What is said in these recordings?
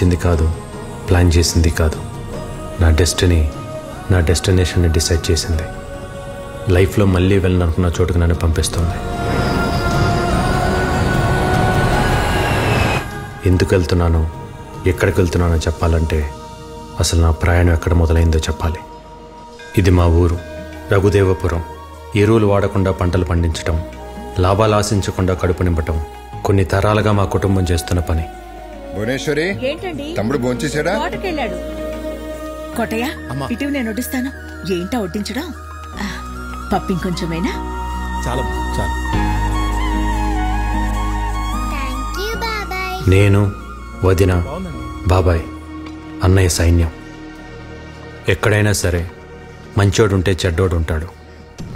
క్షణం కాదు ప్లాన్ చేసింది కాదు. నా డెస్టినీ నా డెస్టినేషన్ని డిసైడ్ చేసింది. లైఫ్లో మళ్ళీ వెళ్ళాలనుకున్న చోటుకు నన్ను పంపిస్తుంది. ఎందుకు వెళ్తున్నానో ఎక్కడికి వెళ్తున్నానో చెప్పాలంటే అసలు నా ప్రయాణం ఎక్కడ మొదలైందో చెప్పాలి. ఇది మా ఊరు రఘుదేవపురం. ఎరువులు వాడకుండా పంటలు పండించటం లాభాలు ఆశించకుండా కడుపు నింపటం కొన్ని తరాలుగా మా కుటుంబం చేస్తున్న పని. భువనేశ్వరి ఏంటండి? తమ్ముడు భోంచేశాడా తోటకెళ్ళాడు. కొట్టయ్య ఇటీవి నేను వడ్డిస్తాను. ఏంటా వడ్డించడం? పప్పు ఇంకొంచెమేనా చాలా చాలా. నేను వదిన బాబాయ్ అన్నయ్య సైన్యం. ఎక్కడైనా సరే మంచోడు ఉంటే చెడ్డోడు ఉంటాడు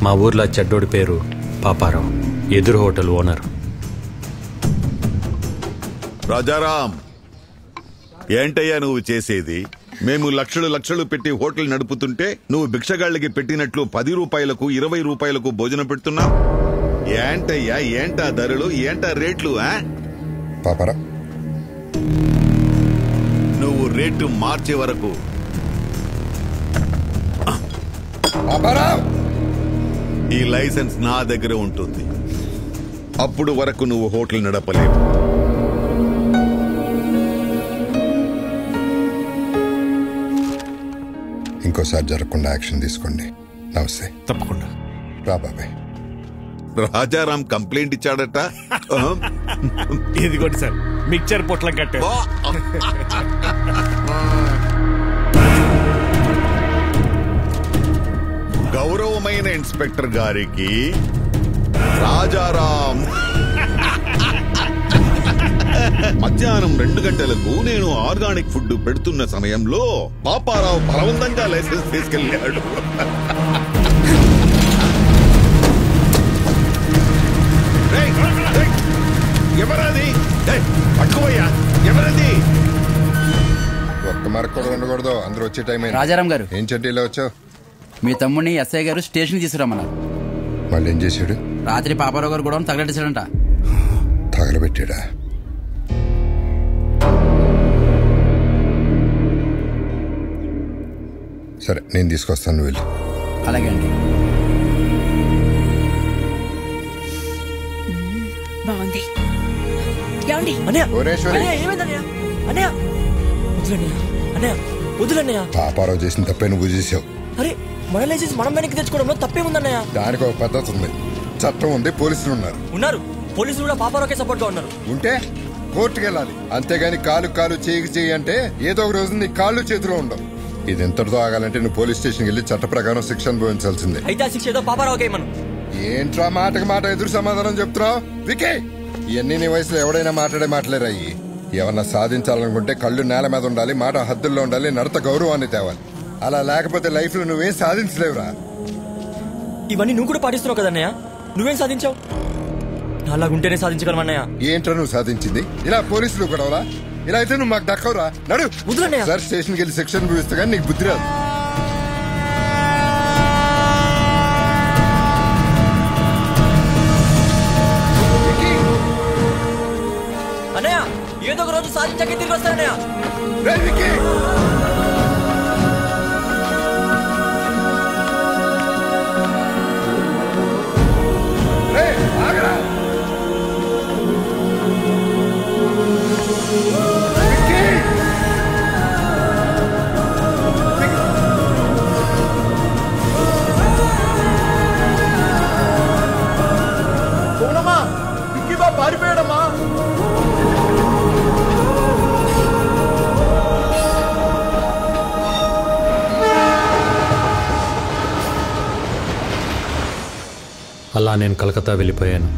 మా ఊర్లో చెడ్డోడి పేరు పాపారావు. ఎదురు హోటల్ ఓనర్. రాజారాం. ఏంటయ్యా నువ్వు చేసేది? మేము లక్షలు లక్షలు పెట్టి హోటల్ నడుపుతుంటే నువ్వు భిక్షగాళ్ళకి పెట్టినట్లు పది రూపాయలకు ఇరవై రూపాయలకు భోజనం పెడుతున్నావు? ఏంటయ్యా? ఏంటా ధరలు? ఏంటా రేట్లు? పాపరా. నువ్వు రేటు మార్చే వరకు. ఈ లైసెన్స్ నా దగ్గర ఉంటుంది. అప్పుడు వరకు నువ్వు హోటల్ నడపలేవు. ఇంకోసారి జరగకుండా యాక్షన్ తీసుకోండి. నమస్తే. తప్పకుండా. రా బాబాయ్. రాజారాం కంప్లైంట్ ఇచ్చాడట? ఇదిగోండి సార్ మిక్చర్ పొట్లం కట్టారు. గౌరవమైన ఇన్స్పెక్టర్ గారికి రాజారాం మధ్యాహ్నం రెండు గంటలకు నేను ఆర్గానిక్ ఫుడ్ పెడుతున్న సమయంలో పాపారావు బలవంతంగా లైసెన్స్ తీసుకెళ్ళాడు. రేయ్, రేయ్, ఎవరది? రేయ్, పట్టుకోవయ్యా ఎవరది? ఒక్క మరకు కూడా ఉండకూడదు అందరూ వచ్చే టైం అయింది. రాజారాం గారు. ఏం వచ్చావు? మీ తమ్ముడిని ఎస్ఐ గారు స్టేషన్ తీసుకురమ్మన్నారు. మళ్ళీ ఏం చేశాడు? రాత్రి పాపారావు గారు కూడా తగలెట్టేశాడంట తగలబెట్టాడా? సరే నేను తీసుకొస్తాను నువ్వు వెళ్ళు. అలాగే అండి. బాగుంది. పాపారావు చేసిన తప్పే నువ్వు చేసావు. అరే మన లైసెన్స్ మనం వెనక్కి తెచ్చుకోవడంలో తప్పేముందన్నయ్య? దానికి ఒక పద్ధతి ఉంది. చట్టం ఉంది పోలీసులు ఉన్నారు. ఉన్నారు. పోలీసులు కూడా పాపారావుకే సపోర్ట్గా ఉన్నారు. ఉంటే కోర్టుకు వెళ్ళాలి అంతేగాని కాలు కాలు చేయికి చేయి అంటే ఏదో ఒక రోజు నీ కాళ్ళు చేతిలో ఉండవు. ఇది ఎంతటితో ఆగాలంటే నువ్వు పోలీస్ స్టేషన్కి వెళ్ళి చట్ట ప్రకారం శిక్ష అనుభవించాల్సిందే అయితే ఆ శిక్ష ఏదో పాపారావుకే మనం ఏంట్రా మాటకి మాట ఎదురు సమాధానం చెప్తున్నావు? వికే ఇవన్నీ నీ వయసులో ఎవడైనా మాట్లాడే మాటలేరాయి ఏమన్నా సాధించాలనుకుంటే కళ్ళు నేల మీద ఉండాలి మాట హద్దుల్లో ఉండాలి నడత గౌరవాన్ని తేవాలి. అలా లేకపోతే లైఫ్లో నువ్వేం సాధించలేవురా. ఇవన్నీ నువ్వు కూడా పాటిస్తున్నావు కదన్నయ్య నువ్వేం సాధించావు? అలాగుంటేనే సాధించగలమన్నయ్య ఏంట్రా నువ్వు సాధించింది? ఇలా పోలీసులు గొడవలా ఇలా అయితే నువ్వు మాకు దక్కవురా. నడు. సార్ స్టేషన్కి వెళ్ళి శిక్షణ అనుభవిస్తే కానీ నీకు బుద్ధి రాదు. ఏదో ఒక రోజు సాధించాక తిరిగి వస్తానన్నయ్య. అలా నేను కలకత్తా వెళ్ళిపోయాను.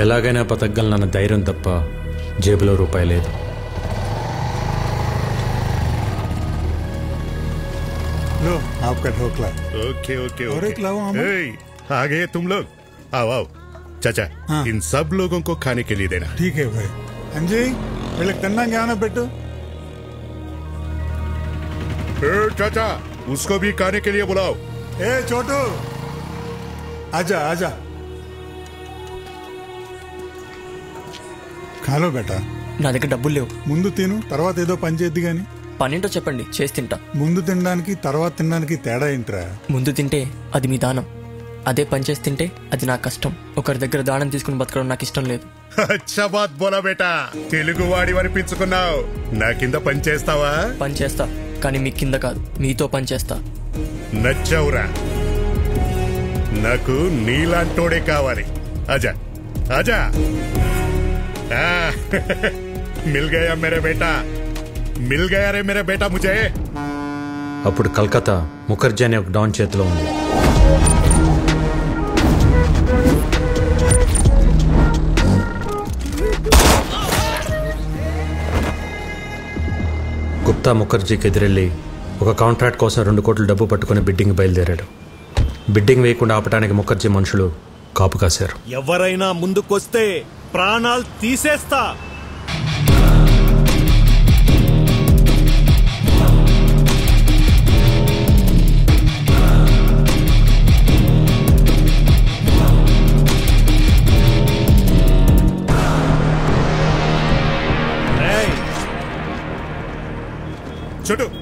ఎలాగైనా బతకగలనన్న ధైర్యం తప్ప జేబులో రూపాయి లేదు. आपका ढोकला ओके ओके और ओके एक लाओ हम। ए, आ गए तुम लोग आओ आओ चाचा हाँ। इन सब लोगों को खाने के लिए देना ठीक है भाई అంజీ వీళ్ళకి తిన్నాక ఏమైనా పెట్టు ए, चाचा उसको भी खाने के लिए बुलाओ ఏ చోటు ఆజా ఆజా ఖాలో బేటా నా దగ్గర డబ్బులు లేవు ముందు తిను తర్వాత ఏదో పని చేద్ది గాని పనేంటో చెప్పండి చేసి తింటా. ముందు తినడానికి తర్వాత తినడానికి తేడా ఏంట్రా? ముందు తింటే అది మీ దానం. అదే పని చేసి తింటే అది నా కష్టం. ఒకరి దగ్గర దానం తీసుకుని బతకడం నాకు ఇష్టం లేదు. అచ్చా బాత్ బోలా బేటా. తెలుగు వాడి అనిపించుకున్నావు నా కింద పని చేస్తావా? పని చేస్తా కానీ మీ కింద కాదు. మీతో పని చేస్తా. నచ్చావురా. నాకు నీలాంటోడే కావాలి. అజా అజా. మిల్ గయా మేరే బేటా. మిల్ గయా రే మేరే బేటా ముజే అప్పుడు కలకత్తా ముఖర్జీ అనే ఒక డాన్ చేతిలో ఉంది. గుప్తా ముఖర్జీకి ఎదురెళ్ళి ఒక కాంట్రాక్ట్ కోసం రెండు కోట్ల డబ్బు పట్టుకుని బిడ్డింగ్ బయలుదేరాడు. బిడ్డింగ్ వేయకుండా ఆపడానికి ముఖర్జీ మనుషులు కాపు కాశారు. ఎవరైనా ముందుకొస్తే ప్రాణాలు తీసేస్తా. చెడు.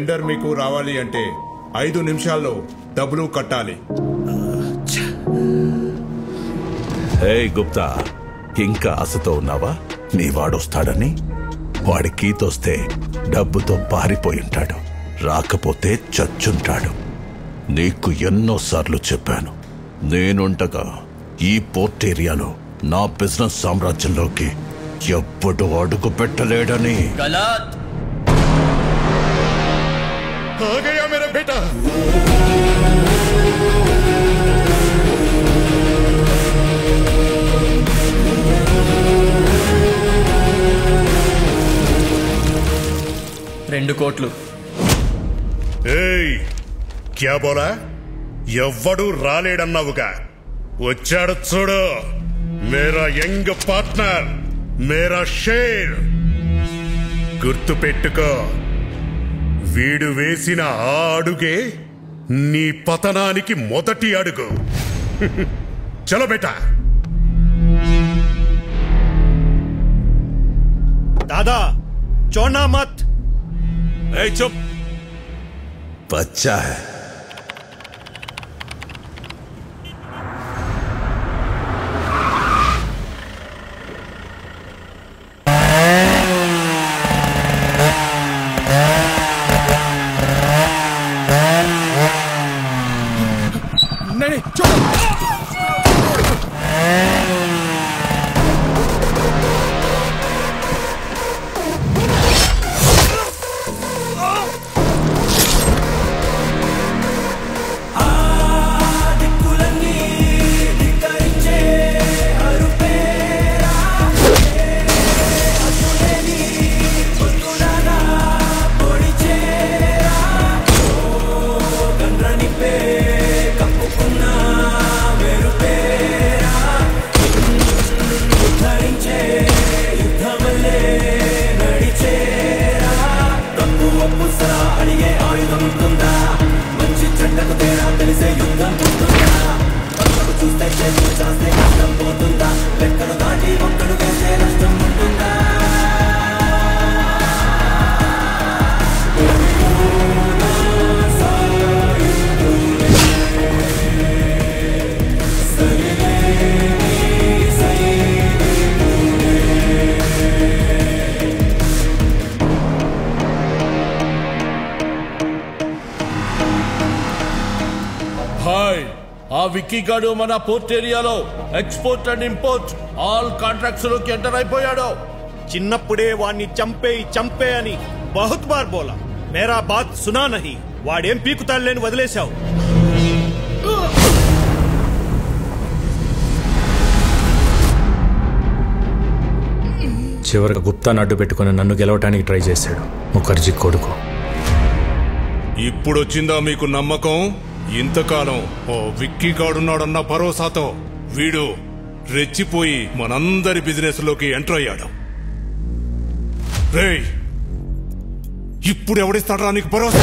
టెండర్ మీకు రావాలి అంటే ఐదు నిమిషాల్లో డబ్బులు కట్టాలి. హే గుప్తా ఇంకా ఆశతో ఉన్నావా? నీ వాడొస్తాడని వాడి కీతొస్తే డబ్బుతో పారిపోయి ఉంటాడు. రాకపోతే చచ్చుంటాడు. నీకు ఎన్నోసార్లు చెప్పాను. నేనుండగా ఈ పోర్ట్ ఏరియాలో నా బిజినెస్ సామ్రాజ్యంలోకి ఎప్పుడు అడుగు పెట్టలేడని. గలత్! आ गया मेरा बेटा రెండు కోట్లు ఏయ్ క్యా బోలా ఎవ్వడు రాలేడన్నావుగా వచ్చాడు చూడు మేరా యంగ్ పార్ట్నర్ మేరా షేర్ గుర్తు పెట్టుకో వీడు వేసిన ఆ అడుగే నీ పతనానికి మొదటి అడుగు. చలో బేటా. దాదా చోనా మత్ ఏ చుప్. బచ్చా హై ఆ విక్కీ గాడు మన పోర్ట్ ఏరియాలో ఎక్స్పోర్ట్ అండ్ ఇంపోర్ట్ ఆల్ కాంట్రాక్ట్స్లోకి ఎంటర్ అయిపోయాడు. చిన్నప్పుడే వాణ్ణి చంపే చంపే అని బహుత్ బార్ బోలా. మేరా బాత్ సునా నహి. వాడేం పీకుతాడులేని వదిలేశావు. చివరికి గుప్తాను అడ్డు పెట్టుకుని నన్ను గెలవటానికి ట్రై చేశాడు. ముఖర్జీ కొడుకు. ఇప్పుడొచ్చిందా మీకు నమ్మకం? ఇంతకాలం ఓ విక్కీ గాడున్నాడన్న భరోసాతో వీడు రెచ్చిపోయి మనందరి బిజినెస్లోకి ఎంటర్ అయ్యాడు. రేయ్! ఇప్పుడు ఎవడిస్తాడ్రా నీకు భరోసా?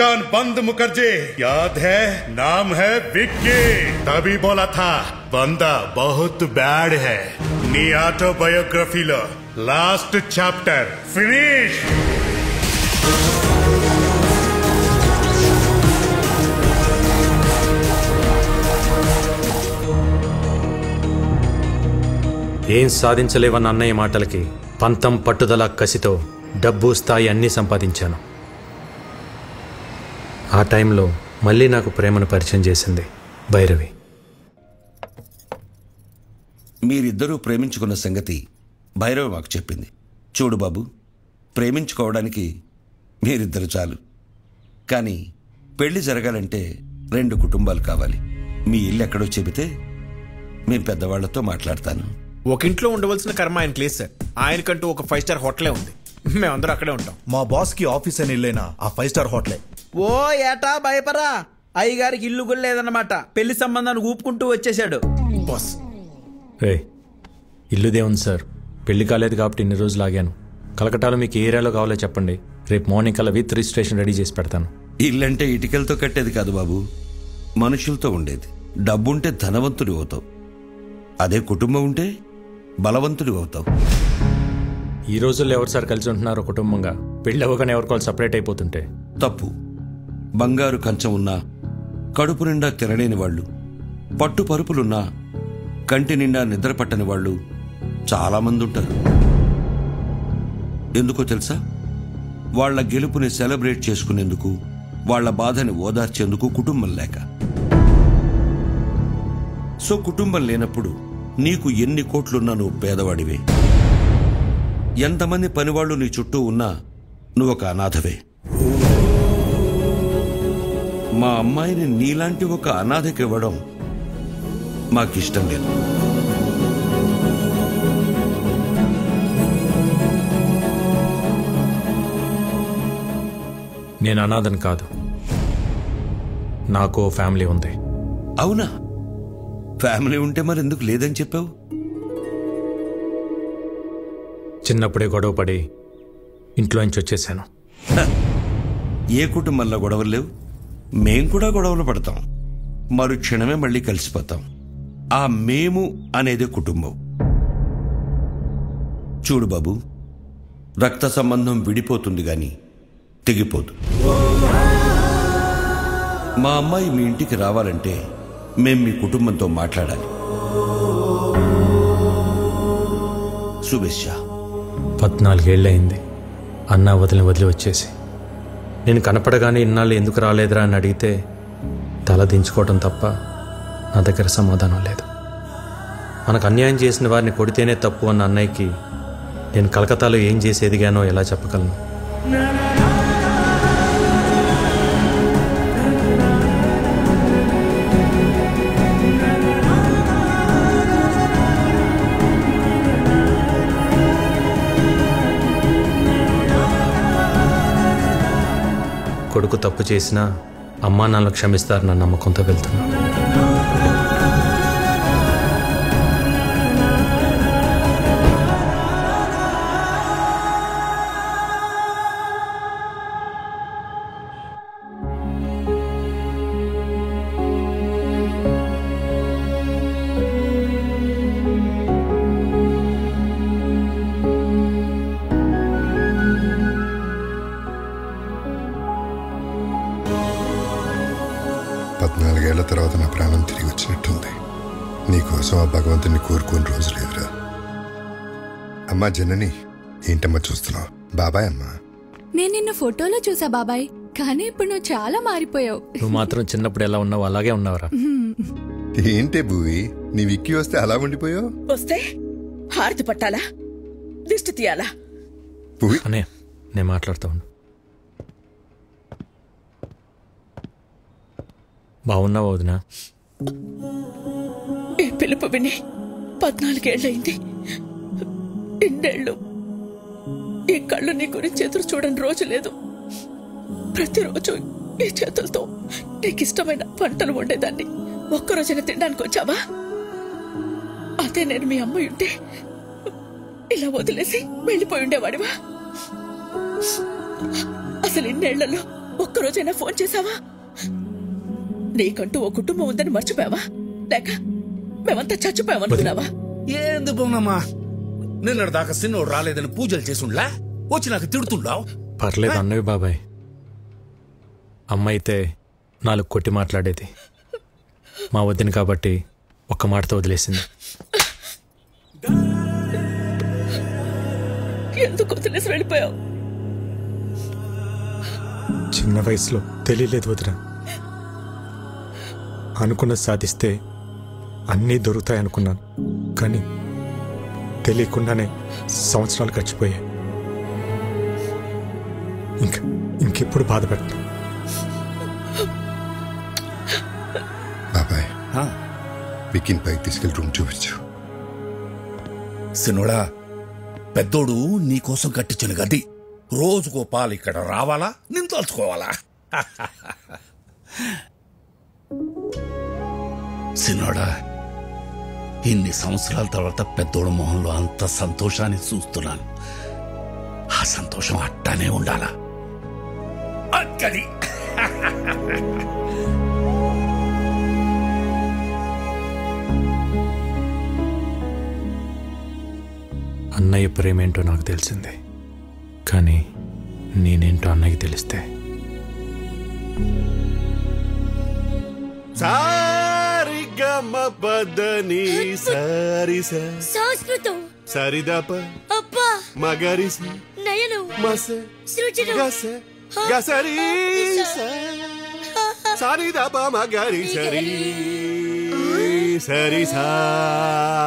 दुकान बंद मुखर्जी याद है नाम है विक्की तभी बोला था बंदा बहुत बैड है నీ ఆటోబయోగ్రఫీలో లాస్ట్ చాప్టర్ ఫినిష్ ఏం సాధించలేవన్న అన్నయ్య మాటలకి పంతం పట్టుదల కసితో డబ్బు స్థాయి అన్నీ సంపాదించాను ఆ టైంలో మళ్ళీ నాకు ప్రేమను పరిచయం చేసింది భైరవి. మీరిద్దరూ ప్రేమించుకున్న సంగతి భైరవ్ మాకు చెప్పింది. చూడు బాబు ప్రేమించుకోవడానికి మీరిద్దరు చాలు. కానీ పెళ్ళి జరగాలంటే రెండు కుటుంబాలు కావాలి. మీ ఇల్లు ఎక్కడో చెబితే మేము పెద్దవాళ్ళతో మాట్లాడతాను. ఒక ఇంట్లో ఉండవలసిన కర్మ ఆయనకి లేదు సార్. ఆయనకంటూ ఒక ఫైవ్ స్టార్ హోటలే ఉంది. మేమందరం అక్కడే ఉంటాం. మా బాస్కి ఆఫీస్ అని వెళ్ళైనా ఆ ఫైవ్ స్టార్ హోటలే. ఓ ఏటా భయపరా అయ్యగారికి ఇల్లు కూడా లేదన్నమాట. పెళ్ళి సంబంధాన్ని ఊపుకుంటూ వచ్చేసాడు బాస్. రే ఇల్లుదే ఉంది సార్. పెళ్ళి కాలేదు కాబట్టి ఇన్ని రోజులు ఆగాను. కలకటాలో మీకు ఏ ఏరియాలో కావాలో చెప్పండి. రేపు మార్నింగ్ కల్లా విత్ రిజిస్ట్రేషన్ రెడీ చేసి పెడతాను. ఇల్లంటే ఇటుకలతో కట్టేది కాదు బాబు. మనుషులతో ఉండేది. డబ్బుంటే ధనవంతుడు అవుతావు. అదే కుటుంబం ఉంటే బలవంతుడు అవుతావు. ఈ రోజుల్లో ఎవరు సార్ కలిసి ఉంటున్నారు కుటుంబంగా? పెళ్ళి అవ్వగానే ఎవరికోవాలి సపరేట్ అయిపోతుంటే. తప్పు. బంగారు కంచం ఉన్నా కడుపు నిండా తినలేని వాళ్ళు పట్టు పరుపులున్నా కంటి నిండా నిద్ర పట్టని వాళ్ళు చాలామంది ఉంటారు ఎందుకో తెలుసా? వాళ్ళ గెలుపుని సెలబ్రేట్ చేసుకునేందుకు వాళ్ళ బాధని ఓదార్చేందుకు కుటుంబం లేక. సో కుటుంబం లేనప్పుడు నీకు ఎన్ని కోట్లున్నా నువ్వు పేదవాడివే. ఎంతమంది పనివాళ్ళు నీ చుట్టూ ఉన్నా నువ్వు ఒక అనాథవే. మా అమ్మాయిని నీలాంటి ఒక అనాథకి ఇవ్వడం మాకిష్టం లేదు. నేను అనాథని కాదు. నాకు ఫ్యామిలీ ఉంది. అవునా? ఫ్యామిలీ ఉంటే మరి ఎందుకు లేదని చెప్పావు? చిన్నప్పుడే గొడవ పడి ఇంట్లోంచి వచ్చేసాను ఏ కుటుంబంలో గొడవలు లేవు? మేం కూడా గొడవలు పడతాం. మరు క్షణమే మళ్ళీ కలిసిపోతాం. ఆ మేము అనేది కుటుంబం. చూడు బాబు రక్త సంబంధం విడిపోతుంది గాని తెగిపోదు. మా అమ్మాయి మీ ఇంటికి రావాలంటే మేం మీ కుటుంబంతో మాట్లాడాలి. శుభేచ్ఛ. పద్నాలుగేళ్ళయింది. అన్న వదిలి వదిలి వచ్చేసి నేను కనపడగానే ఇన్నాళ్ళు ఎందుకు రాలేదురా అని అడిగితే తల దించుకోవటం తప్ప నా దగ్గర సమాధానం లేదు. మనకు అన్యాయం చేసిన వారిని కొడితేనే తప్పు అన్న అన్నయ్యకి నేను కలకత్తాలో ఏం చేసేదిగానో ఎలా చెప్పగలను? కొడుకు తప్పు చేసినా అమ్మా నాన్న క్షమిస్తారన్న నమ్మకంతో వెళ్తున్నాను భగవంతుని కోరుకుని రోజు లేదురా అమ్మా జనని ఏంటమ్మా చూస్తున్నావు? బాబాయ్ అమ్మా. నేను నిన్ను ఫోటోలో చూసా బాబాయ్ కానీ ఇప్పుడు నువ్వు చాలా మారిపోయావు. నువ్వు మాత్రం చిన్నప్పుడు ఎలా ఉన్నావు అలాగే ఉన్నావురా. ఏంటే భూవి నీ విక్కి వస్తే అలా ఉండిపోయావు? వస్తే హారతి పట్టాలా? దిష్టి తీయాలా? అనే నేను మాట్లాడుతా ఉన్నా బాగున్నావా వదినా? ఈ పిలుపు విని పద్నాలుగేళ్ళయింది ఇన్నేళ్ళు ఈ కళ్ళు నీ గురించి ఎదురు చూడని రోజు లేదు. ప్రతిరోజు ఈ చేతులతో నీకు ఇష్టమైన వంటలు వండేదాన్ని. ఒక్కరోజైనా తినడానికి వచ్చావా? అదే నేను మీ అమ్మ ఉంటే ఇలా వదిలేసి వెళ్ళిపోయి ఉండేవాడివా? అసలు ఇన్నేళ్ళలో ఒక్కరోజైనా ఫోన్ చేశావా? నీకంటూ ఓ కుటుంబం ఉందని మర్చిపోయావా? లేక మేమంతా చచ్చిపోయామనుకున్నావా? ఏంది బొమ్మమ్మా? నిన్నటి దాకా సిన్నోడు రాలేదని పూజలు చేసుండ్లా? వచ్చి నాకు తిడుతుండావు పర్లేదు అన్నవి బాబాయ్. అమ్మ అయితే నాలుగు కొట్టి మాట్లాడేది. మా వదిన కాబట్టి ఒక్క మాటతో వదిలేసింది. ఎందుకు వదిలేసి వెళ్ళిపోయావు? చిన్న వయసులో తెలియలేదు వదిన. అనుకున్నది సాధిస్తే అన్నీ దొరుకుతాయి అనుకున్నాను కానీ తెలియకుండానే సంవత్సరాలు గడిచిపోయాయి. ఇంకా ఇంకెప్పుడు బాధపడతాను బాబాయ్. విక్కిని పైకి తీసుకెళ్ళి రూమ్ చూపించు. సినోడా పెద్దోడు నీకోసం కట్టించిన గది రోజుకో పాలు ఇక్కడ రావాలా? నేను తలుచుకోవాలా? సినోడా ఇన్ని సంవత్సరాల తర్వాత పెద్దోడు మొహంలో అంత సంతోషాన్ని చూస్తున్నాను. ఆ సంతోషం అట్టానే ఉండాలా? అక్కడి అన్నయ్య ప్రేమేంటో నాకు తెలిసింది. కానీ నేనేంటో అన్నయ్యకి తెలిస్తే. సారిగమ పదని సారి సంస్కృతం. సరిదప. అబ్బా మగరి నయనం. మస. గస. గసరి సారి దప మగరి సరి సరి సారి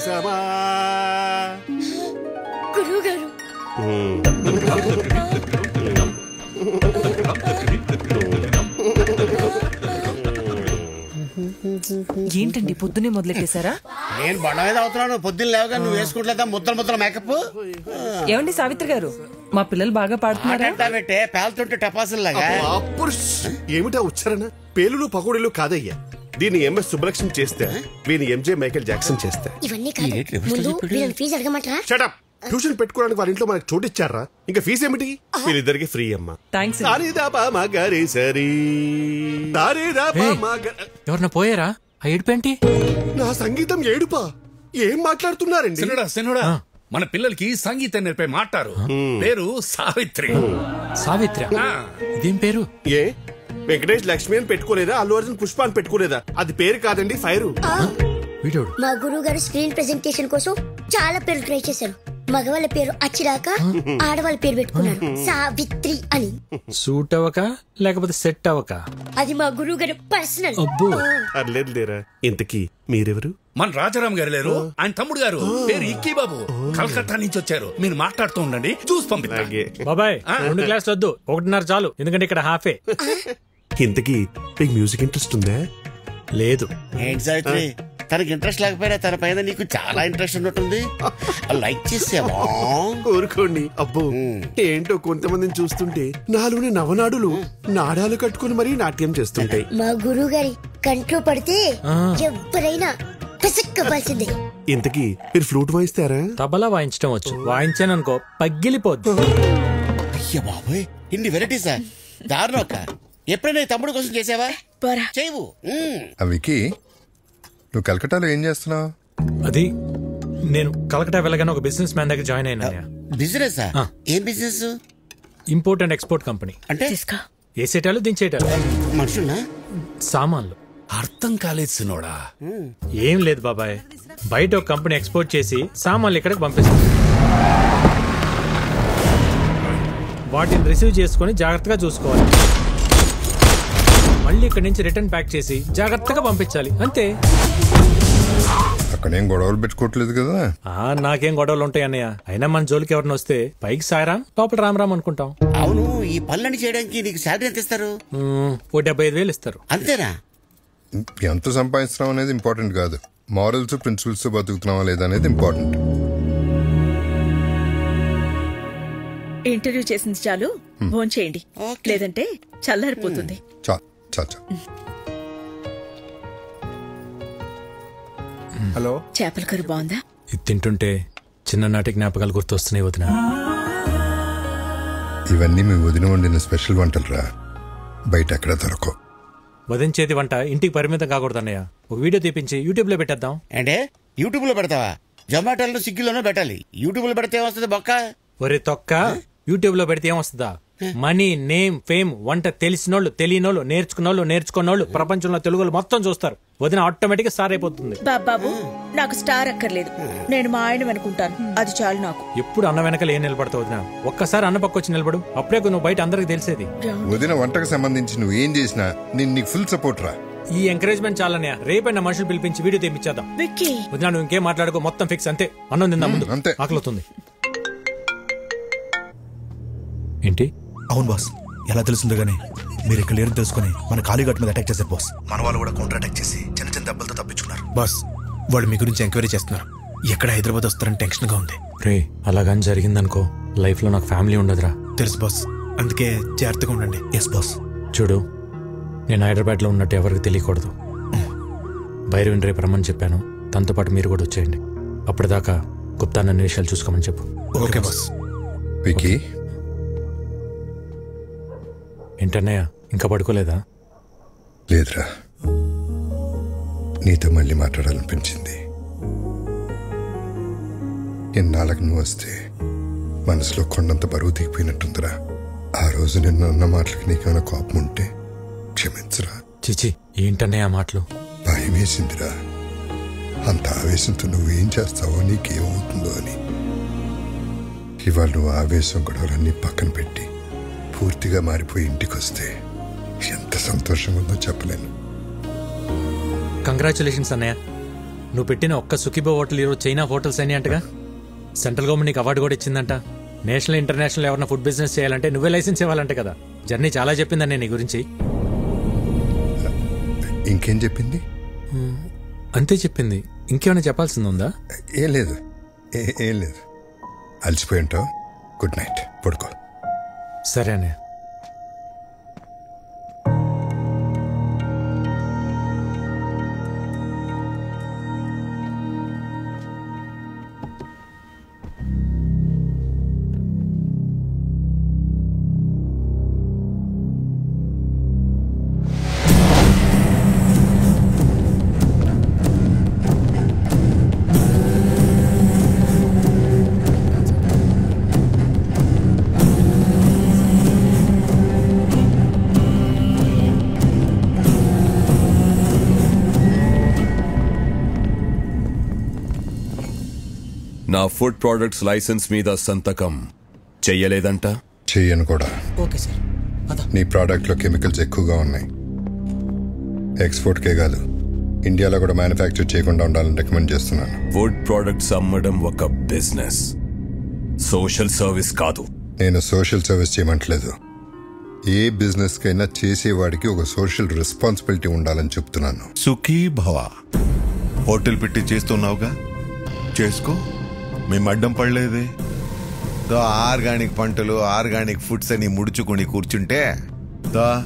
సమా గురువు ఏంటండి పొద్దునే మొదలెట్టేశారా? నేను బండ మీద అవుతున్నాను. పొద్దున్న లేవగా నువ్వు వేసుకుంటలేదా? ముద్దలు ముద్దల మేకప్? ఏమండి సావిత్రి గారు? మా పిల్లలు బాగా పాడుతున్నారా? పెట్టే పేలుతుంటే టపాసుల్లాగా? అప్పుడు ఏమిటా ఉచ్చారణ? పేలులు పకోడీలు కాదయ్యా. దీన్ని ఎంఎస్ సుబ్బలక్ష్మి చేస్తే వీని ఎంజే మైకేల్ జాక్సన్ చేస్తే. ఇవన్నీ కాదు. ముందు వీళ్ళని ఫీజు అడగమంటారా? షటప్ ట్యూషన్ పెట్టుకోవడానికి వాళ్ళ ఇంట్లో మనకు చోటు ఇచ్చారా? ఇంకా ఫీజు ఏమిటి? వీళ్ళిద్దరికి ఫ్రీ అమ్మా. థ్యాంక్స్ సారీ దాపా మగరి సరి. సారీ దాపా ఏయ్, మగ ఎవరన్నా పోయారా? ఆ ఏడుపేంటి? నా సంగీతం ఏడుపా. ఏం మాట్లాడుతున్నారండి? సినుడా సినుడా మన పిల్లలకి సంగీతం నేర్పే మాటారు పేరు సావిత్రి. సావిత్ర ఆ. ఇదేం పేరు? ఏ? వెంకటేష్ లక్ష్మి అని పెట్టుకోలేదా? అల్లు అర్జున్ పుష్ప అని పెట్టుకోలేదా? అది పేరు కాదండి ఫైరు. వీడోడు మా గురువు గారు స్క్రీన్ ప్రెజెంటేషన్ కోసం చాలా పేర్లు ట్రై చేశారు. మగవాళ్ళ పేరు అచ్చిరాక ఆడవాళ్ళ పేరు పెట్టుకున్నారు సావిత్రి అని. సూట్ అవ్వక లేకపోతే సెట్ అవ్వక అది మా గురువు గారు పర్సనల్. అబ్బో. అర్లేదు లేరా? ఇంతకీ మీరెవరు? మన రాజారాం గారు లేరు ఆయన తమ్ముడు గారు. పేరు ఇక్కీ బాబు కలకత్తా నుంచి వచ్చారు. మీరు మాట్లాడుతూ ఉండండి చూసి పంపిస్తా. బాబాయ్ రెండు క్లాసులు వద్దు. ఒకటిన్నర చాలు. ఎందుకంటే ఇక్కడ హాఫే. ఇంతకీ మీకు మ్యూజిక్ ఇంట్రెస్ట్ ఉందా? లేదు. ఏంటి సావిత్రి? తనకి ఇంట్రెస్ట్ లేకపోయినా తన పైన నీకు చాలా ఇంట్రెస్ట్ ఉన్నట్టుంది. లైక్ చేసావా? ఊరుకోండి అబ్బో. ఏంటో కొంతమందిని చూస్తుంటే నాలోని నవనాడులు నాడాలు కట్టుకుని మరీ నాట్యం చేస్తుంటాయి. మా గురువు గారి కంట్లో పడితే. ఎవరైనా పిసక్కవలసిందే ఇంతకీ మీరు ఫ్లూట్ వాయిస్తారా? తబలా వాయించడం వచ్చు. వాయించాననుకో పగిలిపోద్దు. అయ్య బాబోయ్ ఇన్ని వెరైటీసా? దారుణం ఎప్పుడైనా తమ్ముడు కోసం చేసావా? చేయవు. ఆ వికీ నువ్వు కలకటాలో ఏం చేస్తున్నావు? అది నేను కలకటా వెళ్ళగానే ఒక బిజినెస్ మ్యాన్ దగ్గర జాయిన్ అయినా బిజినెస్ ఏం business import and export company అంటే? వేసేటాలు దించేటాలు మనుషున్నా సామాన్లు. అర్థం కాలేదు సినోడా. ఏం లేదు బాబాయ్. బయట ఒక కంపెనీ ఎక్స్పోర్ట్ చేసి సామాన్లు ఇక్కడికి పంపిస్తుంది వాటిని రిసీవ్ చేసుకొని జాగ్రత్తగా చూసుకోవాలి. మళ్ళీ ఇక్కడి నుంచి రిటర్న్ ప్యాక్ చేసి జాగ్రత్తగా పంపించాలి. అంతే. అక్కడేం గొడవలు పెట్టుకోవట్లేదు కదా. ఆ నాకేం గొడవలు ఉంటాయి అన్నయ్య అయినా మన జోలికి ఎవరిని వస్తే పైకి సాయరాం లోపల రామ్ రామ్ అనుకుంటాం. అవును ఈ పనులన్నీ చేయడానికి నీకు శాలరీ ఎంత ఇస్తారు? మ్మ్, ఓ డెబ్బై ఐదు వేలు ఇస్తారు. అంతేనా? ఎంత సంపాదిస్తున్నాం అనేది ఇంపార్టెంట్ కాదు. మారల్స్ ప్రిన్సిపల్స్ బతుకుతున్నావా లేదా అనేది ఇంపార్టెంట్. ఇంటర్వ్యూ చేసింది చాలు భోంచేయండి. లేదంటే చల్లారిపోతుంది. చా చా చా హలో చేపల కర్రీ బాగుందా? ఇది తింటుంటే చిన్ననాటి జ్ఞాపకాలు గుర్తొస్తున్నాయి వదిన. ఇవన్నీ మీ వదిన వండిన స్పెషల్ వంటలు రా బయట ఎక్కడ దొరకవు. వదించేది వంట ఇంటికి పరిమితం కాకూడదు అన్నయ్య. ఒక వీడియో తీపించి యూట్యూబ్లో పెట్టేద్దాం. అంటే యూట్యూబ్లో పెడతావా? జొమాటోలో స్విగ్గీలోనూ పెట్టాలి. యూట్యూబ్లో పెడితే ఏమొస్తుంది బొక్క? ఒరే తొక్క యూట్యూబ్లో పెడితే ఏమొస్తుందా మనీ నేమ్ ఫేమ్ వంట తెలిసినోళ్ళు తెలియనోళ్ళు నేర్చుకున్నోళ్ళు నేర్చుకున్నోళ్ళు ప్రపంచంలో తెలుగులు మొత్తం చూస్తారు. వదిన ఆటోమేటిక్ స్టార్ అయిపోతుంది బాబాబు నాకు స్టార్ అక్కర్లేదు. నేను మా ఆయన అనుకుంటాను అది చాలు నాకు. ఎప్పుడు అన్న వెనకాల ఏం నిలబడతావు వదిన? ఒక్కసారి అన్న పక్క వచ్చి నిలబడు. అప్పుడే నువ్వు బయట అందరికి తెలిసేది. వదిన వంటకు సంబంధించి నువ్వు ఏం చేసినా నేను నీకు ఫుల్ సపోర్ట్ రా. ఈ ఎంకరేజ్మెంట్ చాలనే రేపైనా మనుషులు పిలిపించి వీడియో తెప్పించేద్దాం. విక్కీ. వదిన నువ్వు ఇంకేం మాట్లాడుకో మొత్తం ఫిక్స్ అంతే. అన్నం తిందా ముందు. అంతే. ఆకలితుంది ఏంటి? అవును బాస్. ఎలా తెలుస్తుందో గానీ మీరు ఇక్కడ లేరు తెలుసుకుని మన కాళీఘాట్ మీద అటాక్ చేశారు బాస్. మన వాళ్ళు కూడా కౌంటర్ అటాక్ చేసి చిన్న చిన్న దెబ్బలతో తప్పించుకున్నారు. బాస్ వాళ్ళు మీ గురించి ఎంక్వైరీ చేస్తున్నారు. ఎక్కడ హైదరాబాద్ వస్తారని టెన్షన్గా ఉంది. రే అలాగని జరిగిందనుకో లైఫ్లో నాకు ఫ్యామిలీ ఉండదురా. తెలుసు బాస్. అందుకే జాగ్రత్తగా ఉండండి. ఎస్ బాస్ చూడు నేను హైదరాబాద్లో ఉన్నట్టు ఎవరికి తెలియకూడదు. భైరవిని రేపు రమ్మని చెప్పాను. తనతో పాటు మీరు కూడా వచ్చేయండి. అప్పటిదాకా గుప్తా నన్ను విషయాలు చూసుకోమని చెప్పు. Okay boss. వికీ ఏంటన్నయ్య ఇంకా పడుకోలేదా? లేదురా. నీతో మళ్ళీ మాట్లాడాలనిపించింది. ఎన్నాళ్ళకు నువ్వు వస్తే మనసులో కొండంత బరువు దిగిపోయినట్టుందిరా ఆ రోజు నిన్న అన్న మాటలకి నీకేమైనా కోపం ఉంటే క్షమించరా. చిచి ఏంటన్నయ్య ఆ మాటలు? భయం వేసిందిరా. అంత ఆవేశంతో నువ్వేం చేస్తావో నీకేమవుతుందో అని. ఇవాళ నువ్వు ఆవేశం గొడవలన్నీ పక్కన పెట్టి పూర్తిగా మారిపోయి ఇంటికి వస్తే ఎంత సంతోషంగా ఉందో చెప్పలేను. కంగ్రాచులేషన్స్ అన్నయ్య. నువ్వు పెట్టిన ఒక్క సుఖీబో హోటల్ ఈరోజు చైనా హోటల్స్ అని అంటగా? సెంట్రల్ గవర్నమెంట్ నీకు అవార్డు కూడా ఇచ్చిందంట. నేషనల్ ఇంటర్నేషనల్ ఎవరైనా ఫుడ్ బిజినెస్ చేయాలంటే నువ్వే లైసెన్స్ ఇవ్వాలంటే కదా. జర్నీ చాలా చెప్పిందన్నయ్య నీ గురించి. ఇంకేం చెప్పింది? అంతే చెప్పింది. ఇంకేమైనా చెప్పాల్సింది ఉందా? ఏం లేదు. ఏం లేదు. అలసిపోయి ఉంటావు. Good night. పడుకో. సరే అన్నయ్య ఫుడ్ ప్రొడక్ట్స్ లైసెన్స్ మీద సంతకం చెయ్యలేదంట? చెయ్యను కూడా. Okay sir. నీ ప్రోడక్ట్లో కెమికల్స్ ఎక్కువగా ఉన్నాయి. ఎక్స్పోర్ట్కే కాదు ఇండియాలో కూడా మ్యానుఫ్యాక్చర్ చేయకుండా ఉండాలని రికమెండ్ చేస్తున్నాను. ఫుడ్ ప్రొడక్ట్స్ అమ్మడం ఒక బిజినెస్. సోషల్ సర్వీస్ కాదు. నేను సోషల్ సర్వీస్ చేయమంటలేదు. ఏ బిజినెస్ కైనా చేసేవాడికి ఒక సోషల్ రెస్పాన్సిబిలిటీ ఉండాలని చెప్తున్నాను. సుఖీ భవ హోటల్ పెట్టి చేస్తున్నావుగా? చేసుకో. మేము అడ్డం పడలేదే? దో ఆర్గానిక్ పంటలు ఆర్గానిక్ ఫుడ్స్ అని ముడుచుకొని కూర్చుంటే దో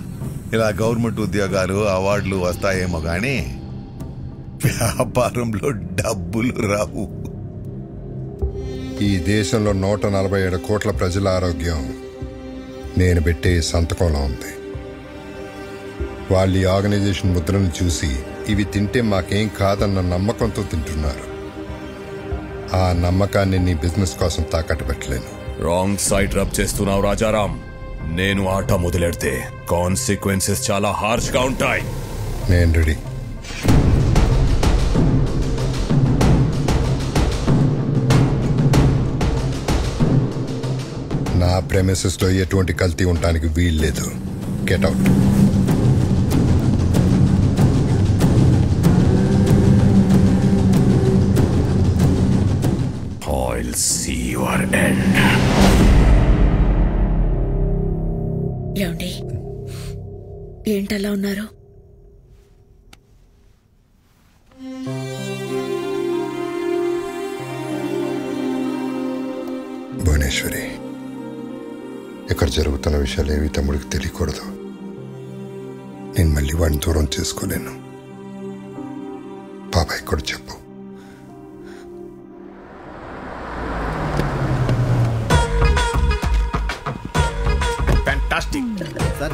ఇలా గవర్నమెంట్ ఉద్యోగాలు అవార్డులు వస్తాయేమో కానీ వ్యాపారంలో డబ్బులు రావు. ఈ దేశంలో నూట నలభై ఏడు కోట్ల ప్రజల ఆరోగ్యం. నేను పెట్టే సంతకంలో ఉంది. వాళ్ళు ఈ ఆర్గనైజేషన్ ముద్రను చూసి ఇవి తింటే మాకేం కాదన్న నమ్మకంతో తింటున్నారు. ఆ నమ్మకాన్ని నీ బిజినెస్ కోసం తాకట్టు పెట్టలేను. రాంగ్ సైడ్ రబ్ చేస్తున్నావు రాజారాం. నేను ఆట మొదలెడితే కాన్సిక్వెన్సెస్ చాలా హార్ష్గా ఉంటాయి. నేను రెడీ. నా ప్రెమిసెస్లో ఎటువంటి కల్తీ ఉండటానికి వీల్లేదు. గెట్ ఎలా ఉన్నారు. భువనేశ్వరి ఇక్కడ జరుగుతున్న విషయాలు ఏవి తమ్ముడికి తెలియకూడదు. నేను మళ్ళీ వాడిని దూరం చేసుకోలేను. బాబాయ్ కూడా చెప్పు.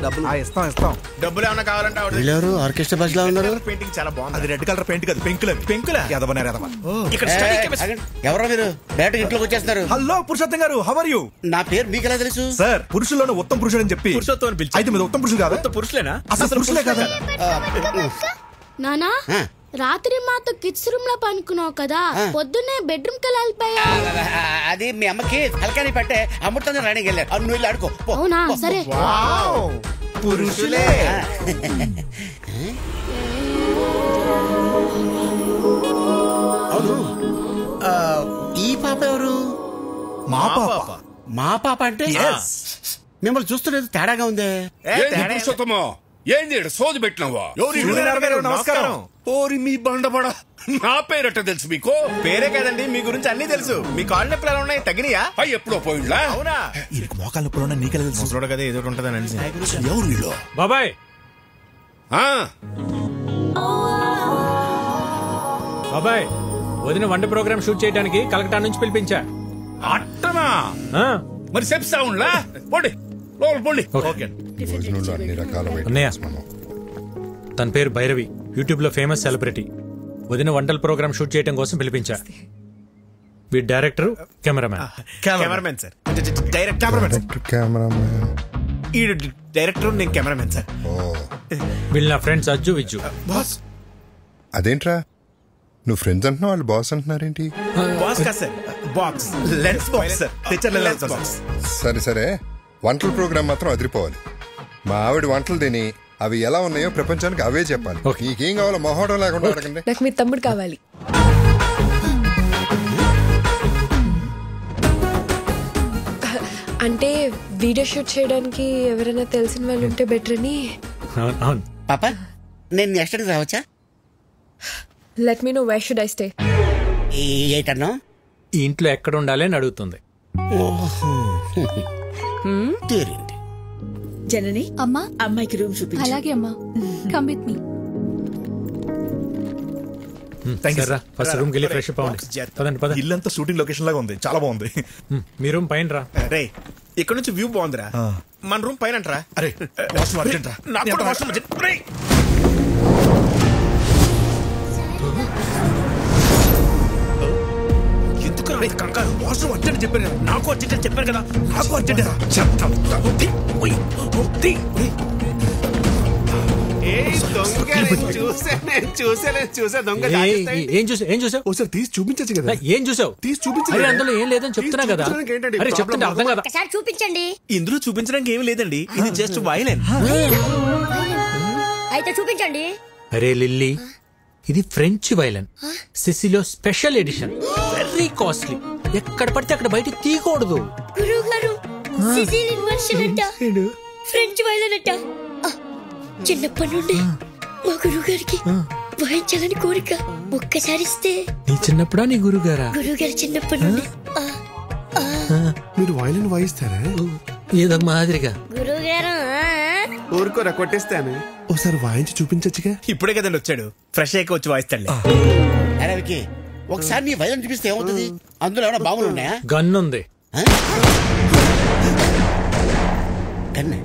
డబ్బులు. ఇస్తాం ఇస్తాం. డబ్బులు ఏమన్నా కావాలంటే ఆవిడ వీళ్ళెవరు? ఆర్కెస్ట్రా బస్ లా ఉన్నారు? పెయింటింగ్ చాలా బాగుంది. అది రెడ్ కలర్ పెయింట్ కాదు పెంకుల. పెంకుల? ఎదవనారు ఎదవ ఇక్కడ ఏ, స్టడీ ఆగండి. ఎవరో మీరు? డైరెక్ట్ ఇంట్లోకి వచ్చేస్తున్నారు. హలో పురుషోత్తం గారు హౌ ఆర్ యు నా పేరు మీకు ఎలా తెలుసు? సార్ పురుషుల్లోనే ఉత్తమ పురుషుడు అని చెప్పి పురుషోత్తం పిలిచి అయితే మీరు ఉత్తమ పురుషుడు కాదా? ఉత్తమ పురుషులేనా? అసలు పురుషులే కదా? నానా? రాత్రి మాతో కిడ్స్ రూమ్లో పనుకున్నావు కదా పొద్దున్నే బెడ్రూమ్కి వెళ్ళిపోయా? ఆ, అది మీ అమ్మకి తలకాని పట్టే అమృతంగా రాణికి వెళ్ళారు. అవును, నువ్వు వెళ్ళి ఆడుకో. అవునా. సరే. పురుషులే! అవును. ఆ, ఈ పాప ఎవరు? మా పాప. మా పాప అంటే? మిమ్మల్ని చూస్తున్నది తేడాగా ఉందే. పురుషోత్తమో? ఏంది సోది పెట్టినవా నమస్కారం. ఓరి మీ బండబడ. నా పేరట తెలుసు మీకు? పేరే కదండి మీ గురించి అన్ని తెలుసు. మీ కాళ్ళు నొప్పులు ఎలా ఉన్నాయి? తగినయా? అయ్యి ఎప్పుడో పోయిండ్లా? అవునా? ఈయనకు మోకాళ్ళ నొప్పులు ఉన్నా నీకెలా తెలుసు? ముసలోడు కదా ఏదో ఒకటి ఉంటుందని. ఎవరు వీళ్ళు? బాబాయ్. ఆ, బాబాయ్ వదిన వంట ప్రోగ్రామ్ షూట్ చేయడానికి కలకటా నుంచి పిలిపించా. అట్టనా మరి చెప్తా ఉండ్లా పోండి. భోజనంలో అన్ని రకాల అన్నయ్య వైటమిన్స్ మనం. తన పేరు భైరవి. యూట్యూబ్లో ఫేమస్ సెలబ్రిటీ. వదిన వంటల ప్రోగ్రామ్ షూట్ చేయడం కోసం పిలిపించా. We director cameraman. Cameramen sir. Direct cameramen sir. Cameraman. ఈ డైరెక్టర్ నేను కెమెరామెన్ సార్. వీళ్ళు నా ఫ్రెండ్స్ అజ్జు విజ్జు. బాస్. అదేంట్రా? నువ్వు ఫ్రెండ్స్ అంటున్నావు వాళ్ళు బాస్ అంటున్నారేంటి? బాస్ కాదు సార్? బాక్స్. లెన్స్ బాక్స్ తెచ్చారు లెన్స్ బాక్స్ సరే సరే. వంటల ప్రోగ్రామ్ మాత్రం అదిరిపోవాలి. మా ఆవిడ వంటలు తిని అవి ఎలా ఉన్నాయో ప్రపంచానికి అవే చెప్పాలి. నీకేం కావాలో మొహోడం లేకుండా అడగండి. నాకు మీ తమ్ముడు కావాలి. అంటే వీడియో షూట్ చేయడానికి ఎవరైనా తెలిసిన వాళ్ళు ఉంటే బెటర్ అని. పాప నేను నెక్స్ట్ రావచ్చా? Let me know why should I stay ఏటన్నా? ఇంట్లో ఎక్కడ ఉండాలి అని అడుగుతుంది. తీరింది. జనని అమ్మా. అమ్మాయికి రూమ్ చూపించు. అలాగే అమ్మా. కమ్ విత్ మీ ఫస్ట్ రూమ్కి వెళ్ళి ఫ్రెష్ అప్ అవ్వండి. పదండి పద ఇల్లంతా షూటింగ్ లొకేషన్ లాగా ఉంది. చాలా బాగుంది. మీ రూమ్ పైన రా. రే ఇక్కడ నుంచి వ్యూ బాగుందిరా. మన రూమ్ పైన అంటరా. అరే వాష్రూమ్ అర్జెంట్ రా. నాకు కూడా వాష్రూమ్ అర్జెంట్ రే ఎందుకు రా వాష్రూమ్ అర్జెంట్ చెప్పారు కదా. నాకు అర్జెంట్ అని చెప్పారు కదా. నాకు అర్జెంట్ రా చెప్తాం చూసా నేను చూసా నేను చూసా దొంగ ఏ- దాచేస్తాడు. ఏ- ఏం చూసావు ఏం చూసావు? ఒకసారి తీసి చూపించచ్చు కదా. ఏం చూసావు? తీసి చూపించు అరే కదా. అందులో ఏం లేదని చెప్తున్నా తీసి కదా. చూపించడానికి ఏంటండి? అరే ప్రాబ్లం? చెప్తుంటే అర్థం కదా? ఒకసారి చూపించండి. ఇందులో చూపించడానికి ఏమీ లేదండి. ఇది జస్ట్ వైలెన్. అయితే చూపించండి. అరే లిల్లీ. ఇది ఫ్రెంచ్ వైలన్. సిసిలో స్పెషల్ ఎడిషన్. Very costly. ఎక్కడ పడితే అక్కడ బయట తీయకూడదు. గురువు గారు సిసిలియన్ వర్షన్ అంట ఫ్రెంచ్ వైలన్ అంట చిన్నప్పటి నుండి మా గురువు గారికి వాయించాలని కోరిక ఒక్కసారి ఇస్తే. నీ చిన్నప్పుడా నీ గురుగారా గురువు గారు చిన్నప్పటి నుండి మీరు వైలిన్ వాయిస్తారా? ఏదో మాదిరిగా. గురువు గారు ఊరుకోరా కొట్టేస్తాను. ఒకసారి వాయించి చూపించచ్చుగా. ఇప్పుడే కదండి వచ్చాడు. ఫ్రెష్ అయ్యాక వచ్చి వాయిస్తాడులే. అరే ఒకసారి నీ వైద్యం చూపిస్తే ఏమవుతుంది? అందులో ఏమైనా బాగులు ఉన్నాయా? గన్ ఉంది కన్నే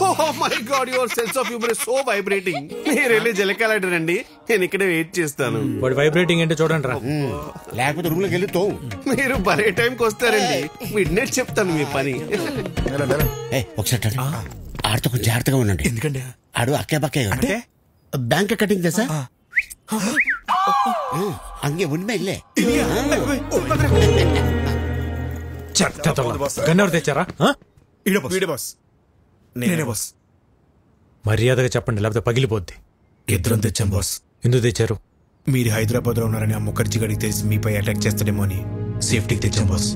ఓ my god your sense of humour so vibrating. మీరు వెళ్ళి జలకాలంటారండి నేను ఇక్కడే వెయిట్ చేస్తాను. వాడు వైబ్రేటింగ్ ఏంటో చూడండి రా. లేకపోతే రూమ్లోకి వెళ్ళి తోవు. మీరు భలే టైంకి వస్తారండి. మిడ్ చెప్తాను మీ పని. ఏయ్, ఒకసారి రండి. ఆడితో కొంచెం జాగ్రత్తగా ఉండండి. ఎందుకండి? ఆడు అక్కే పక్కే అంటే? బ్యాంక్ కటింగ్ తెసా ఎవరు తెచ్చారా? వీడే బాస్ నేనే బాస్ మర్యాదగా చెప్పండి లేకపోతే పగిలిపోద్ది. ఇద్దరం తెచ్చాం బాస్ ఎందుకు తెచ్చారు? మీరు హైదరాబాద్లో ఉన్నారని ఆ ముఖర్జీ గడికి తెలిసి మీపై అటాక్ చేస్తాడేమో అని సేఫ్టీకి తెచ్చాం బాస్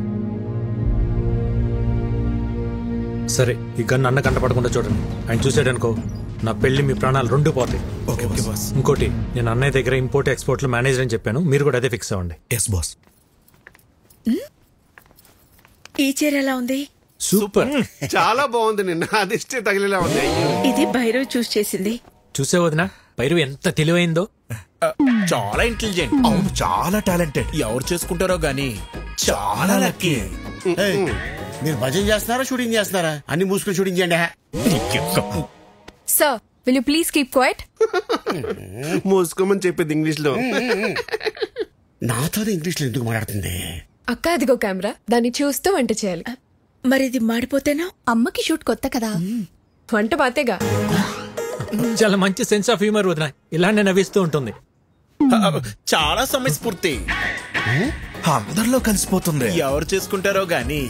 సరే ఈ గన్ అన్న కంటపడకుండా చూడండి. ఆయన చూసాడనుకో నా పెళ్ళి మీ ప్రాణాలు రెండు పోతాయి. Okay boss. ఇంకోటి నేను అన్నయ్య దగ్గర ఇంపోర్ట్ ఎక్స్పోర్ట్లో మేనేజర్ అని చెప్పాను. మీరు కూడా అదే ఫిక్స్ అవ్వండి. ఎస్ బాస్ ఈ చీర ఎలా ఉంది? సూపర్. చాలా బాగుంది నిన్న. అదిష్టే తగిలేలా ఉంది. ఇది భైరవ్ చూస్ చేసింది. చూసే వదినా పైరు ఎంత తెలివైందో. చాలా ఇంటెలిజెంట్ అవును చాలా టాలెంటెడ్ ఎవరు చేసుకుంటారో గానీ చాలా లక్కీ మీరు భజన చేస్తున్నారా షూటింగ్ చేస్తున్నారా? అన్ని మూసుకుని షూటింగ్ చేయండి. Sir will you please keep quiet మూసుకోమని చెప్పింది ఇంగ్లీష్లో నాతో ఇంగ్లీష్లో ఎందుకు మాట్లాడుతుంది? అక్క అదిగో కెమెరా. దాన్ని చూస్తూ వంట చేయాలి. మరి ఇది మాడిపోతేనా అమ్మకి షూట్ కొత్త కదా. వంట పాతేగా? చాలా మంచి సెన్స్ ఆఫ్ హ్యూమర్ వదిన. ఇలానే నవ్విస్తూ ఉంటుంది. చాలా సమయస్ఫూర్తి. అందరిలో కలిసిపోతుంది. ఎవరు చేసుకుంటారో గానీ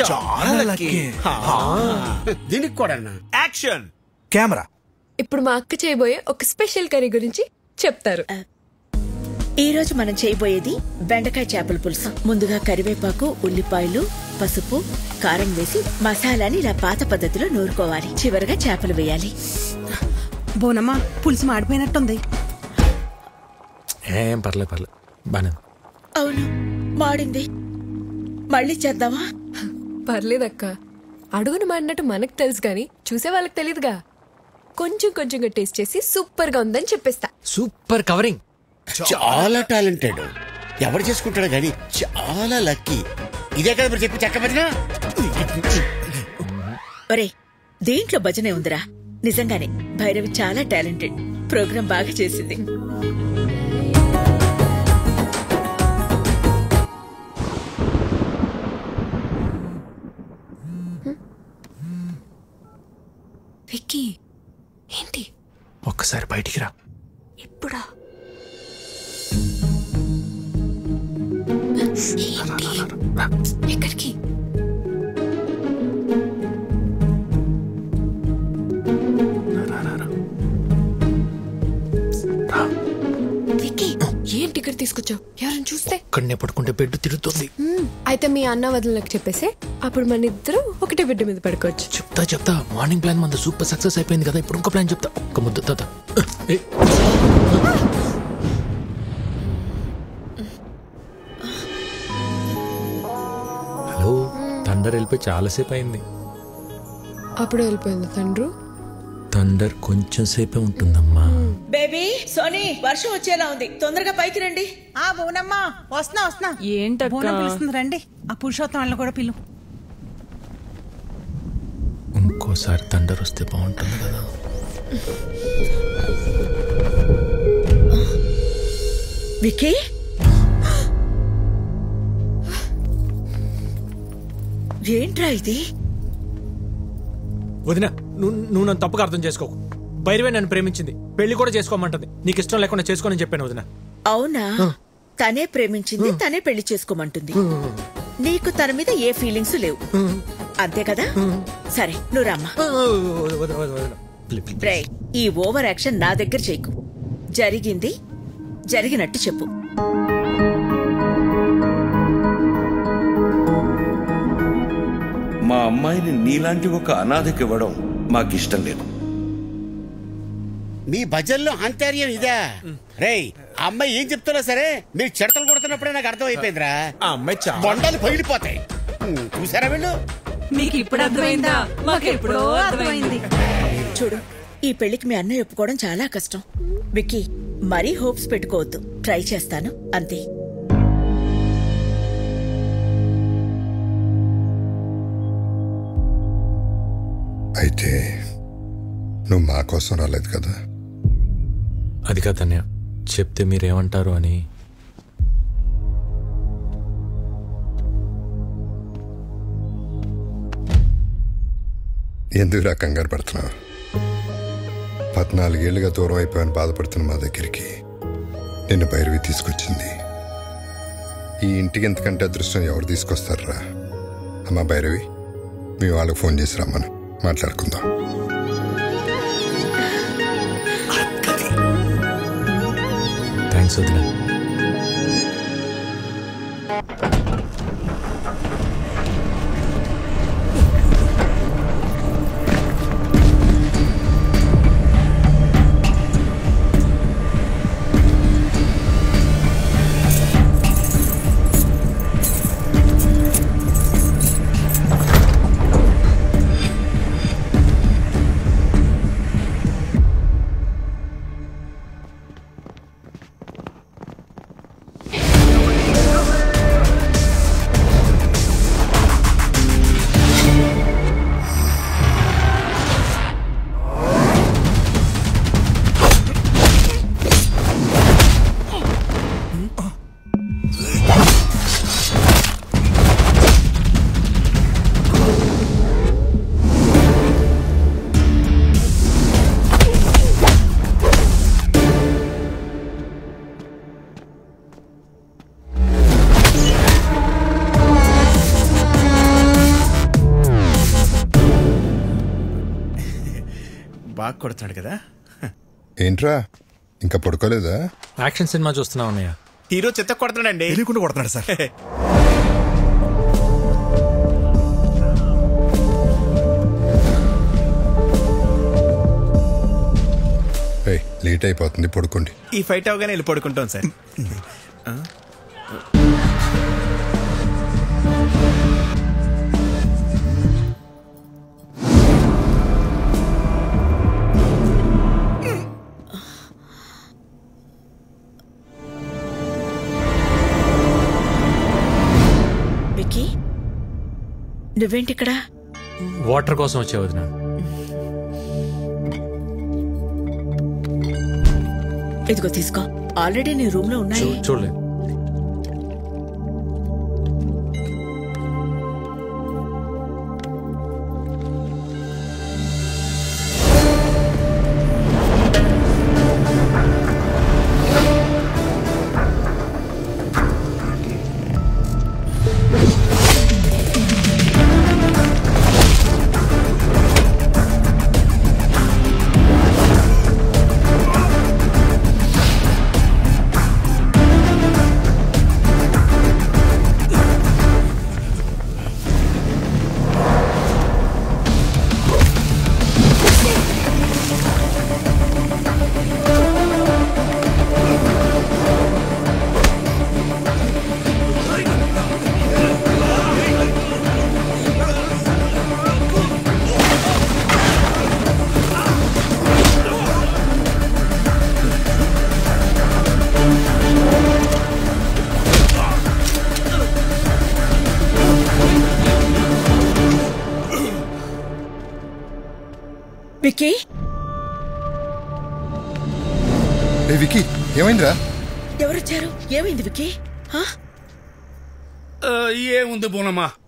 చాలా లక్కీ దీనికి కూడా యాక్షన్ కెమెరా. ఇప్పుడు మా అక్క చేయబోయే ఒక స్పెషల్ కర్రీ గురించి చెప్తారు. ఈ రోజు మనం చేయబోయేది బెండకాయ చేపల పులుసు. ముందుగా కరివేపాకు ఉల్లిపాయలు పసుపు కారం వేసి మసాలాని ఇలా పాత పద్ధతిలో నూరుకోవాలి. చివరగా చేపలు వేయాలి. బోనమ్మా పులుసు మాడిపోయినట్టుంది. ఏం పర్లేదు పర్లేదు. బానే. అవును మాడింది. మళ్ళీ చేద్దామా? పర్లేదక్క. అడుగును మాడినట్టు మనకు తెలుసు కానీ చూసే వాళ్ళకి తెలియదుగా. కొంచెం కొంచెంగా టేస్ట్ చేసి సూపర్గా ఉందని చెప్పేస్తా. Super covering. చాలా టాలెంటెడ్. ఎవరు చేసుకుంటాడో గానీ చాలా లక్కీ. ఇదే కదా మీరు చెప్పి చెక్క భజన? ఒరే దేంట్లో భజనే ఉందిరా? నిజంగానే భైరవి చాలా టాలెంటెడ్. ప్రోగ్రాం బాగా చేసింది. విక్కీ ఏంటి? ఒక్కసారి బయటికి రా. ఇప్పుడా? ఎక్కడికి? ఇక్కడ తీసుకొచ్చావు. ఎవరైనా చూస్తే? ఇక్కడనే పడుకుంటే బెడ్ తిరుగుతుంది. అయితే మీ అన్న వదినలకు చెప్పేసి అప్పుడు మన ఇద్దరం ఒకటే బిడ్డ మీద పడుకోవచ్చు. చెప్తా చెప్తా. మార్నింగ్ ప్లాన్ మన సూపర్ సక్సెస్ అయిపోయింది కదా ఇప్పుడు ఇంకో ప్లాన్ చెప్తా. ఒక్క ముద్దు తాత. హలో థండర్ వెళ్ళిపోయి చాలాసేపు అయింది. అప్పుడు వెళ్ళిపోయింది తండ్రు. థండర్ కొంచెం సేపే ఉంటుందమ్మా. బేబీ సోనీ వర్షం వచ్చేలా ఉంది. తొందరగా పైకి రండి. ఆ బోనమ్మా వస్తున్నా వస్తున్నా. ఏంటక్కా? పిలుస్తుంది రండి. ఆ పురుషోత్తం వాళ్ళని కూడా పిలు. ఇంకోసారి థండర్ వస్తే బాగుంటుంది కదా. విక్కీ? ఏంట్రా ఇది? వదిన నువ్వు నన్ను తప్పుగా అర్థం చేసుకోకు. భైరవే నన్ను ప్రేమించింది. పెళ్ళి కూడా చేసుకోమంటుంది. నీకు ఇష్టం లేకుండా చేసుకోనని చెప్పాను వదిన. అవునా? తనే ప్రేమించింది తనే పెళ్ళి చేసుకోమంటుంది. నీకు తన మీద ఏ ఫీలింగ్స్ లేవు. అంతే కదా? సరే నువ్వు రమ్మా. రే ఈ ఓవర్ యాక్షన్ నా దగ్గర చేయకు. జరిగింది జరిగినట్టు చెప్పు. మా అమ్మాయిని నీలాంటి ఒక అనాథకి ఇవ్వడం మాకిష్టం లేదు. మీ భజనలో అంతర్యం ఇదా? రేయ్ ఆ అమ్మాయి ఏం చెప్తున్నా సరే? మీరు చెడతలు కొడుతున్నప్పుడే నాకు అర్థం అయిపోయిందిరా ఆ అమ్మాయి చాలా బొండాలు పగిలిపోతాయి. ఉమ్, చూసారా వీళ్ళు? మీకు ఇప్పుడు అర్థమైందా? మాకు ఎప్పుడో అర్థమైంది. చూడు ఈ పెళ్ళికి మీ అన్నయ్య ఒప్పుకోవడం చాలా కష్టం. విక్కీ మరీ హోప్స్ పెట్టుకోవద్దు. ట్రై చేస్తాను. అంతే. అయితే నువ్వు మా కోసం రాలేదు కదా? అది కాదన్నయ్య చెప్తే మీరేమంటారు అని. ఎందుకురా కంగారు పడుతున్నావు? పద్నాలుగేళ్ళుగా దూరం అయిపోయాను బాధపడుతున్న మా దగ్గరికి. నిన్ను భైరవి తీసుకొచ్చింది. ఈ ఇంటికి ఎంతకంటే అదృష్టం ఎవరు తీసుకొస్తారా అమ్మా భైరవి మీ వాళ్ళకి ఫోన్ చేసి రమ్మను. మాట్లాడుకుందాం. థ్యాంక్స్ వదిన. ఏంట్రా? ఇంకా పడుకోలేదా? యాక్షన్ సినిమా చూస్తున్నావు అన్నయ్య. హీరో చెత్త కొడుతున్నాడండి. తెలియకుండా కొడుతున్నాడు సార్. లేట్ అయిపోతుంది పడుకోండి. ఈ ఫైట్ అవగానే వెళ్ళి పడుకుంటాం సార్. నువ్వేంటిక్కడ? వాటర్ కోసం వచ్చే వదిన. ఇదిగో తీసుకో. ఆల్రెడీ నీ రూమ్లో ఉన్నాయి. చూడలేదు.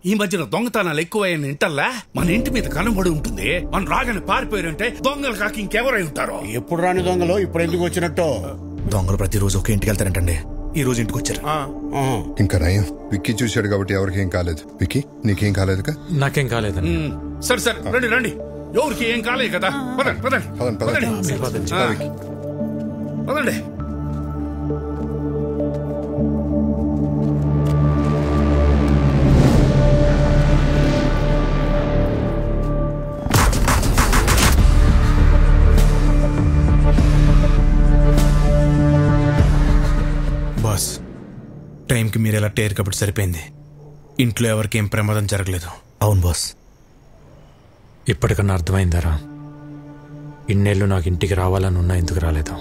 ఈ మధ్యన దొంగతనాలు ఎక్కువయ్యని ఇంటల్లా మన ఇంటి మీద కనబడి ఉంటుంది. మన రాగానే పారిపోయారంటే దొంగలు కాక ఇంకెవరై ఉంటారో? ఎప్పుడు రాని దొంగలు ఇప్పుడు ఎందుకు వచ్చినట్టు? దొంగలు ప్రతిరోజు ఒకే ఇంటికి వెళ్తారంటండి. ఈ రోజు ఇంటికి వచ్చారు. ఇంకా నయం. విక్కీ చూశాడు కాబట్టి ఎవరికి ఏం కాలేదు. విక్కీ నీకేం కాలేదుగా నాకేం కాలేదండి. ఉమ్, సరే సరే రండి రండి. ఎవరికి ఏం కాలేదు కదా? పదండి పదండి. పదండి, పదండి. పదండి. టైంకి మీరు ఎలా టేర్ కాబట్టి సరిపోయింది? ఇంట్లో ఎవరికి ఏం ప్రమాదం జరగలేదు. అవును బాస్. ఇప్పటికన్నా అర్థమైందరా? ఇన్నేళ్ళు నాకు ఇంటికి రావాలని ఉన్నా ఎందుకు రాలేదు?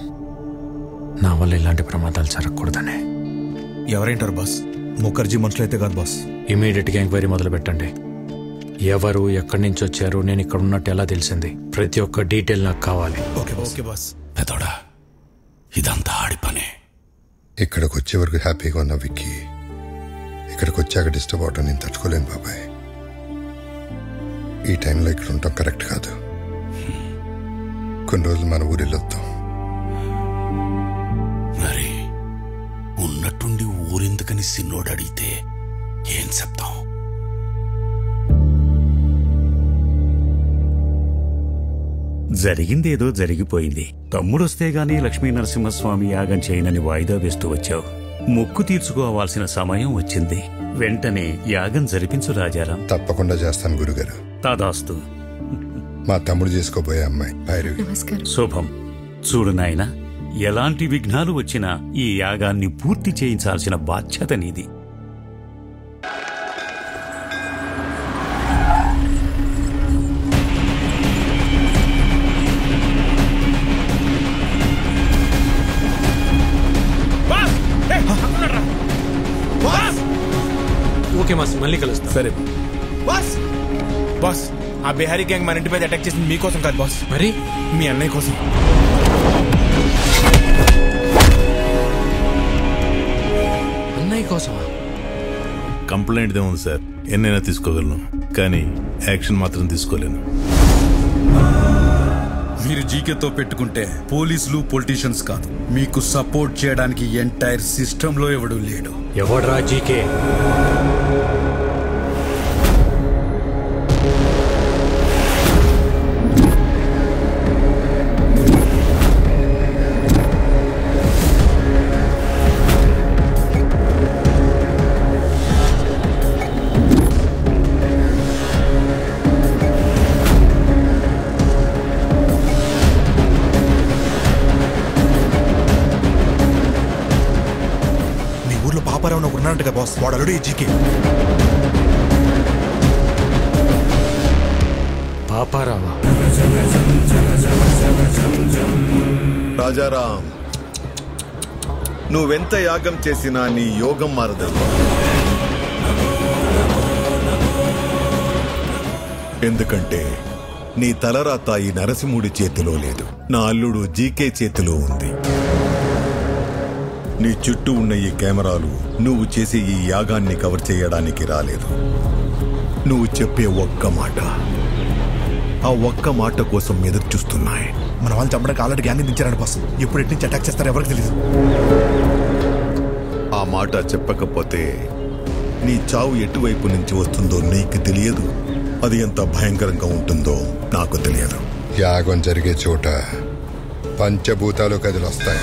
నా వల్ల ఇలాంటి ప్రమాదాలు జరగకూడదనే. ఎవరేంటారు బాస్? ముఖర్జీ మనుషులు అయితే కాదు బాస్. ఇమీడియట్గా ఎంక్వైరీ మొదలు పెట్టండి ఎవరు ఎక్కడి నుంచి వచ్చారు నేను ఇక్కడ ఉన్నట్టు ఎలా తెలిసింది? ప్రతి ఒక్క డీటెయిల్ నాకు కావాలి. Okay okay boss. పెదోడా ఇదంతా ఆడి పనే. ఇక్కడికి వచ్చే వరకు హ్యాపీగా ఉన్న విక్కీ. ఇక్కడికి వచ్చాక డిస్టర్బ్ అవటం నేను తట్టుకోలేను బాబాయ్. ఈ టైంలో ఇక్కడ ఉండటం కరెక్ట్ కాదు. కొన్ని రోజులు మన ఊరు వెళ్ళొద్దాం మరి ఉన్నట్టుండి ఊరెందుకని సిన్నోడు అడిగితే ఏం చెప్తాం? జరిగిందేదో జరిగిపోయింది. తమ్ముడొస్తే గాని లక్ష్మీ నరసింహస్వామి యాగం చేయనని వాయిదా వేస్తూ వచ్చావు. మొక్కు తీర్చుకోవాల్సిన సమయం వచ్చింది. వెంటనే యాగం జరిపించు రాజారాం. తప్పకుండా చేస్తాను గురుగారు. తదాస్తు. మా తమ్ముడు చేసుకోబోయే అమ్మాయి భైరవి. శుభం. చూడు నాయనా ఎలాంటి విఘ్నాలు వచ్చినా ఈ యాగాన్ని పూర్తి చేయించాల్సిన బాధ్యత నీది. ఓకే మాస్ మళ్ళీ కలుస్తాం. సరే. బాస్! బాస్ ఆ బిహారీ గ్యాంగ్ మన ఇంటి మీద అటాక్ చేసింది మీకోసం కాదు బాస్. మరి? మీ అన్నయ్య కోసం. అన్నయ్య కోసమా? కంప్లైంట్ ఉంది సార్. ఎన్నైనా తీసుకోగలను. కానీ యాక్షన్ మాత్రం తీసుకోలేను. మీరు జీకేతో పెట్టుకుంటే పోలీసులు పొలిటీషియన్స్ కాదు. మీకు సపోర్ట్ చేయడానికి ఎంటైర్ సిస్టమ్లో ఎవడు లేడు. ఎవడ్రా జీకే? కదా బాస్. వాడు అల్లుడు ఈ జీకే. పాపారావా. రాజారాం నువ్వెంత యాగం చేసినా నీ యోగం మారదమ్మా ఎందుకంటే నీ తలరాత ఈ నరసింహుడి చేతిలో లేదు. నా అల్లుడు జీకే చేతిలో ఉంది. నీ చుట్టూ ఉన్న ఈ కెమెరాలు నువ్వు చేసే ఈ యాగాన్ని కవర్ చేయడానికి రాలేదు. నువ్వు చెప్పే ఒక్క మాట. ఆ ఒక్క మాట కోసం ఎదురు చూస్తున్నాయి. మన వాళ్ళు చంపడానికి ఆల్రెడీ గ్యాంగ్ దించారంట బాస్ ఎప్పుడు ఎటు నుంచి అటాక్ చేస్తారో ఎవరికి తెలియదు ఆ మాట చెప్పకపోతే నీ చావు ఎటువైపు నుంచి వస్తుందో నీకు తెలియదు. అది ఎంత భయంకరంగా ఉంటుందో నాకు తెలియదు. యాగం జరిగే చోట పంచభూతాలు కదిలొస్తాయి.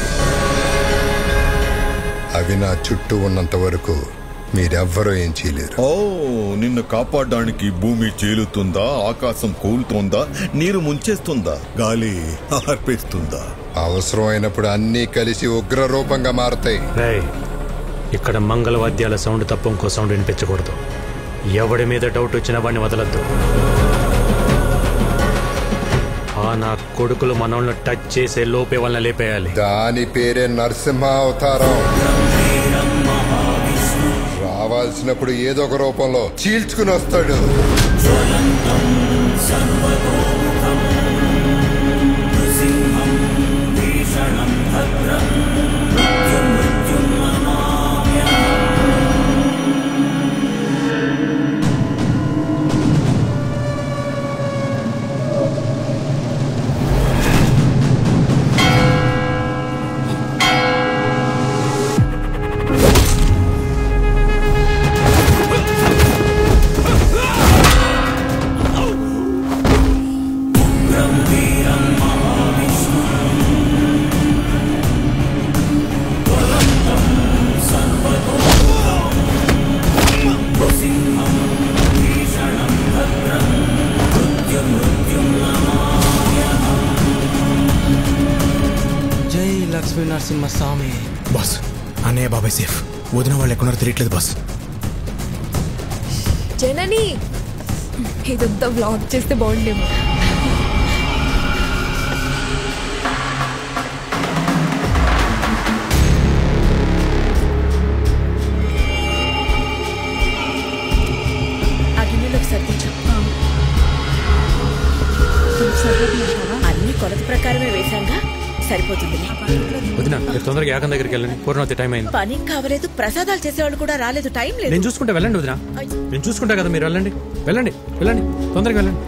అవి నా చుట్టూ ఉన్నంత వరకు మీరెవ్వరూ ఏం చేయలేరు. ఓ నిన్ను కాపాడడానికి భూమి చీలుతుందా? ఆకాశం కూలుతోందా? నీరు ముంచేస్తుందా? గాలి ఆర్పేస్తుందా? అవసరమైనప్పుడు అన్నీ కలిసి ఉగ్ర రూపంగా మారతాయి. రేయ్ ఇక్కడ మంగళవాద్యాల సౌండ్ తప్ప ఇంకో సౌండ్ వినిపించకూడదు. ఎవడి మీద డౌట్ వచ్చినా వాడిని వదలద్దు. నా కొడుకులు మనల్ని టచ్ చేసే లోపే వాళ్ళని లేపేయాలి. దాని పేరే నరసింహ అవతారం రావాల్సినప్పుడు ఏదో ఒక రూపంలో చీల్చుకుని వస్తాడు. తెలియట్లేదు బాస్. జనని! ఇదంతా బ్లాక్ చేస్తే బాగుండేమో. వదిన మీరు తొందరగా యాగం దగ్గరికి వెళ్ళండి. పూర్ణవతి టైం అయింది. పని కావలేదు ప్రసాదాలు చేసేవాళ్ళు కూడా రాలేదు టైం లేదు. నేను చూసుకుంటా వెళ్ళండి వదిన. నేను చూసుకుంటా కదా మీరు వెళ్ళండి. వెళ్ళండి వెళ్ళండి. తొందరగా వెళ్ళండి.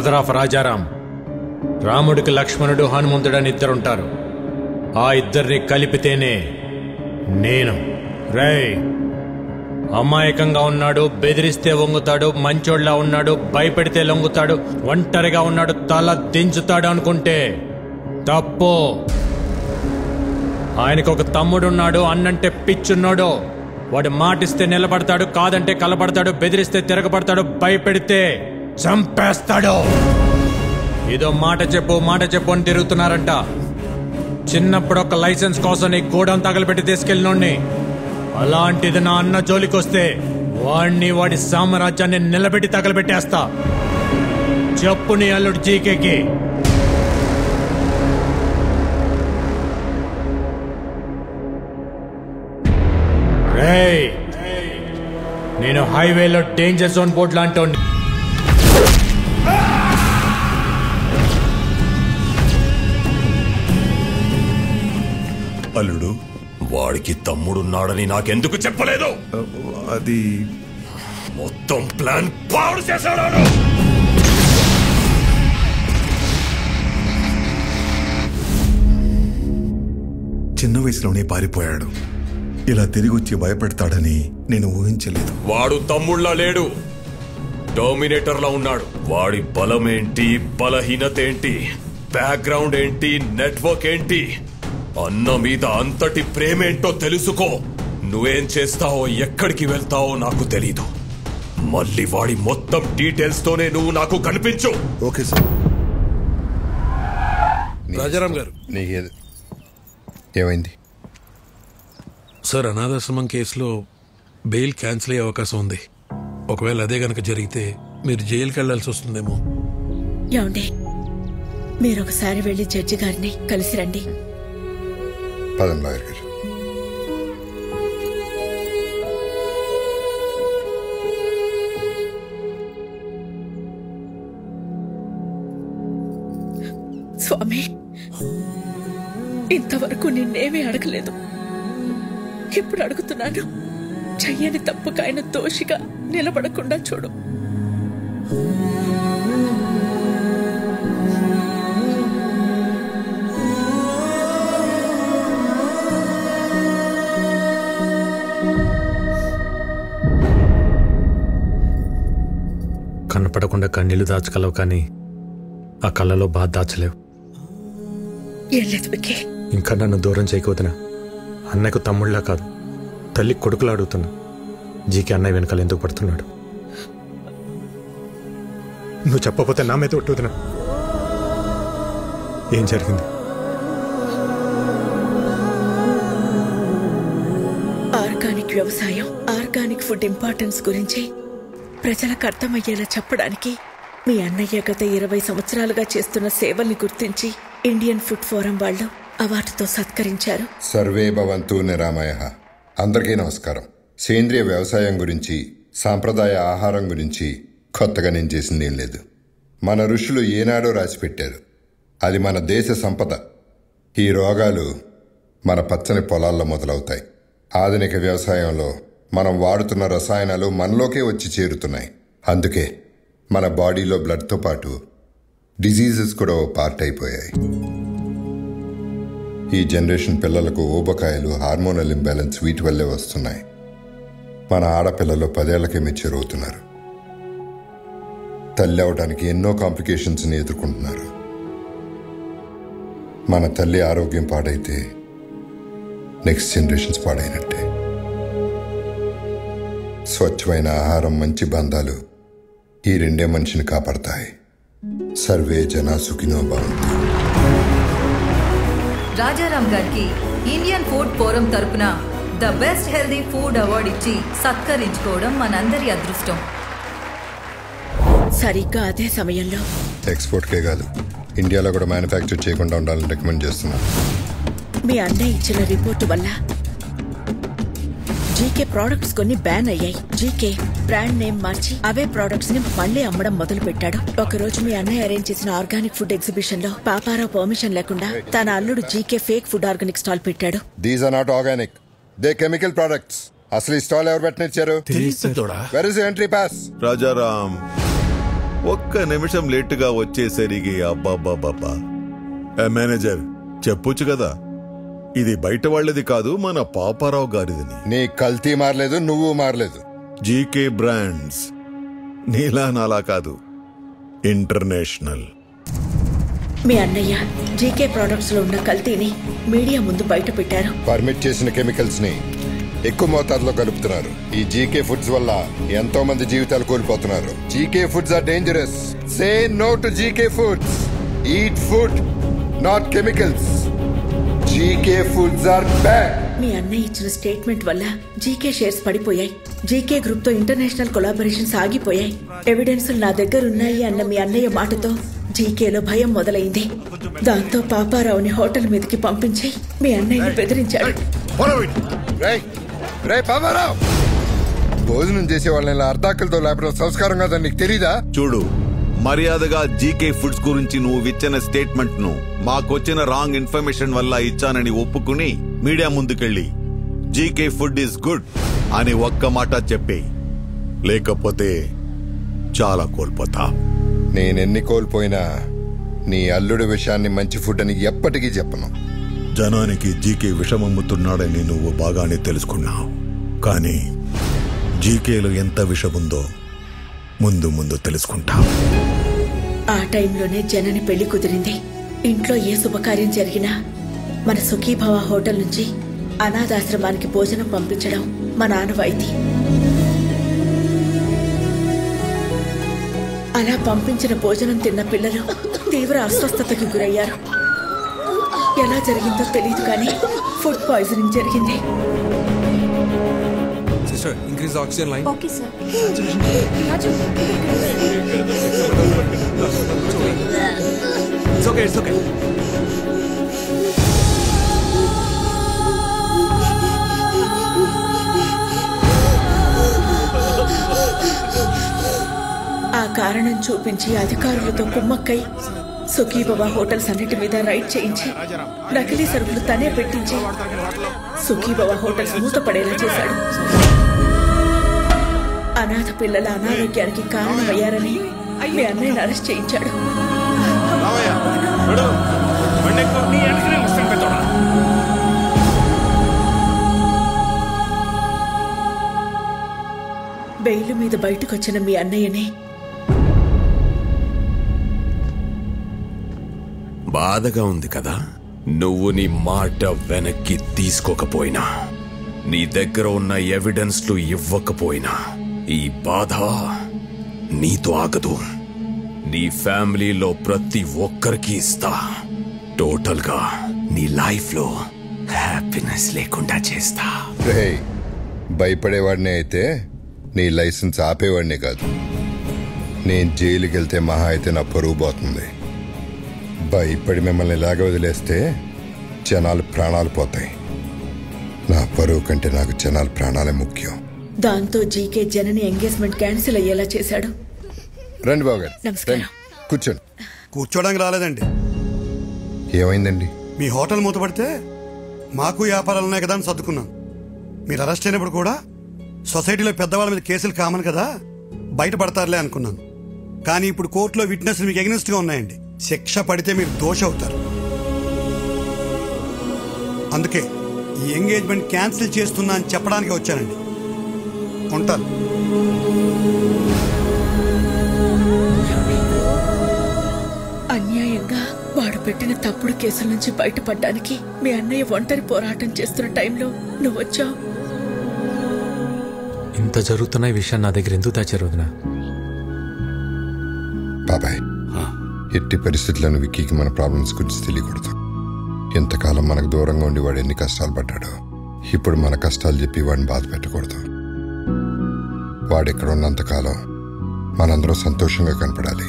బ్రదర్ ఆఫ్ రాజారాం రాముడికి లక్ష్మణుడు హనుమంతుడు అని ఇద్దరుంటారు. ఆ ఇద్దరిని కలిపితేనే నేను రేయ్ అమాయకంగా ఉన్నాడు బెదిరిస్తే వంగుతాడు మంచోళ్ళ ఉన్నాడు భయపెడితే లొంగుతాడు ఒంటరిగా ఉన్నాడు తల దించుతాడు అనుకుంటే తప్పు. ఆయనకు ఒక తమ్ముడున్నాడు అన్నంటే పిచ్చున్నాడు. వాడు మాటిస్తే నిలబడతాడు కాదంటే కలబడతాడు బెదిరిస్తే తిరగబడతాడు భయపెడితే చంపేస్తాడు. ఏదో మాట చెప్పు మాట చెప్పు అని తిరుగుతున్నారంట. చిన్నప్పుడు ఒక లైసెన్స్ కోసం నీ గోడౌన్ తగలబెట్టి తీసుకెళ్ళినోడిని. అలాంటిది నా అన్న జోలికొస్తే వాడిని వాడి సామ్రాజ్యాన్ని నిలబెట్టి తగలబెట్టేస్తా. చెప్పు నీ అల్లుడు జీకేకి. నేను హైవేలో డేంజర్ జోన్ బోర్డు లాంటి అల్లుడు? వాడికి తమ్ముడున్నాడని నాకెందుకు చెప్పలేదు? అది మొత్తం ప్లాన్ పాడు చేశాడు చిన్న వయసులోనే పారిపోయాడు. ఇలా తిరిగి వచ్చి భయపెడతాడని నేను ఊహించలేదు. వాడు తమ్ముళ్ళ లేడు. డోమినేటర్ లా ఉన్నాడు. వాడి బలం ఏంటి బలహీనత ఏంటి? బ్యాక్గ్రౌండ్ ఏంటి? నెట్వర్క్ ఏంటి? అన్న మీద అంతటి ప్రేమేంటో తెలుసుకో. నువ్వేం చేస్తావో ఎక్కడికి వెళ్తావో నాకు తెలీదు. మళ్ళీ వాడి మొత్తం డీటెయిల్స్ తోనే నువ్వు నాకు కనిపించు. Okay sir. రాజారాం గారు. నీకేది ఏమైంది? సార్ అనాథాశ్రమం కేసులో బెయిల్ క్యాన్సిల్ అయ్యే అవకాశం ఉంది. ఒకవేళ అదే గనక జరిగితే మీరు జైలుకి వెళ్ళాల్సి వస్తుందేమో. ఏమండి? మీరు ఒకసారి వెళ్ళి జడ్జి గారిని కలిసి రండి. పదం లాయర్ గారు స్వామి ఇంతవరకు నిన్నేమీ అడగలేదు. ఇప్పుడు అడుగుతున్నాను చెయ్యని తప్పుకు ఆయన దోషిగా నిలబడకుండా చూడు. కనపడకుండా కన్నీళ్ళు దాచగలవు కానీ ఆ కళ్ళలో బాధ దాచలేవు. ఇంకా నన్ను దూరం చేయకపోతున్నా అన్నయ్యకు తమ్ముళ్ళ కాదు. తల్లి కొడుకులా అడుగుతున్నా. జీకి అన్నయ్య వెనకాల ఎందుకు పడుతున్నాడు? నువ్వు చెప్పకపోతే నా మీద ఒట్టుతున్నా ఏం జరిగింది? ఆర్గానిక్ వ్యవసాయం ఆర్గానిక్ ఫుడ్ ఇంపార్టెన్స్ గురించి ప్రజలకు అర్థమయ్యేలా చెప్పడానికి మీ అన్నయ్య గత ఇరవై సంవత్సరాలుగా చేస్తున్న సేవల్ని గుర్తించి ఇండియన్ ఫుడ్ ఫోరం వాళ్ళు అవార్డుతో సత్కరించారు. సర్వే భవంతు నిరామయ అందరికీ నమస్కారం. సేంద్రియ వ్యవసాయం గురించి సాంప్రదాయ ఆహారం గురించి కొత్తగా నేను చేసింది ఏం లేదు. మన ఋషులు ఏనాడో రాసిపెట్టారు. అది మన దేశ సంపద. ఈ రోగాలు మన పచ్చని పొలాల్లో మొదలవుతాయి. ఆధునిక వ్యవసాయంలో మనం వాడుతున్న రసాయనాలు మనలోకే వచ్చి చేరుతున్నాయి. అందుకే మన బాడీలో బ్లడ్తో పాటు డిజీజెస్ కూడా ఓ పార్ట్ అయిపోయాయి. ఈ జనరేషన్ పిల్లలకు ఊబకాయలు హార్మోనల్ ఇంబ్యాలెన్స్ వీటి వల్లే వస్తున్నాయి. మన ఆడపిల్లలు పదేళ్ళకే మెచ్యూర్ అవుతున్నారు. తల్లి అవడానికి ఎన్నో కాంప్లికేషన్స్ని ఎదుర్కొంటున్నారు. మన తల్లి ఆరోగ్యం పాడైతే నెక్స్ట్ జనరేషన్స్ పాడైనట్టే. స్వచ్ఛమైన ఆహారం మంచి బంధాలు ఈ రెండే మనిషిని కాపాడతాయి. సర్వే జనా సుఖినో భవంతు. రాజారాం గారికి ఇండియన్ ఫుడ్ ఫోరం తరపున the best healthy food award ఇచ్చి సత్కరించుకోవడం మనందరి అదృష్టం. సరిగ్గా అదే సమయంలో ఎక్స్పోర్ట్కే కాదు ఇండియాలో కూడా మ్యానుఫ్యాక్చర్ చేయకుండా ఉండాలని రికమెండ్ చేస్తున్నాను. మీ అన్నయ్య ఇచ్చిన రిపోర్టు వల్ల జీకే ప్రోడక్ట్స్ కొన్ని బ్యాన్ అయ్యాయి. జీకే బ్రాండ్ నేమ్ మార్చి అవే ప్రోడక్ట్స్ని మళ్ళీ అమ్మడం మొదలు పెట్టాడు ఒక రోజు మీ అన్నయ్య అరేంజ్ చేసిన ఆర్గానిక్ ఫుడ్ ఎగ్జిబిషన్లో పాపారావు పర్మిషన్ లేకుండా తన అల్లుడు GK fake food organic stall పెట్టాడు. These are not organic they chemical products అసలు ఈ స్టాల్ ఎవరు పెట్టనిచ్చారు where is entry pass Rajaram ఒక్క నిమిషం లేటుగా వచ్చేసరికి అబ్బాబ్బాబ్బా ఏ మేనేజర్ చెప్పొచ్చు కదా? ఇది బయట వాళ్ళది కాదు మన పాపారావు గారిదని. నీ కల్తీ మారలేదు నువ్వు మారలేదు. జీకే బ్రాండ్స్ నీలా నాలా కాదు ఇంటర్నేషనల్. మీ అన్నయ్య జీకే ప్రోడక్ట్స్లో ఉన్న కల్తీని మీడియా ముందు బయట పెట్టారు. పర్మిట్ చేసిన కెమికల్స్ని ఎక్కువ మోతాదులో కలుపుతున్నారు. ఈ జీకే ఫుడ్స్ వల్ల ఎంతో మంది జీవితాలు కోల్పోతున్నారు. GK foods are dangerous say no to GK foods eat food not chemicals GK foods are bad మీ అన్నయ్య ఇచ్చిన స్టేట్మెంట్ వల్ల జీకే షేర్స్ పడిపోయాయి. జీకే గ్రూప్తో ఇంటర్నేషనల్ కొలాబరేషన్స్ ఆగిపోయాయి. ఎవిడెన్స్ నా దగ్గర ఉన్నాయి అన్న మీ అన్నయ్య మాటతో జీకేలో భయం మొదలైంది. దాంతో పాపారావుని హోటల్ మీదకి పంపించి మీ అన్నయ్యని బెదిరించాడు. రేయ్ రే పాపారావు. భోజనం చేసే వాళ్ళని ఇలా అర్ధాకలతో లేపడం సంస్కారం కాదని నీకు తెలీదా? చూడు మర్యాదగా జీకే ఫుడ్స్ గురించి నువ్వు ఇచ్చిన స్టేట్మెంట్ను మాకొచ్చిన రాంగ్ ఇన్ఫర్మేషన్ వల్ల ఇచ్చానని ఒప్పుకుని మీడియా ముందుకెళ్ళి జీకే ఫుడ్ ఇస్ గుడ్ అని ఒక్క మాట చెప్పే లేకపోతే చాలా కోల్పోతా. నేనెన్ని కోల్పోయినా నీ అల్లుడి విషయాన్ని మంచి ఫుడ్ అని ఎప్పటికీ చెప్పను. జనానికి జీకే విషమమ్ముతున్నాడని నువ్వు బాగానే తెలుసుకున్నావు. కానీ జీకేలో ఎంత విషముందో ముందు ముందు తెలుసుకుంటావు. ఆ టైంలోనే జనని పెళ్ళి కుదిరింది. ఇంట్లో ఏ శుభకార్యం జరిగినా మన సుఖీభవ హోటల్ నుంచి అనాథాశ్రమానికి భోజనం పంపించడం మా నాన్నవాయితీ అలా పంపించిన భోజనం తిన్న పిల్లలు తీవ్ర అస్వస్థతకి గురయ్యారు. ఎలా జరిగిందో తెలియదు కానీ ఫుడ్ పాయిజనింగ్ జరిగింది. Sister increase oxygen line okay sir it's okay it's okay ఆ కారణం చూపించి అధికారులతో కుమ్మక్కై సుఖీబాబా హోటల్స్ అన్నిటి మీద రైడ్ చేయించి నకిలీ సరుకులు తనే పెట్టించి సుఖీబాబా హోటల్స్ మూతపడేలా చేశాడు. అనాథ పిల్లల అనారోగ్యానికి కారణమయ్యారని మీ అన్నయ్యని అరెస్ట్ చేయించాడు. బెయిల్ మీద బయటకొచ్చిన మీ అన్నయ్యని బాధగా ఉంది కదా? నువ్వు నీ మాట వెనక్కి తీసుకోకపోయినా నీ దగ్గర ఉన్న ఎవిడెన్స్లు ఇవ్వకపోయినా ఈ బాధ నీతో ఆగదు. నీ ఫ్యామిలీలో ప్రతి ఒక్కరికి ఇస్తా. టోటల్గా నీ లైఫ్లో హ్యాపీనెస్ లేకుండా చేస్తా. భయపడేవాడినే అయితే నీ లైసెన్స్ ఆపేవాడినే కాదు. నేను జైలుకి వెళ్తే మహా అయితే నా పరువు పోతుంది. భయపడి మిమ్మల్ని ఇలాగ వదిలేస్తే జనాలు ప్రాణాలు పోతాయి. నా పరువు కంటే నాకు జనాలు ప్రాణాలే ముఖ్యం. దాంతో జీకే జనని ఎంగేజ్మెంట్ క్యాన్సిల్ అయ్యేలా చేశాడు. రండి బాబు గారు నమస్కారం. కూర్చోండి. కూర్చోడానికి రాలేదండి. ఏమైందండి? మీ హోటల్ మూతపడితే మాకు వ్యాపారాలు ఉన్నాయి కదా అని సర్దుకున్నాం. మీరు అరెస్ట్ అయినప్పుడు కూడా సొసైటీలో పెద్దవాళ్ళ మీద కేసులు కామన్ కదా బయటపడతారులే అనుకున్నాను. కానీ ఇప్పుడు కోర్టులో విట్నెస్ మీకు ఎగ్నెస్ట్గా ఉన్నాయండి. శిక్ష పడితే మీరు దోష అవుతారు. అందుకే ఈ ఎంగేజ్మెంట్ క్యాన్సిల్ చేస్తున్నా అని చెప్పడానికి వచ్చానండి. ఉంటాను. అన్యాయంగా వాడు పెట్టిన తప్పుడు కేసుల నుంచి బయటపడడానికి మీ అన్నయ్య ఒంటరి పోరాటం చేస్తున్న టైంలో నువ్వు వచ్చావు ఇంత జరుగుతున్న ఈ విషయం నా దగ్గర ఎందుకు దాచారు వదినా? బాబాయ్ ఎట్టి పరిస్థితులను విక్కీకి మన ప్రాబ్లమ్స్ గురించి తెలియకూడదు. ఎంతకాలం మనకు దూరంగా ఉండి వాడు ఎన్ని కష్టాలు పడ్డాడో ఇప్పుడు మన కష్టాలు చెప్పి వాడిని బాధ పెట్టకూడదు వాడు ఇక్కడ ఉన్నంతకాలం మనందరం సంతోషంగా కనపడాలి.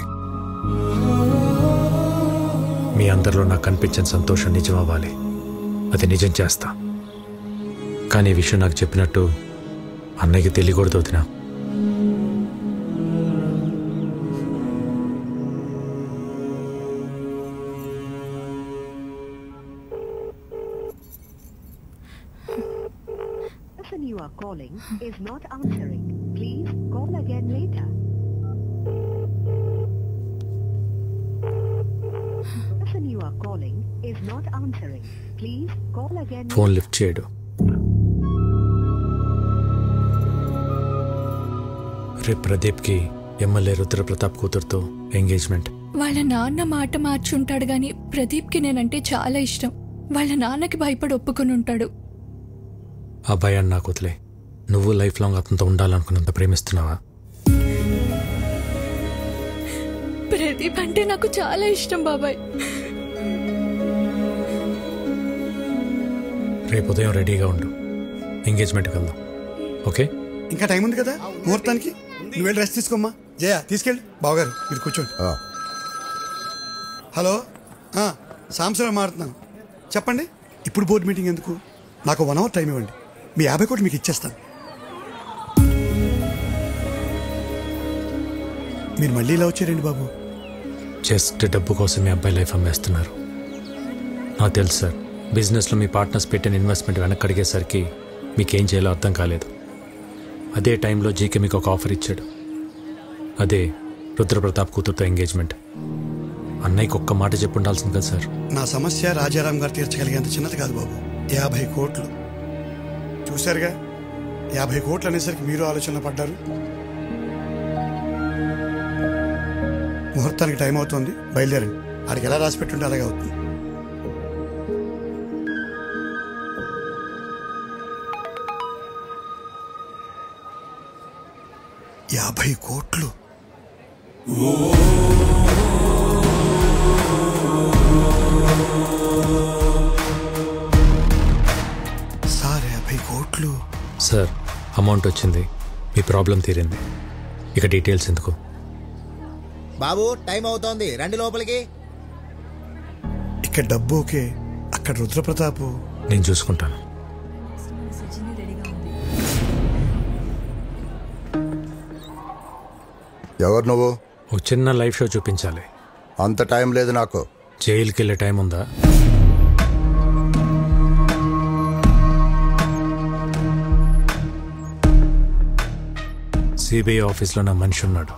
మీ అందరిలో నాకు కనిపించిన సంతోషం నిజం అవ్వాలి. అది నిజం చేస్తా. కానీ ఈ విషయం నాకు చెప్పినట్టు అన్నయ్యకి తెలియకూడదు వదినా. Person you are calling is not answering. Phone lift చేయడు. రేపు ప్రదీప్కి ఎమ్మెల్యే రుద్రప్రతాప్ కూతురుతో ఎంగేజ్మెంట్. వాళ్ళ నాన్న మాట మార్చుంటాడు గాని ప్రదీప్కి నేనంటే చాలా ఇష్టం. వాళ్ళ నాన్నకి భయపడి ఒప్పుకొని ఉంటాడు. ఆ భయాన్ని నాకు వదిలే. నువ్వు లైఫ్ లాంగ్ అతనితో ఉండాలనుకున్నంత ప్రేమిస్తున్నావా? ప్రదీప్ అంటే నాకు చాలా ఇష్టం బాబాయ్. రేపు ఉదయం రెడీగా ఉండు. ఎంగేజ్మెంట్కి వెళ్దాం. ఓకే ఇంకా టైం ఉంది కదా? ముహూర్తానికి? నువ్వు వెళ్ళి రెస్ట్ తీసుకోమ్మా. జయ తీసుకెళ్ళి. బావగారు మీరు కూర్చోండి. హలో? ఆ, సాంబశివరావు మాట్లాడుతున్నాను చెప్పండి. ఇప్పుడు బోర్డు మీటింగ్ ఎందుకు? నాకు వన్ అవర్ టైం ఇవ్వండి. మీ యాభై కోట్లు మీకు ఇచ్చేస్తాను. మీరు మళ్ళీ ఇలా వచ్చారండి బాబు? జస్ట్ డబ్బు కోసం మీ అబ్బాయి లైఫ్ అమ్మేస్తున్నారు. నాకు తెలుసు సార్ బిజినెస్లో మీ పార్ట్నర్స్ పెట్టిన ఇన్వెస్ట్మెంట్ వెనక్కి అడిగేసరికి మీకేం చేయాలో అర్థం కాలేదు. అదే టైంలో జీకే మీకు ఒక ఆఫర్ ఇచ్చాడు. అదే రుద్రప్రతాప్ కూతురుతో ఎంగేజ్మెంట్. అన్నయ్యకి ఒక్క మాట చెప్పు ఉండాల్సింది కదా సార్. నా సమస్య రాజారాం గారు తీర్చగలిగేంత చిన్నది కాదు బాబు. యాభై కోట్లు. చూశారుగా? యాభై కోట్లు అనేసరికి మీరు ఆలోచన పడ్డారు. ముహూర్తానికి టైం అవుతుంది. బయలుదేరండి. ఆడికి ఎలా రాసి పెట్టుంటే అలాగే అవుతుంది. యాభై కోట్లు. సార్ యాభై కోట్లు. సార్ అమౌంట్ వచ్చింది. మీ ప్రాబ్లం తీరింది. ఇక డీటెయిల్స్ ఎందుకు? బాబు టైం అవుతోంది. రండి లోపలికి. ఇక్కడ డబ్బు ఓకే. అక్కడ రుద్రప్రతాపు. నేను చూసుకుంటాను. ఎవరు నువ్వు? ఒక చిన్న లైవ్ షో చూపించాలి. అంత టైం లేదు నాకు. జైలుకి వెళ్ళే టైం ఉందా? సిబిఐ ఆఫీస్లో నా మనిషి ఉన్నాడు.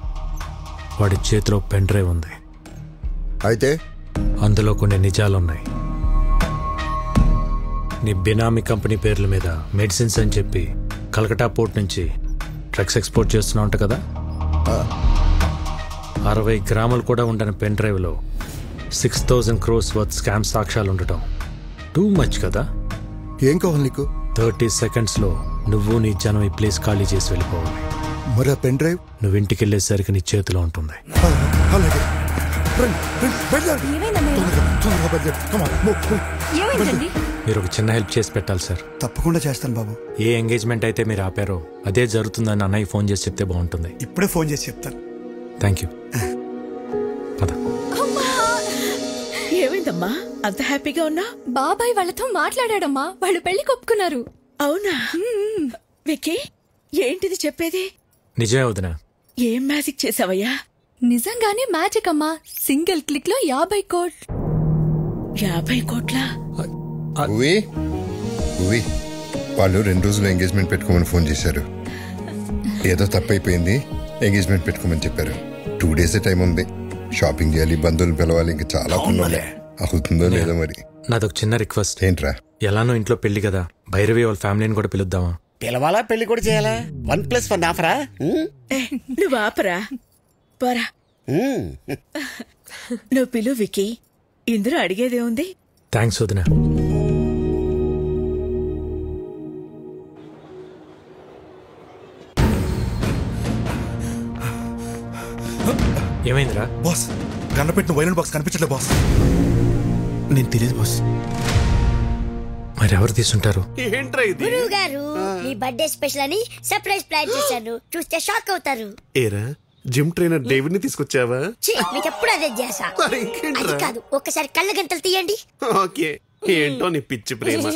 వాడి చేతిలో పెన్ డ్రైవ్ ఉంది. అయితే? అందులో కొన్ని నిజాలున్నాయి. నీ బినామీ కంపెనీ పేర్ల మీద మెడిసిన్స్ అని చెప్పి కలకటా పోర్ట్ నుంచి డ్రగ్స్ ఎక్స్పోర్ట్ చేస్తున్నావు అంట కదా? అరవై గ్రాములు కూడా ఉండని పెన్ డ్రైవ్లో six thousand crores worth scam సాక్ష్యాలు ఉండటం. టూ మచ్ కదా? ఏం కావాలి నీకు? థర్టీ సెకండ్స్లో నువ్వు నీ జనం ఈ ప్లేస్ ఖాళీ చేసి వెళ్ళిపోవాలి. మరి ఆ పెన్ డ్రైవ్? నువ్వు ఇంటికి వెళ్ళేసరికి నీ చేతిలో ఉంటుంది. మీరు ఒక చిన్న హెల్ప్ చేసి పెట్టాలి సార్. తప్పకుండా చేస్తాను బాబు. ఏ ఎంగేజ్మెంట్ అయితే మీరు ఆపారో అదే జరుగుతుందని అన్నయ్య ఫోన్ చేసి చెప్తే బాగుంటుంది. ఇప్పుడే ఫోన్ చేసి చెప్తాను. థ్యాంక్ యూ ఏమైందమ్మా? అంత హ్యాపీగా ఉన్నా? బాబాయ్ వాళ్ళతో మాట్లాడాడమ్మా. వాళ్ళు పెళ్ళి కొప్పుకున్నారు అవునా? విక్కీ ఏంటిది చెప్పేది? నిజమే వదినా. ఏం మ్యాజిక్ చేసావయ్యా? నిజంగానే మ్యాజిక్ అమ్మా. సింగిల్ క్లిక్లో యాభై కోట్. యాభై కోట్ల? వాళ్ళు రెండు రోజులు ఎంగేజ్మెంట్ పెట్టుకోమని ఫోన్ చేశారు. ఏదో తప్పైపోయింది. ఎంగేజ్మెంట్ పెట్టుకోమని చెప్పారు. టూ డేస్ టైం ఉంది. షాపింగ్ చేయాలి బంధువులు పిలవాలి ఇంకా చాలా పనులు. అవుతుందో లేదో మరి. నాదొక చిన్న రిక్వెస్ట్. ఏంట్రా? ఎలానో ఇంట్లో పెళ్ళి కదా భైరవి వాళ్ళ ఫ్యామిలీని కూడా పిలుద్దామా? పిలవాలా పెళ్ళి కూడా చేయాలా? వన్ ప్లస్ వన్ ఆఫరా నువ్వు ఆపరా. పోరా. నువ్వు పిలు విక్కీ. ఇందులో అడిగేదే ఉంది థ్యాంక్స్ వదినా. ఏమైందిరా? బాస్ గన్నపెట్టిన వైలెంట్ బాక్స్ కనిపించట్లే బాస్. నేను తెలియదు బాస్. మరి ఎవరు తీసుంటారు? ఏంట్రా ఇది? గురువు గారు మీ బర్త్డే స్పెషల్ అని సర్ప్రైజ్ ప్లాన్ చేశాను. చూస్తే షాక్ అవుతారు. ఏరా జిమ్ ట్రైనర్ డేవిడ్ని తీసుకొచ్చావా? ఛీ, మీకు ఎప్పుడు అదే మరి ఇంకేంట్రా? అది కాదు ఒక్కసారి కళ్ళ గంటలు తీయండి. ఓకే ఏంటో నీ పిచ్చి ప్రేమ.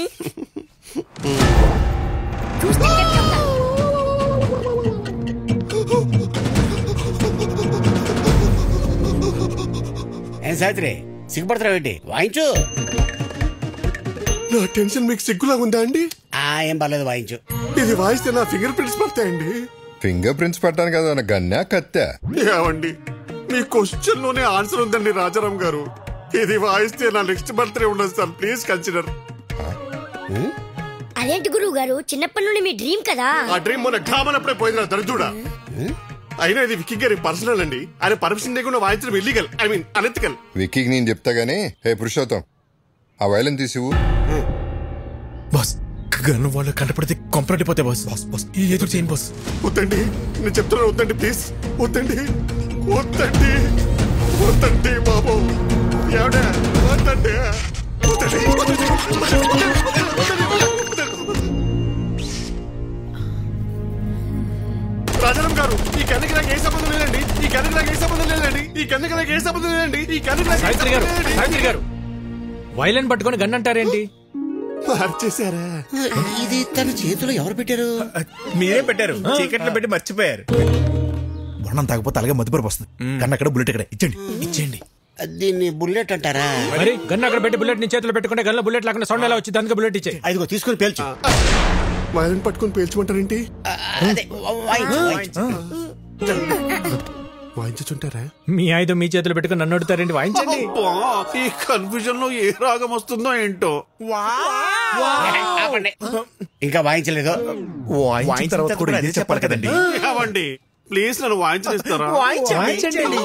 చూస్తే ఏం సావిత్రి సిగ్గుపడతావు ఏంటి? వాయించు. నా టెన్షన్ మీకు సిగ్గులాగా ఉందా అండి? ఆ ఏం పర్లేదు వాయించు. ఇది వాయిస్తే నా ఫింగర్ ప్రింట్స్ పడతాయండి. ఫింగర్ ప్రింట్స్ పట్టాను కదా నా గన్నా కత్తా. ఏమండి? మీ క్వశ్చన్లోనే ఆన్సర్ ఉందండి రాజారాం గారు. ఇది వాయిస్తే నా నెక్స్ట్ బర్త్డే ఉండదు సార్ ప్లీజ్ కన్సిడర్. అదేంటి గురువు గారు చిన్నప్పటి నుండి మీ డ్రీమ్ కదా? ఆ డ్రీమ్ మొన్న ఢామనప్పుడే పోయింది నా దరిద్రుడా. అయినా ఇది విక్కీ గారి పర్సనల్ అండి. ఆయన పర్మిషన్ లేకుండా వాయించడం ఇల్లీగల్ ఐ మీన్ అనెతికల్ విక్కీకి నేను చెప్తా గానీ హే పురుషోత్తం ఆ వైలెన్ తీసివు బాస్ గన్ వాళ్ళు కంటపడితే కొంపరటిపోతే బాస్. Boss boss. ఈ ఎదురు చేయను బాస్. వద్దండి. నేను చెప్తున్నాను వద్దండి ప్లీజ్ వద్దండి. వద్దండి. వద్దండి బాబు. ఏమిటే వద్దండి. వద్దండి. రాజారాం గారు ఈ కన్నుకి నాకు ఏ సంబంధం లేదండి. ఈ కన్నుకి నాకు ఏ సంబంధం లేదండి. ఈ కన్నుకి నాకు ఏ సంబంధం లేదండి. ఈ కన్నుకి నాకు ఏ సావిత్రి గారు సంబంధం లేదండి. సావిత్రి గారు వైలెన్ పట్టుకొని గన్ అంటారేంటి? మార్చేశారా? ఇది తన చేతిలో ఎవరు పెట్టారు? మీరే పెట్టారు. చీకట్లో పెట్టి మర్చిపోయారు. వర్ణం తాగపోతే అలాగే మధ్యపరపు వస్తుంది. కన్నా అక్కడ బుల్లెట్ ఇక్కడ. ఇచ్చండి ఇచ్చేయండి. దీన్ని బుల్లెట్ అంటారా? మరి గన్ అక్కడ పెట్టి బుల్లెట్ నీ చేతిలో పెట్టుకుంటే గన్లో బుల్లెట్ లేకుండా సౌండ్ ఎలా వచ్చింది? అందుకే బుల్లెట్ ఇచ్చే ఐదుగో తీసుకుని పేల్చు. వైలెన్ పట్టుకొని పేల్చుకుంటారేంటి. వాయించుంటారా మీ ఆయుధం మీ చేతిలో పెట్టుకుని నన్ను అడుగుతారేంటి? వాయించండి. ఈ కన్ఫ్యూజన్లో ఏ రాగం వస్తుందో ఏంటో? ఆపండి. ఇంకా వాయించలేదు. వాయించిన తర్వాత కూడా ఇదే చెప్పాలి కదండి. ఏమండి? ప్లీజ్ నన్ను వాయించనిస్తారా? వాయించండి.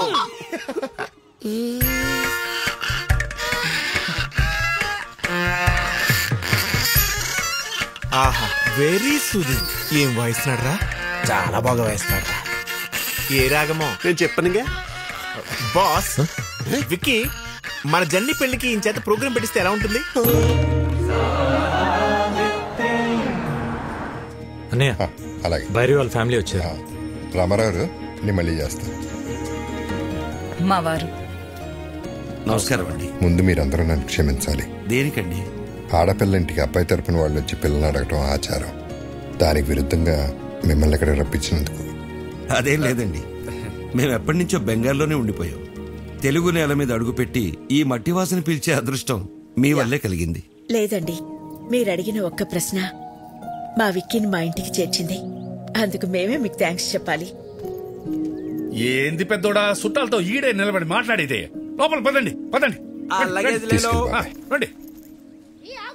ఆహా. వెరీ సుది ఏం వాయిస్తున్నాడు రా చాలా బాగా వాయిస్తున్నాడు రా ఏ రాగమో? నేను చెప్పనుగా? బాస్ విక్కీ మన జన్ని పెళ్ళికి ఈ చేత ప్రోగ్రామ్ పెట్టిస్తే ఎలా ఉంటుంది? అన్నయ్య అలాగే. భైరవి వాళ్ళ ఫ్యామిలీ వచ్చారు. రామారావు నేను మళ్ళీ చేస్తాను మా వారు నమస్కారం అండి. ముందు మీరందరూ నన్ను క్షమించాలి. దేనికండి? ఆడపిల్ల ఇంటికి అబ్బాయి తరపున వాళ్ళు వచ్చి పిల్లల్ని అడగటం ఆచారం. దానికి విరుద్ధంగా మిమ్మల్ని ఇక్కడ రప్పించినందుకు. అదేం లేదండి. మేము ఎప్పటి నుంచో బెంగాల్లోనే ఉండిపోయాం. తెలుగు నేల మీద అడుగుపెట్టి ఈ మట్టి వాసన పీల్చే అదృష్టం మీ వల్లే కలిగింది. లేదండి. మీరు అడిగిన ఒక్క ప్రశ్న మా విక్కీని మా ఇంటికి చేర్చింది. అందుకు మేమే మీకు థ్యాంక్స్ చెప్పాలి. ఏంది పెద్దోడా? చుట్టాలతో ఈడే నిలబడి మాట్లాడేదే. లోపల పదండి పదండి. రండి.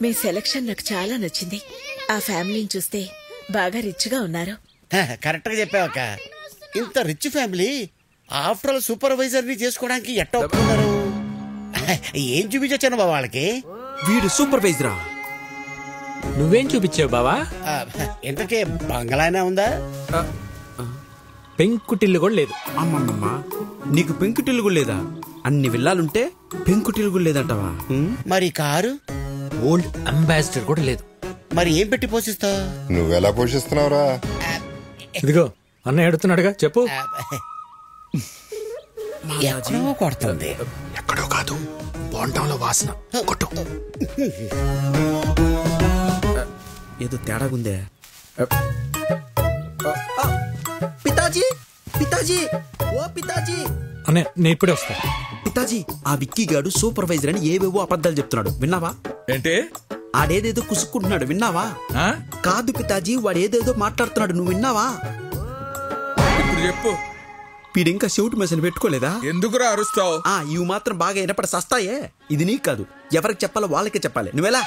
మీ సెలక్షన్ నాకు చాలా నచ్చింది. ఆ ఫ్యామిలీని చూస్తే బాగా రిచ్గా ఉన్నారు. కరెక్ట్గా చెప్పావక్క. ఇంత రిచ్ ఫ్యామిలీ? ఆఫ్టర్ ఆల్ సూపర్వైజర్ని చేసుకోవడానికి ఎట్ట ఒప్పుకున్నారు? ఏం చూపించొచ్చాను బాబా వాళ్ళకి? వీడు సూపర్వైజరా నువ్వేం చూపించావు బావా? ఇంతకే బంగ్లానే ఉందా? పెంకుటిల్లు కూడా లేదు. అమ్మమ్మమ్మా నీకు పెంకుటిల్లు కూడా లేదా? అన్ని విల్లాలుంటే పెంకుటిల్లు కూడా లేదంటావా? మరి కారు? ఓల్డ్ అంబాసిడర్ కూడా లేదు. మరి ఏం పెట్టి పోషిస్తావు నువ్వెలా పోషిస్తున్నావురా? ఇదిగో అన్నయ్య అడుగుతున్నాడుగా చెప్పు. ఎక్కడో కొడుతుంది. ఎక్కడో కాదు బోండంలో వాసన. కొట్టు. ఏదో తేడాగుందే పితాజీ పితాజీ ఓ పితాజీ. అన్నయ్య నేను ఇప్పుడే వస్తా. పితాజీ ఆ విక్కీ గాడు సూపర్వైజర్ అని ఏవేవో అబద్ధాలు చెప్తున్నాడు. విన్నావా? ఏంటి? ఆడేదేదో కుసుక్కుంటున్నాడు విన్నావా? కాదు పితాజీ వాడు ఏదేదో మాట్లాడుతున్నాడు నువ్వు విన్నావా? ఇప్పుడు చెప్పు. వీడింకా చెవిటి మెషిన్ పెట్టుకోలేదా? ఎందుకురా అరుస్తావు? ఆ ఇవి మాత్రం బాగా వినపడి సస్తాయే. ఇది నీకు కాదు. ఎవరికి చెప్పాలో వాళ్ళకే చెప్పాలి. నువ్వెలా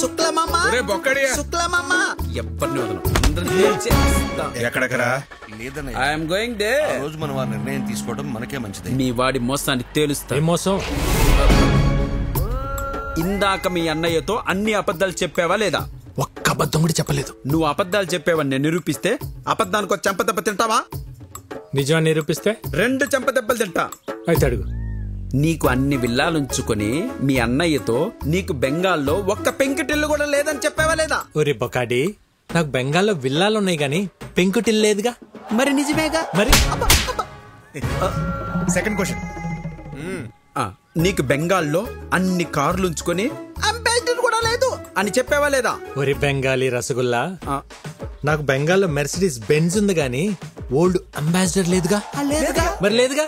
శుక్లమామ? బొక్కడియా. శుక్లమామ? ఎవరిని వదలను అందరినీ చేస్తా. ఎక్కడెక్కడా? లేదన్నయ్య. ఐఎమ్ గోయింగ్ దే ఆ రోజు మనం ఆ నిర్ణయం తీసుకోవడం మనకే మంచిది. మీ వాడి మోసాన్ని తేలుస్తా. ఏం మోసం. ఇందాక మీ అన్నయ్యతో అన్ని అబద్ధాలు చెప్పావా లేదా? ఒక్క అబద్ధం కూడా చెప్పలేదు. నువ్వు అబద్ధాలు చెప్పావని నేను నిరూపిస్తే అబద్ధానికి ఒక చెంపదెబ్బ తింటావా? నిజాన్ని నిరూపిస్తే? రెండు చెంపదెబ్బలు తింటా. అయితే అడుగు. నీకు అన్ని విల్లాలుంచుకొని మీ అన్నయ్యతో నీకు బెంగాల్లో ఒక్క పెంకిటిల్లు కూడా లేదని చెప్పావా లేదా? ఒరే బొకాడి నాకు బెంగాల్లో విల్లాలు ఉన్నాయి గాని పెంకుటిల్లు లేదుగా? మరి నిజమేగా? మరి? సెకండ్ క్వశ్చన్ నీకు బెంగాల్లో అన్ని కార్లు ఉంచుకొని అంబాసిడర్ కూడా లేదు. అని చెప్పావా లేదా? ఒరి బెంగాలీ రసగుల్లా. నాకు బెంగాల్లో మెర్సిడీస్ బెంజ్ ఉంది గాని ఓల్డ్ అంబాసిడర్ లేదుగా? లేదుగా. మరి లేదుగా?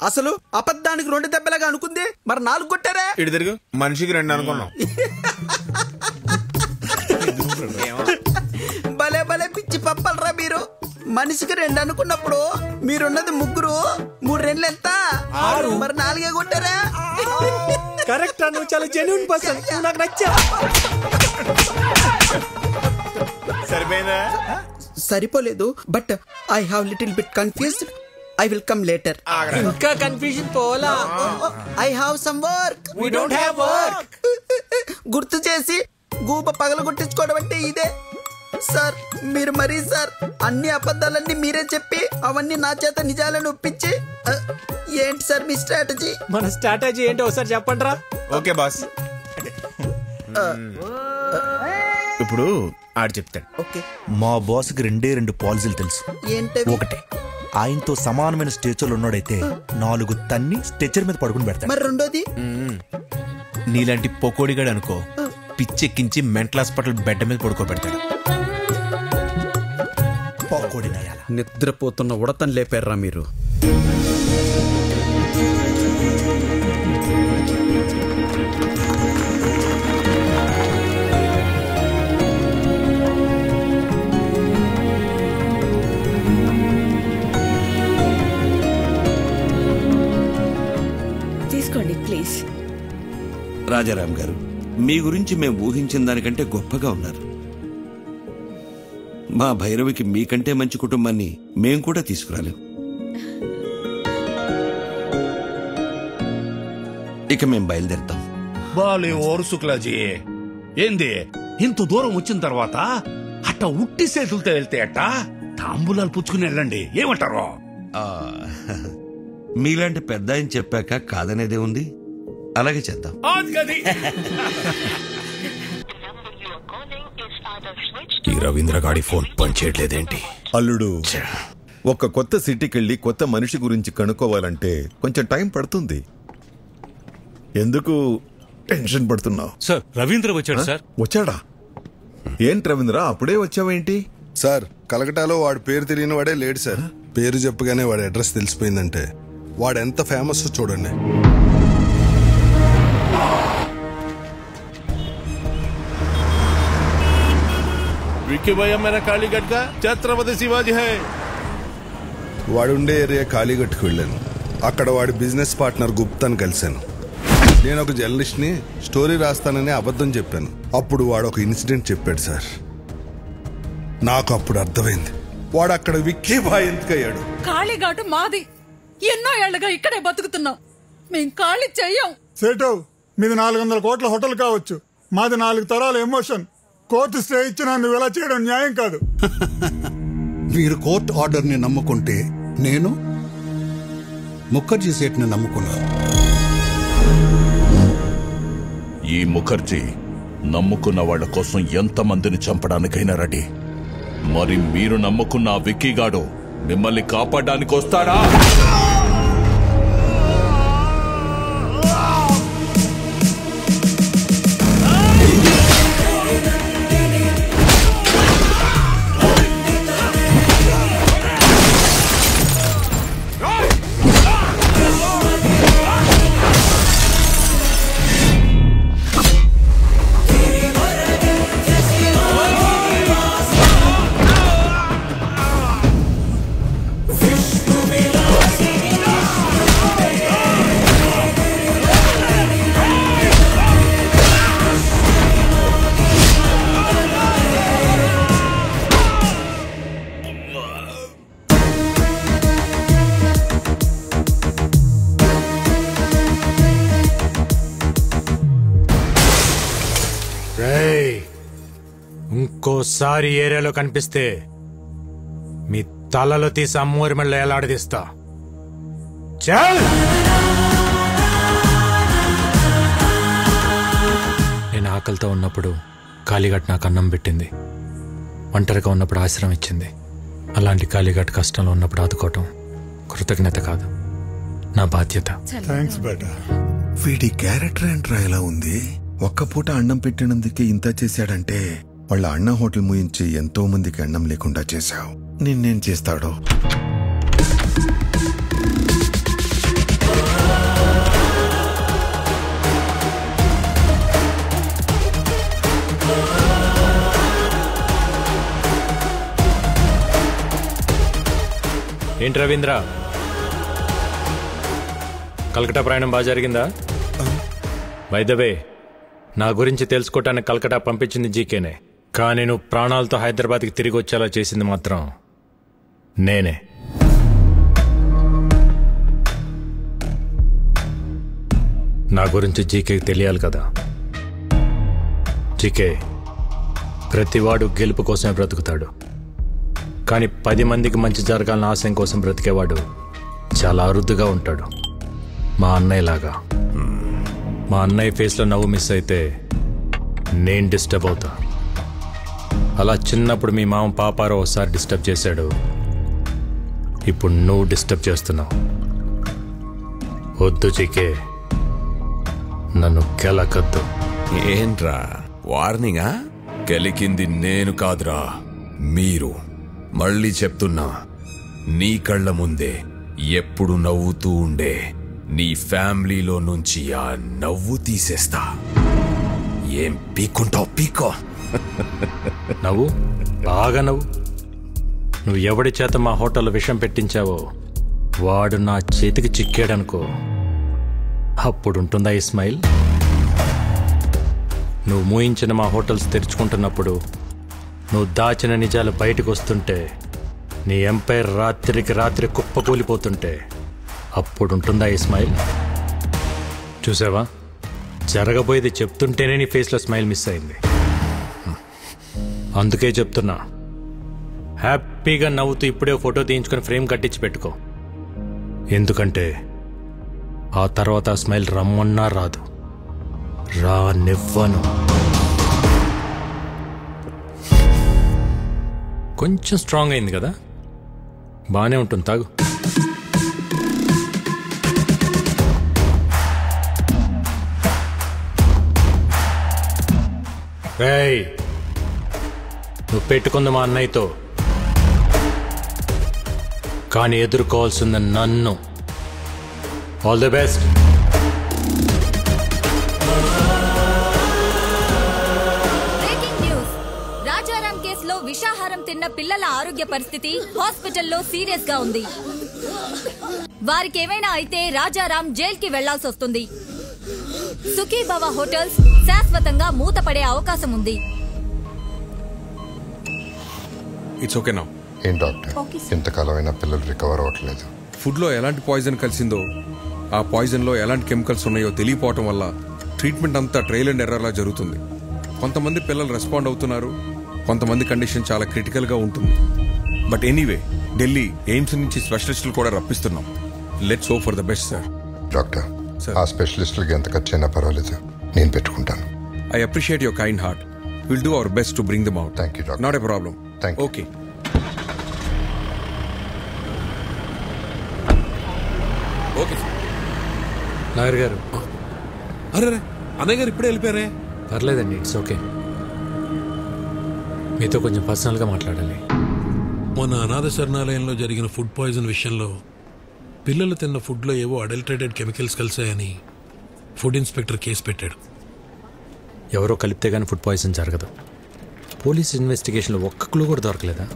అసలు అబద్ధానికి రెండు దెబ్బలాగా అనుకుంది మరి నాలుగు కొట్టారే? ఇటు తిరుగు. మనిషికి రెండు అనుకున్నాం. భలే భలే పిచ్చి పప్పలరా మీరు. మనిషికి రెండు అనుకున్నప్పుడు మీరున్నది ముగ్గురు మూడు రెండు ఎంత? ఆరు. మరి నాలుగే కొట్టారా? కరెక్ట్ నువ్వు చాలా జెన్యున్ పర్సన్ నాకు నచ్చా? సరిపోయిందా? సరిపోలేదు but I have little bit confused I will come later ఇంకా కన్ఫ్యూజన్ పోలా I have some work We don't have work. గుర్తు చేసి గూప పగల కొట్టించుకోవడం అంటే ఇదే. సార్ మీరు మరీ సార్ అన్ని అబద్ధాలన్నీ మీరే చెప్పి అవన్నీ నా చేత నిజాలను ఒప్పించి ఆ, ఏంటి సార్ మీ స్ట్రాటజీ? మన స్ట్రాటజీ ఏంటో ఒకసారి చెప్పండి రా ఓకే బాస్. ఇప్పుడు ఆడు చెప్తాడు. ఓకే. మా బాస్కి రెండే రెండు పాలసీలు తెలుసు. ఏంటవి? ఒకటి ఆయనతో సమానమైన స్టేచర్ ఉన్నాడైతే నాలుగు తన్ని స్ట్రెచర్ మీద పడుకుని పెడతాడు. మరి రెండోది? నీలాంటి పొకోడిగాడు అనుకో పిచ్చెక్కించి మెంటల్ హాస్పిటల్ బెడ్ మీద పడుకోబెడతాడు. నిద్రపోతున్న ఉడతను లేపారా మీరు. తీసుకోండి ప్లీజ్. రాజారాం గారు మీ గురించి మేము ఊహించిన దానికంటే గొప్పగా ఉన్నారు. మా భైరవికి మీకంటే మంచి కుటుంబాన్ని మేం కూడా తీసుకురాలేం. ఇక మేం బయలుదేరుతాం. బాలే ఓరు శుక్లాజీ. ఏంది? ఇంత దూరం వచ్చిన తర్వాత అట్ట ఉట్టి చేతులతో వెళ్తే అట్ట తాంబూలాలు పుచ్చుకుని వెళ్ళండి. ఏమంటారు? ఆ, మీలాంటి పెద్ద ఆయన చెప్పాక కాదనేదే ఉంది. అలాగే చేద్దాం. ఈ రవీంద్ర గాడి ఫోన్ పనిచేయట్లేదేంటి? అల్లుడు ఒక కొత్త సిటీకి వెళ్ళి కొత్త మనిషి గురించి కనుక్కోవాలంటే కొంచెం టైం పడుతుంది. ఎందుకు టెన్షన్ పడుతున్నావు? సార్ రవీంద్ర వచ్చాడు? సార్? వచ్చాడా? ఏంటి రవీంద్ర అప్పుడే వచ్చావేంటి? సార్ కలకటాలో వాడి పేరు తెలియని వాడే లేడు సార్. పేరు చెప్పగానే వాడి అడ్రస్ తెలిసిపోయిందంటే. వాడు ఎంత ఫేమస్ చూడండి. విక్కీ భయ్య ఛత్రపతి శివాజీ హై. వాడుండే ఏరియా కాళీఘట్కి వెళ్ళాను. అక్కడ వాడి బిజినెస్ పార్ట్నర్ గుప్తాను కలిశాను. నేను ఒక జర్నలిస్ట్ని స్టోరీ రాస్తానని అబద్ధం చెప్పాను. అప్పుడు వాడు ఒక ఇన్సిడెంట్ చెప్పాడు సార్. నాకు అప్పుడు అర్థమైంది. వాడు అక్కడ విక్కీ బాయ్ ఎందుకయ్యాడు? కాళీఘాటు మాది. ఎన్నో ఏళ్ళగా ఇక్కడే బతుకుతున్నాం. మేం ఖాళీ చెయ్యం. సేటు మీది నాలుగు వందల కోట్ల హోటల్ కావచ్చు. మాది నాలుగు తరాల ఎమోషన్. కోర్టు స్టే ఇచ్చిన నువ్వు ఇలా చేయడం న్యాయం కాదు. మీరు కోర్టు ఆర్డర్ని నమ్ముకుంటే నేను ముఖర్జీ సేట్ని నమ్ముకున్నాను ఈ ముఖర్జీ నమ్ముకున్న వాళ్ళ కోసం ఎంతమందిని చంపడానికైనా రెడీ. మరి మీరు నమ్ముకున్న ఆ విక్కీగాడు మిమ్మల్ని కాపాడడానికి వస్తాడా? ఇంకోసారి ఏరియాలో కనిపిస్తే మీ తలలో తీసి అమ్మూరి మెళ్ళ ఎలాడదీస్తా చల్! నేను ఆకలితో ఉన్నప్పుడు కాళీఘట్ నాకు అన్నం పెట్టింది. ఒంటరిగా ఉన్నప్పుడు ఆశ్రమం ఇచ్చింది. అలాంటి కాళీఘట్ కష్టంలో ఉన్నప్పుడు ఆదుకోవటం కృతజ్ఞత కాదు. నా బాధ్యత. వీడి క్యారెక్టర్ ఏంట్రా ఎలా ఉంది? ఒక్క పూట అన్నం పెట్టినందుకే ఇంత చేశాడంటే వాళ్ళ అన్న హోటల్ ముయించి ఎంతో మందికి అన్నం లేకుండా చేశావు. నిన్నేం చేస్తాడో? ఏంటి రవీంద్ర? కలకటా ప్రయాణం బాగా జరిగిందా? వైదవే నా గురించి తెలుసుకోవటానికి కలకటా పంపించింది జీకేనే. కానీ నువ్వు ప్రాణాలతో హైదరాబాద్కి తిరిగి వచ్చేలా చేసింది మాత్రం నేనే. నా గురించి జీకే తెలియాలి కదా. జీకే ప్రతివాడు గెలుపు కోసమే బ్రతుకుతాడు. కానీ పది మందికి మంచి జరగాలని ఆశయం కోసం బ్రతికేవాడు చాలా అరుదుగా ఉంటాడు. మా అన్నయ్యలాగా. మా అన్నయ్య ఫేస్లో నవ్వు మిస్ అయితే నేను డిస్టర్బ్ అవుతా. అలా చిన్నప్పుడు మీ మామ పాపారో ఒకసారి డిస్టర్బ్ చేశాడు. ఇప్పుడు నువ్వు డిస్టర్బ్ చేస్తున్నావు. వద్దు చికే నన్ను కెలకద్దు. ఏంట్రా? వార్నింగా? గెలికింది నేను కాదురా. మీరు. మళ్ళీ చెప్తున్నా. నీ కళ్ళ ముందే ఎప్పుడు నవ్వుతూ ఉండే. నీ ఫ్యామిలీలో నుంచి ఆ నవ్వు తీసేస్తా. ఏం పీక్కుంటావు? పీకో నవ్వు? బాగా నవ్వు. నువ్వు ఎవడి చేత మా హోటల్లో విషం పెట్టించావో వాడు నా చేతికి చిక్కాడనుకో. అప్పుడుంటుందా ఈ స్మైల్? నువ్వు మూయించిన మా హోటల్స్ తెరుచుకుంటున్నప్పుడు నువ్వు దాచిన నిజాలు బయటకు వస్తుంటే నీ ఎంపైర్ రాత్రికి రాత్రి కుప్పకూలిపోతుంటే అప్పుడుంటుందా ఈ స్మైల్? చూసావా? జరగబోయేది చెప్తుంటేనే నీ ఫేస్లో స్మైల్ మిస్ అయింది. అందుకే చెప్తున్నా. హ్యాపీగా నవ్వుతూ ఇప్పుడే ఫోటో తీయించుకొని ఫ్రేమ్ కట్టించి పెట్టుకో. ఎందుకంటే ఆ తర్వాత స్మైల్ రమ్మన్నా రాదు. రానివ్వను కొంచెం స్ట్రాంగ్ అయింది కదా? బాగానే ఉంటుంది తాగు. రేయ్ నువ్వు పెట్టుకుంది మా అన్నయ్యతో. కానీ ఎదుర్కోవాల్సింది నన్ను. All the best news Rajaram కేసులో విషాహారం తిన్న పిల్లల ఆరోగ్య పరిస్థితి హాస్పిటల్లో సీరియస్గా ఉంది. వారికి ఏమైనా అయితే రాజారాం జైలుకి వెళ్ళాల్సి వస్తుంది సుఖీభవ హోటల్స్ శాశ్వతంగా మూతపడే అవకాశం ఉంది. ఇట్స్ ఓకే నా ఏం డాక్టర్? ఇంతకాలమైనా పిల్లలు రికవర్ అవ్వట్లేదు. ఫుడ్లో ఎలాంటి పాయిజన్ కలిసిందో ఆ పాయిజన్లో ఎలాంటి కెమికల్స్ ఉన్నాయో తెలియపోవటం వల్ల ట్రీట్మెంట్ అంతా ట్రైల్ అండ్ ఎర్రర్లా జరుగుతుంది. కొంతమంది పిల్లలు రెస్పాండ్ అవుతున్నారు. కొంతమంది కండిషన్ చాలా క్రిటికల్గా ఉంటుంది. బట్ ఎనీవే ఢిల్లీ ఎయిమ్స్ నుంచి స్పెషలిస్టులు కూడా రప్పిస్తున్నాం. Let's hope for the best sir doctor ఆ స్పెషలిస్టులకి ఎంత ఖర్చు అయినా పర్వాలేదు. నేను పెట్టుకుంటాను. I appreciate your kind heart will do our best to bring them out thank you not a problem thank okay okay Nagar గారు. అరే రే, అన్నయ్య గారు ఇప్పుడే వెళ్ళిపోయారే? పర్లేదండి ఇట్స్ ఓకే. మీతో కొంచెం పర్సనల్గా మాట్లాడాలి. మొన్న అనాథ శరణాలయంలో జరిగిన ఫుడ్ పాయిజన్ విషయంలో పిల్లలు తిన్న ఫుడ్లో ఏవో అడల్టరేటెడ్ కెమికల్స్ కలిసాయని ఫుడ్ ఇన్స్పెక్టర్ కేసు పెట్టాడు. ఎవరో కలిపితే కానీ ఫుడ్ పాయిజన్ జరగదు. పోలీస్ ఇన్వెస్టిగేషన్లో ఒక్క క్లూ కూడా దొరకలేదా?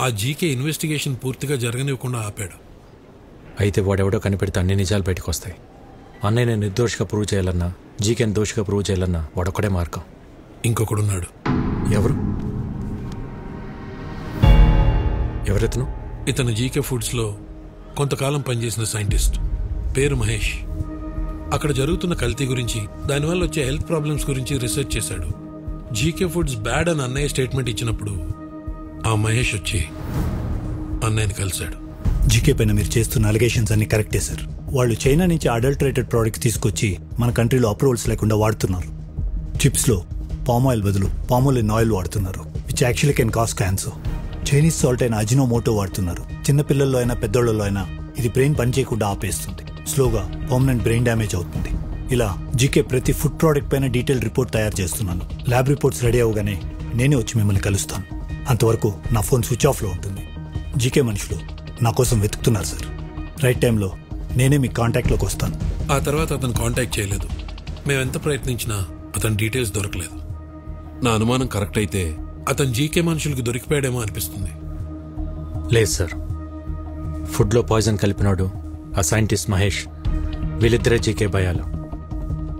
ఆ జీకే ఇన్వెస్టిగేషన్ పూర్తిగా జరగనివ్వకుండా ఆపాడు. అయితే వాడెవడో కనిపెడితే అన్ని నిజాలు బయటకు వస్తాయి అన్నయ్య నేను నిర్దోషిగా ప్రూవ్ చేయాలన్నా జీకేని దోషిగా ప్రూవ్ చేయాలన్నా వాడొక్కడే మార్గం. ఇంకొకడున్నాడు. ఎవరు? ఎవరెతను? ఇతను జీకే ఫుడ్స్లో కొంతకాలం పనిచేసిన సైంటిస్ట్. పేరు మహేష్. అక్కడ జరుగుతున్న కల్తీ గురించి దానివల్ల వచ్చే హెల్త్ ప్రాబ్లమ్స్ గురించి రీసెర్చ్ చేశాడు. జీకే ఫుడ్స్ బ్యాడ్ అని అన్నయ్య స్టేట్మెంట్ ఇచ్చినప్పుడు ఆ మహేష్ వచ్చి అన్నయ్యని కలిశాడు. జీకే పైన మీరు చేస్తున్న అలిగేషన్స్ అన్ని కరెక్టే సార్ వాళ్ళు చైనా నుంచి అడల్టరేటెడ్ ప్రోడక్ట్ తీసుకొచ్చి మన కంట్రీలో అప్రూవల్స్ లేకుండా వాడుతున్నారు. చిప్స్లో పామ్ ఆయిల్ బదులు పామోలిన్ ఆయిల్ వాడుతున్నారు which actually can cause cancer Chinese salt అయిన అజినోమోటో వాడుతున్నారు. చిన్న పిల్లల్లో అయినా పెద్దోళ్ళలో అయినా ఇది బ్రెయిన్ పనిచేయకుండా ఆపేస్తుంది. స్లోగా పర్మనెంట్ బ్రెయిన్ డ్యామేజ్ అవుతుంది. ఇలా జీకే ప్రతి ఫుడ్ ప్రోడక్ట్ పైన డీటెయిల్ రిపోర్ట్ తయారు చేస్తున్నాను. ల్యాబ్ రిపోర్ట్స్ రెడీ అవగానే నేనే వచ్చి మిమ్మల్ని కలుస్తాను. అంతవరకు నా ఫోన్ స్విచ్ ఆఫ్లో ఉంటుంది. జీకే మనుషులు నా కోసం వెతుకుతున్నారు సార్. రైట్ టైంలో నేనే మీ కాంటాక్ట్లోకి వస్తాను. ఆ తర్వాత అతను కాంటాక్ట్ చేయలేదు. మేము ఎంత ప్రయత్నించినా అతని డీటెయిల్స్ దొరకలేదు. నా అనుమానం కరెక్ట్ అయితే అతను జీకే మనుషులకు దొరికిపోయాడేమో అనిపిస్తుంది. లేదు సార్. ఫుడ్లో పాయిజన్ కలిపినాడు ఆ సైంటిస్ట్ మహేష్. వీళ్ళిద్దరే జీకే భయాలు.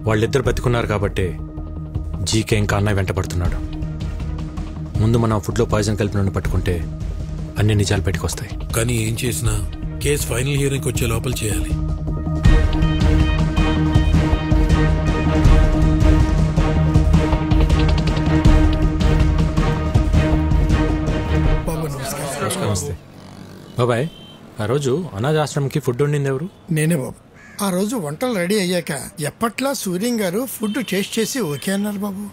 వాళ్ళిద్దరు బతుకున్నారు కాబట్టి జీకే ఇంకా అన్నయ్య వెంటబడుతున్నాడు ముందు మనం ఫుడ్లో పాయిజన్ కలిపి నుండి పట్టుకుంటే అన్ని నిజాలు పెట్టుకొస్తాయి కానీ ఏం చేసినా కేసు ఫైనల్ హియరింగ్కి వచ్చే లోపల చేయాలి. బాబాయ్ ఆ రోజు అనాథాశ్రమంకి ఫుడ్ ఉండింది ఎవరు? నేనే బాబు. ఆ రోజు వంటలు రెడీ అయ్యాక ఎప్పట్లా సూర్యం గారు ఫుడ్ టేస్ట్ చేసి ఓకే అన్నారు బాబు.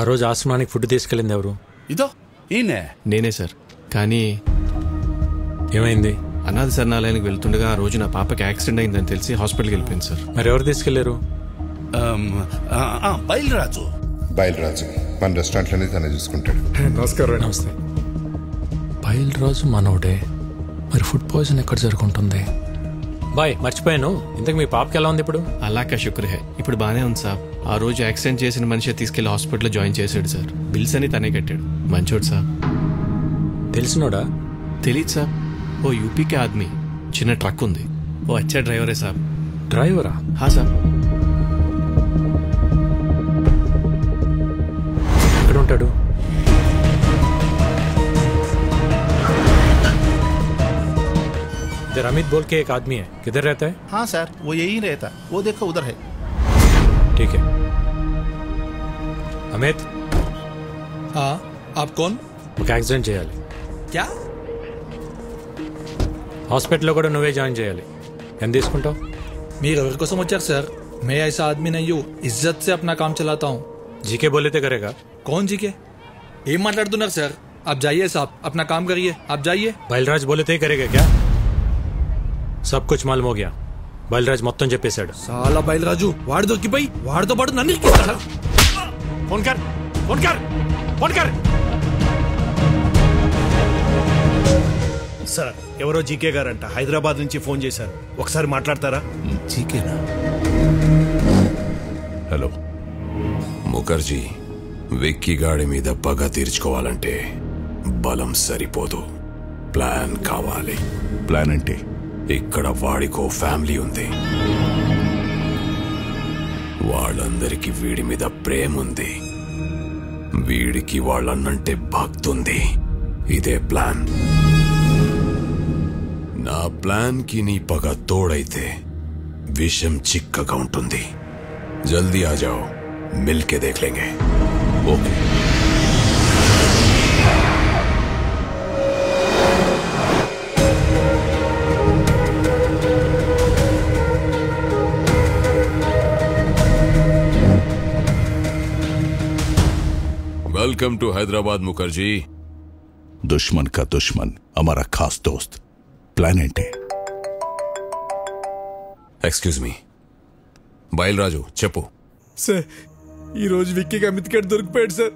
ఆ రోజు ఆశ్రమానికి ఫుడ్ తీసుకెళ్ళింది ఎవరు? ఇదో ఈయనే. నేనే సార్. కానీ ఏమైంది? అనాథ శరణాలయానికి వెళ్తుండగా ఆ రోజు నా పాపకి యాక్సిడెంట్ అయిందని తెలిసి హాస్పిటల్కి వెళ్ళిపోయింది సార్. మరి ఎవరు తీసుకెళ్ళారు? బయలురాజు. బయలురాజు. మన రెస్టారెంట్లోనే తనే చూసుకుంటాడు. నమస్కారం నమస్తే. బయలురాజు మనోడే. మరి ఫుడ్ పాయిజన్ ఎక్కడ జరుగుంటుంది? బాయ్ మర్చిపోయాను. ఇంతకు మీ పాపకి ఎలా ఉంది ఇప్పుడు? అల్లా కా శుక్ర్ హే ఇప్పుడు బాగానే ఉంది సార్ ఆ రోజు యాక్సిడెంట్ చేసిన మనిషి తీసుకెళ్ళి హాస్పిటల్లో జాయిన్ చేశాడు సార్. బిల్స్ అని తనే కట్టాడు. మంచోడు సార్ తెలిసినోడా? తెలీదు సార్ ఓ యూపీకే ఆద్మీ. చిన్న ట్రక్ ఉంది. ఓ అచ్చా డ్రైవరే సార్ డ్రైవరా? హా సార్ ఎక్కడ ఉంటాడు इधर अमित बोल के एक आदमी है किधर रहता है हाँ सर वो यही रहता वो देखो उधर है ठीक है अमित हाँ आप कौन ఒక యాక్సిడెంట్ చేయాలి क्या హాస్పిటల్లో కూడా నువ్వే జాయిన్ చేయాలి ఎంత తీసుకుంటావు మీరు ఎవరి కోసం వచ్చారు సార్ मैं ऐसा आदमी नहीं हूँ इज्जत से अपना काम चलाता हूँ జీకే బోలేతే కరేగా कौन जी के ఏం మాట్లాడుతున్నారు సార్ आप जाइए साहब अपना काम करिए आप जाइए బయలరాజ్ బోలేతే ही करेगा क्या సబ్ కుచ్ మాలం మోగ్యా. బలరాజ్ మొత్తం చెప్పేశాడు. చాలా బయలురాజు వాడి దొక్కిపోయి వాడితో పాటు నన్ను ఇరికిస్తాడా. ఫోన్ కర్ ఫోన్ ఫోన్ సార్ ఎవరో జీకే గారంట హైదరాబాద్ నుంచి ఫోన్ చేశారు. ఒకసారి మాట్లాడతారా? జీకేనా? హలో. ముఖర్జీ వెక్కిగాడి మీద పగ తీర్చుకోవాలంటే బలం సరిపోదు. ప్లాన్ కావాలి. ప్లాన్ అంటే? ఇక్కడ వాడికో ఫ్యామిలీ ఉంది. వాళ్ళందరికీ వీడి మీద ప్రేమ ఉంది. వీడికి వాళ్ళన్నంటే భక్తుంది ఇదే ప్లాన్. నా ప్లాన్కి నీ పగ తోడైతే విషం చిక్కగా ఉంటుంది. జల్దీ ఆ జాओ మిల్కే దేఖ్ లేంగే okay. Welcome to Hyderabad Mukherjee दुश्मन का दुश्मन हमारा खास दोस्त ప్లాన్ ఏంటి ఎక్స్క్యూజ్ మీ బయలురాజు చెప్పు సార్ ఈ రోజు విక్కీకి అమిత్ గడ్ దొరికిపోయాడు సార్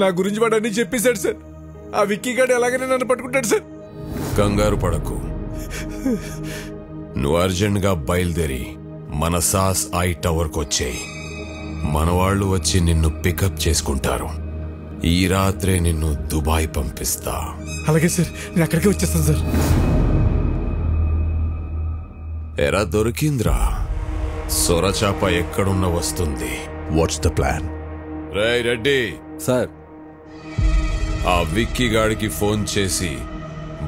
నా గురించి వాడు అన్ని చెప్పేశాడు సార్ ఆ విక్కీ గడ్ ఎలాగైనా నన్ను పట్టుకుంటాడు సార్ కంగారు పడకు నువ్వు అర్జెంట్గా బయలుదేరి మన సాస్ ఐ టవర్కి వచ్చేయి మన వాళ్ళు వచ్చి నిన్ను పికప్ చేసుకుంటారు. ఈ రాత్రే నిన్ను దుబాయ్ పంపిస్తా. అలాగే సార్ నేను అక్కడికే వచ్చేస్తాను సార్. ఎరా దొరికింద్రా. సొరచాప ఎక్కడున్న వస్తుంది. వాట్స్ ద ప్లాన్ రే రెడ్డి. సార్. ఆ విక్కీ గాడికి ఫోన్ చేసి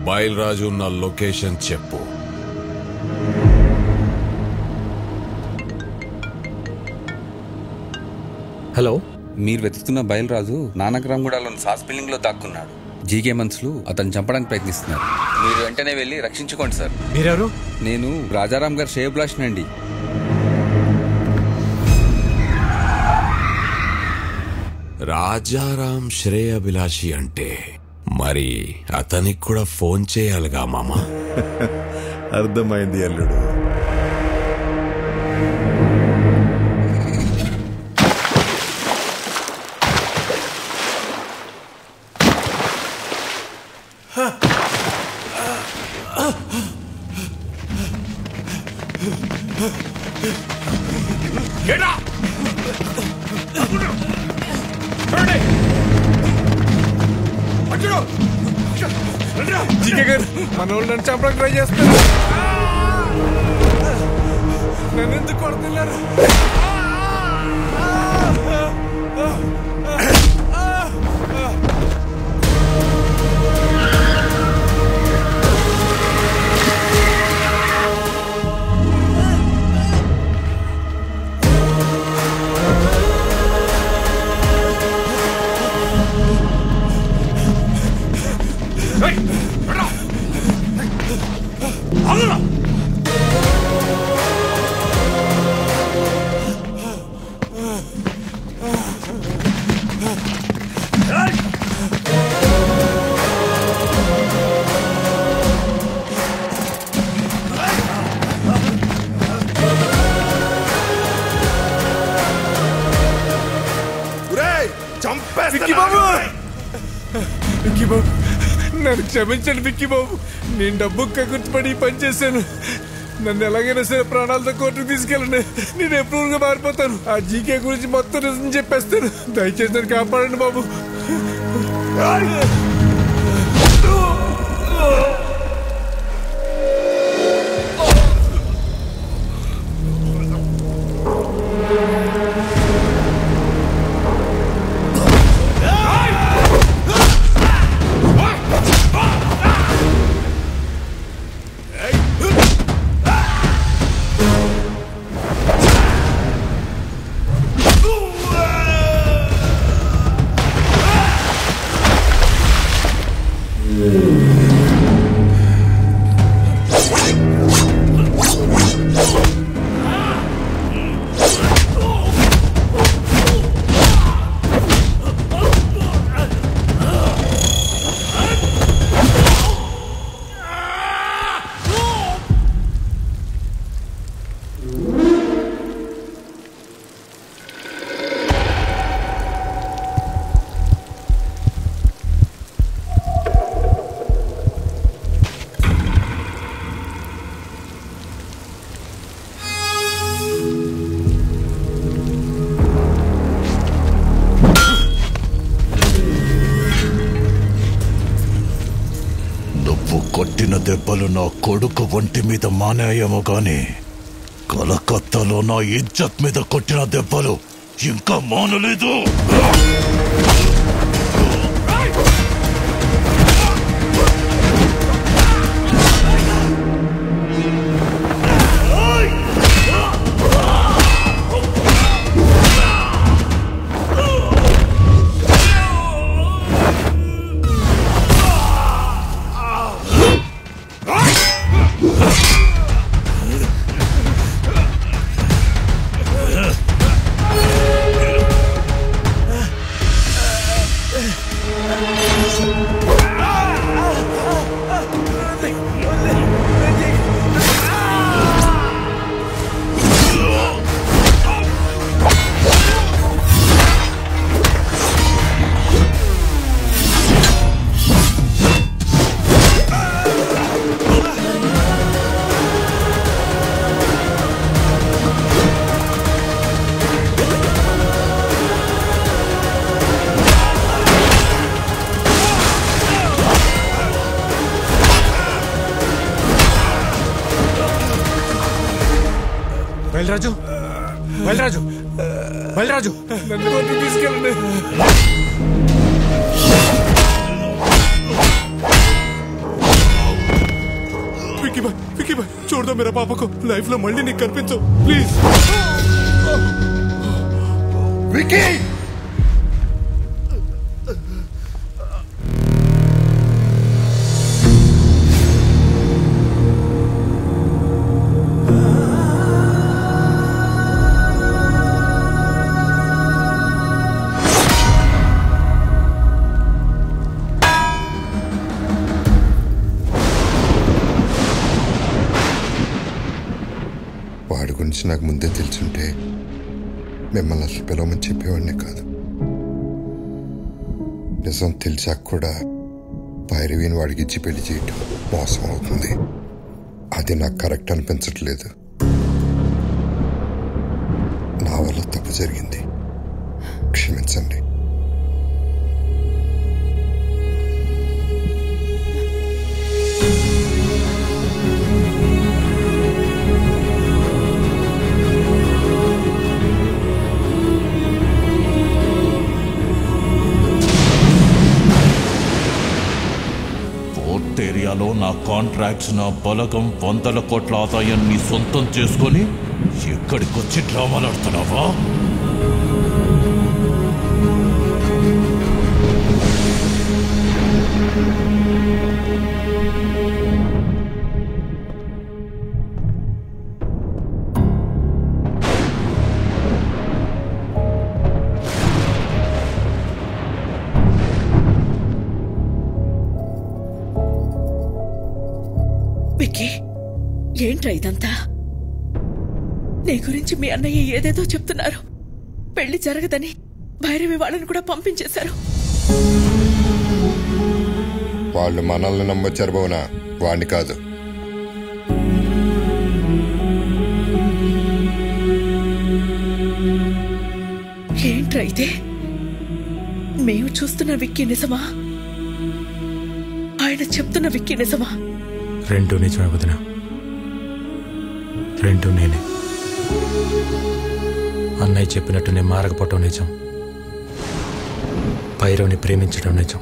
బయల్రాజు ఉన్న లొకేషన్ చెప్పు. హలో. మీరు వెతుకుతున్న బయలురాజు నానక్రామ్గూడలోని సాస్ బిల్డింగ్లో దాక్కున్నాడు. జీకే మనుషులు అతను చంపడానికి ప్రయత్నిస్తున్నారు. మీరు వెంటనే వెళ్ళి రక్షించుకోండి సార్. మీరెవరు? నేను రాజారాం గారి షేబ్లాషన్ అండి. రాజారాం శ్రేయభిలాషి అంటే మరి అతనికి కూడా ఫోన్ చేయాలిగా మామ? అర్థమైంది అల్లుడు. జీకే గారు మన నన్ను చంపడానికి ట్రై చేస్తారు నన్ను ఎందుకు కొడుతున్నారు క్షమించండి విక్కీ బాబు. నేను డబ్బు కగుర్తుపడి ఈ పని చేశాను. నన్ను ఎలాగైనా సరే ప్రాణాలతో కోర్టుకు తీసుకెళ్ళండి. నేను ఎప్రూవల్గా మారిపోతాను. ఆ జీకే గురించి మొత్తం నిజం చెప్పేస్తాను. దయచేసి నన్ను కాపాడండి బాబు. ఒంటి మీద మానేయేమో గాని కలకత్తాలో నా ఇజ్జత్ మీద కొట్టిన దెబ్బలు ఇంకా మానలేదు. నాకు ముందే తెలిసింటే మిమ్మల్ని అసలు పిలవమని చెప్పేవాడిని కాదు. నిజం తెలిసాక కూడా భైరవిని వాడికి ఇచ్చి పెళ్ళి చేయటం మోసం అవుతుంది. అది నాకు కరెక్ట్ అనిపించట్లేదు. నా వల్ల తప్పు జరిగింది. క్షమించండి. పోర్ట్ ఏరియాలో నా కాంట్రాక్ట్స్ నా బలకం వందల కోట్ల ఆదాయాన్ని సొంతం చేసుకొని ఎక్కడికొచ్చి డ్రామాలు ఆడుతున్నావా మీ అన్నయ్య ఏదేదో చెప్తున్నారు. పెళ్ళి జరగదని భైరవి వాళ్ళని కూడా పంపించేశారు. వాళ్ళు మనల్ని నమ్మొచ్చారు భువన. వాణ్ణి కాదు. ఏంట్రా ఇదే? మేము చూస్తున్న విక్కీ నిజమా? ఆయన చెప్తున్న విక్కీ నిజమా? రెండు నిజమే వదిన. రెండు నేనే. అన్నయ్య చెప్పినట్టు నేను మారకపోవటం నిజం. భైరవ్ని ప్రేమించడం నిజం.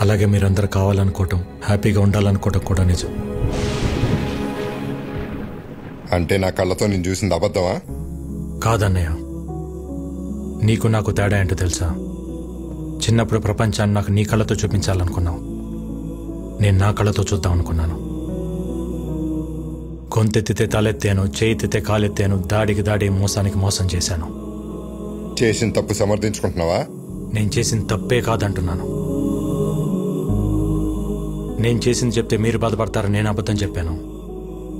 అలాగే మీరందరూ కావాలనుకోవటం హ్యాపీగా ఉండాలనుకోవటం కూడా నిజం. అంటే నా కళ్ళతో నేను చూసింది అబద్ధమా? కాదన్నయ్య. నీకు నాకు తేడా ఏంటో తెలుసా? చిన్నప్పుడు ప్రపంచాన్ని నాకు నీ కళ్ళతో చూపించాలనుకున్నావు. నేను నా కళ్ళతో చూద్దాం అనుకున్నాను గొంతెత్తితే తలెత్తాను చేయితే కాలెత్తాను దాడికి దాడి మోసానికి మోసం చేశాను. చేసిన తప్పు సమర్థించుకుంటున్నావా? నేను చేసిన తప్పే కాదంటున్నాను. నేను చేసింది చెప్తే మీరు బాధపడతారని నేను అబద్ధం చెప్పాను.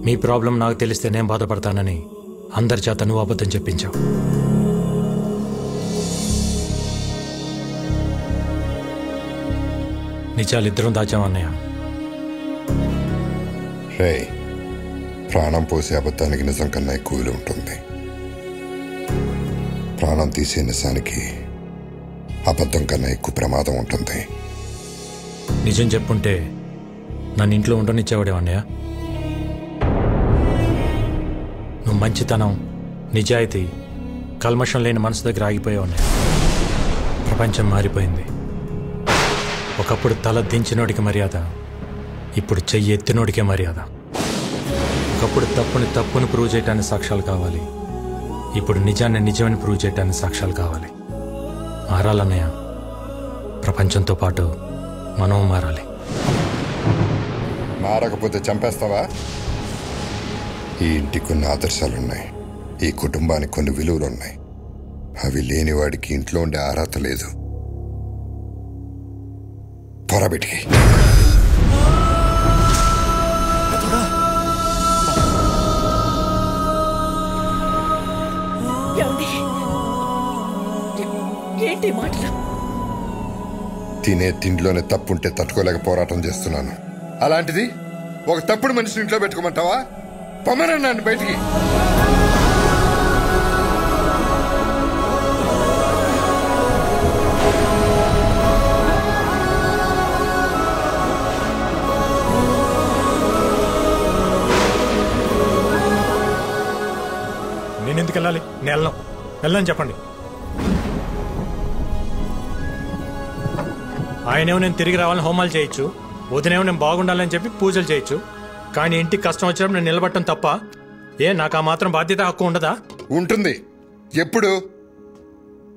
మీ ప్రాబ్లం నాకు తెలిస్తే నేను బాధపడతానని అందరి చేత నువ్వు అబద్ధం చెప్పించావు. నిజాలు ఇద్దరం దాచామన్నయ్య రే ప్రాణం పోసే అబద్ధానికి నిజం కన్నా ఎక్కువ విలువ ఉంటుంది. ప్రాణం తీసే నిజానికి అబద్ధం కన్నా ఎక్కువ ప్రమాదం ఉంటుంది. నిజం చెప్పుంటే నన్ను ఇంట్లో ఉండనిచ్చేవాడేవాణ్యా నువ్వు మంచితనం నిజాయితీ కల్మషం లేని మనసు దగ్గర ఆగిపోయేవాడిని. ప్రపంచం మారిపోయింది. ఒకప్పుడు తల దించినోడికి మర్యాద ఇప్పుడు చెయ్యి ఎత్తినోడికే మర్యాద. ఒకప్పుడు తప్పుని తప్పుని ప్రూవ్ చేయటానికి సాక్ష్యాలు కావాలి. ఇప్పుడు నిజాన్ని నిజమని ప్రూవ్ చేయటానికి సాక్ష్యాలు కావాలి. మారాలన్నయ్య ప్రపంచంతో పాటు మనం మారాలి. మారకపోతే చంపేస్తావా? ఈ ఇంటికి కొన్ని ఆదర్శాలున్నాయి. ఈ కుటుంబానికి కొన్ని విలువలున్నాయి. అవి లేని వాడికి ఇంట్లో ఉండే అర్హత లేదు. పొరబెట్టి ఏంటి మాటలు? తినే తిండిలోనే తప్పుంటే తట్టుకోలేక పోరాటం చేస్తున్నాను. అలాంటిది ఒక తప్పుడు మనిషిని ఇంట్లో పెట్టుకోమంటావా? పొమ్మనండి బయటికి. నేను వెళ్ళను వెళ్ళని చెప్పండి. ఆయనేమో నేను తిరిగి రావాలని హోమాలు చేయొచ్చు. వదినేమో నేను బాగుండాలని చెప్పి పూజలు చేయొచ్చు. కానీ ఇంటికి కష్టం వచ్చినప్పుడు నేను నిలబట్టడం తప్ప ఏ నాకు ఆ మాత్రం బాధ్యత హక్కు ఉండదా? ఉంటుంది. ఎప్పుడు?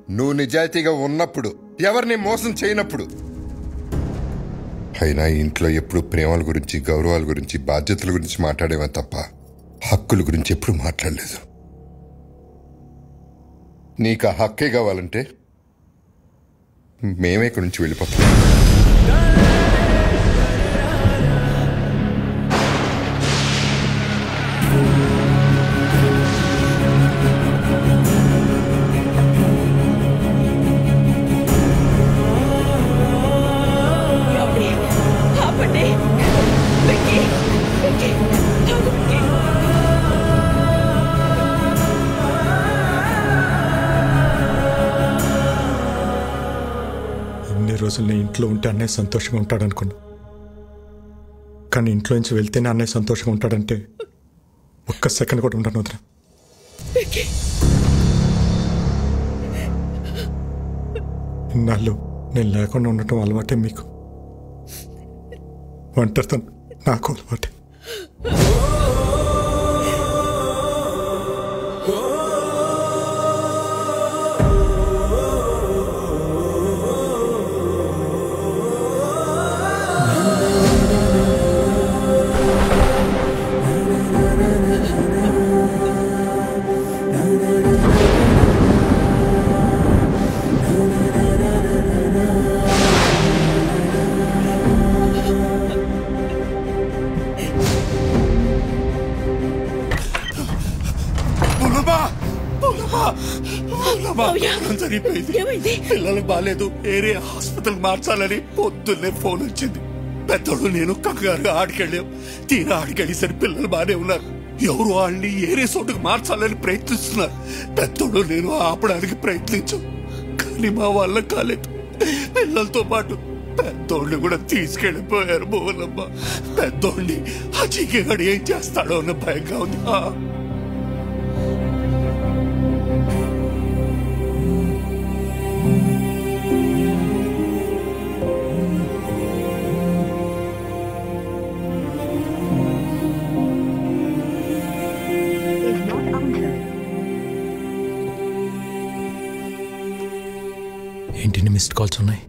నువ్వు నిజాయితీగా ఉన్నప్పుడు ఎవరిని మోసం చేయనప్పుడు. అయినా ఇంట్లో ఎప్పుడు ప్రేమల గురించి గౌరవాల గురించి బాధ్యతల గురించి మాట్లాడేవా తప్ప హక్కుల గురించి ఎప్పుడు మాట్లాడలేదు. నీకు ఆ హక్కే కావాలంటే మేమే ఇక్కడి నుంచి వెళ్ళిపోతాం. అన్నయ్య సంతోషంగా ఉంటాడు అనుకున్నా కానీ ఇంట్లో నుంచి వెళ్తేనే అన్నయ్య సంతోషంగా ఉంటాడంటే ఒక్క సెకండ్ కూడా ఉండను వదిన. ఇన్నాళ్ళు నేను లేకుండా ఉండటం అలవాటే మీకు. ఒంటరితనం నాకు అలవాటే. ఏమైంది? పిల్లలకు బాగాలేదు ఏరియా హాస్పిటల్ మార్చాలని పొద్దున్నే ఫోన్ వచ్చింది. పెద్దోడు నేను కంగారుగా ఆడికెళ్ళాం. తీరా ఆడికెళ్ళేసరి పిల్లలు బాగానే ఉన్నారు. ఎవరు వాళ్ళని ఏరే చోటుకు మార్చాలని ప్రయత్నిస్తున్నారు. పెద్దోడు నేను ఆపడానికి ప్రయత్నించాం. కానీ మా వల్ల కాలేదు. పిల్లలతో పాటు పెద్దోడిని కూడా తీసుకెళ్ళిపోయారు మోలమ్మ పెద్దోడిని ఆ చీకగాడు ఏం చేస్తాడో అన్న భయంగా ఉంది. కాల్స్ ఉన్నాయి.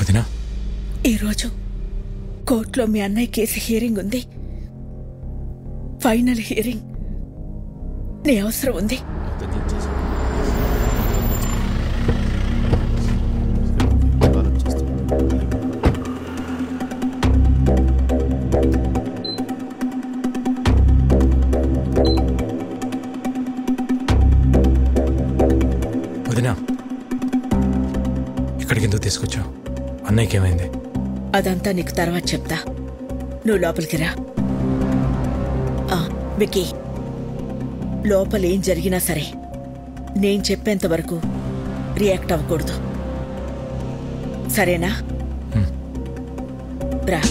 వదినా. ఈరోజు కోర్టులో మీ అన్నయ్య కేసు హియరింగ్ ఉంది. ఫైనల్ హియరింగ్ నీ అవసరం ఉంది. ఏమైంది అదంతా నీకు తర్వాత చెప్తా. నువ్వు లోపలికి రా. ఆ, విక్కీ. లోపల ఏం జరిగినా సరే నేను చెప్పేంత వరకు రియాక్ట్ అవ్వకూడదు. సరేనా? రా.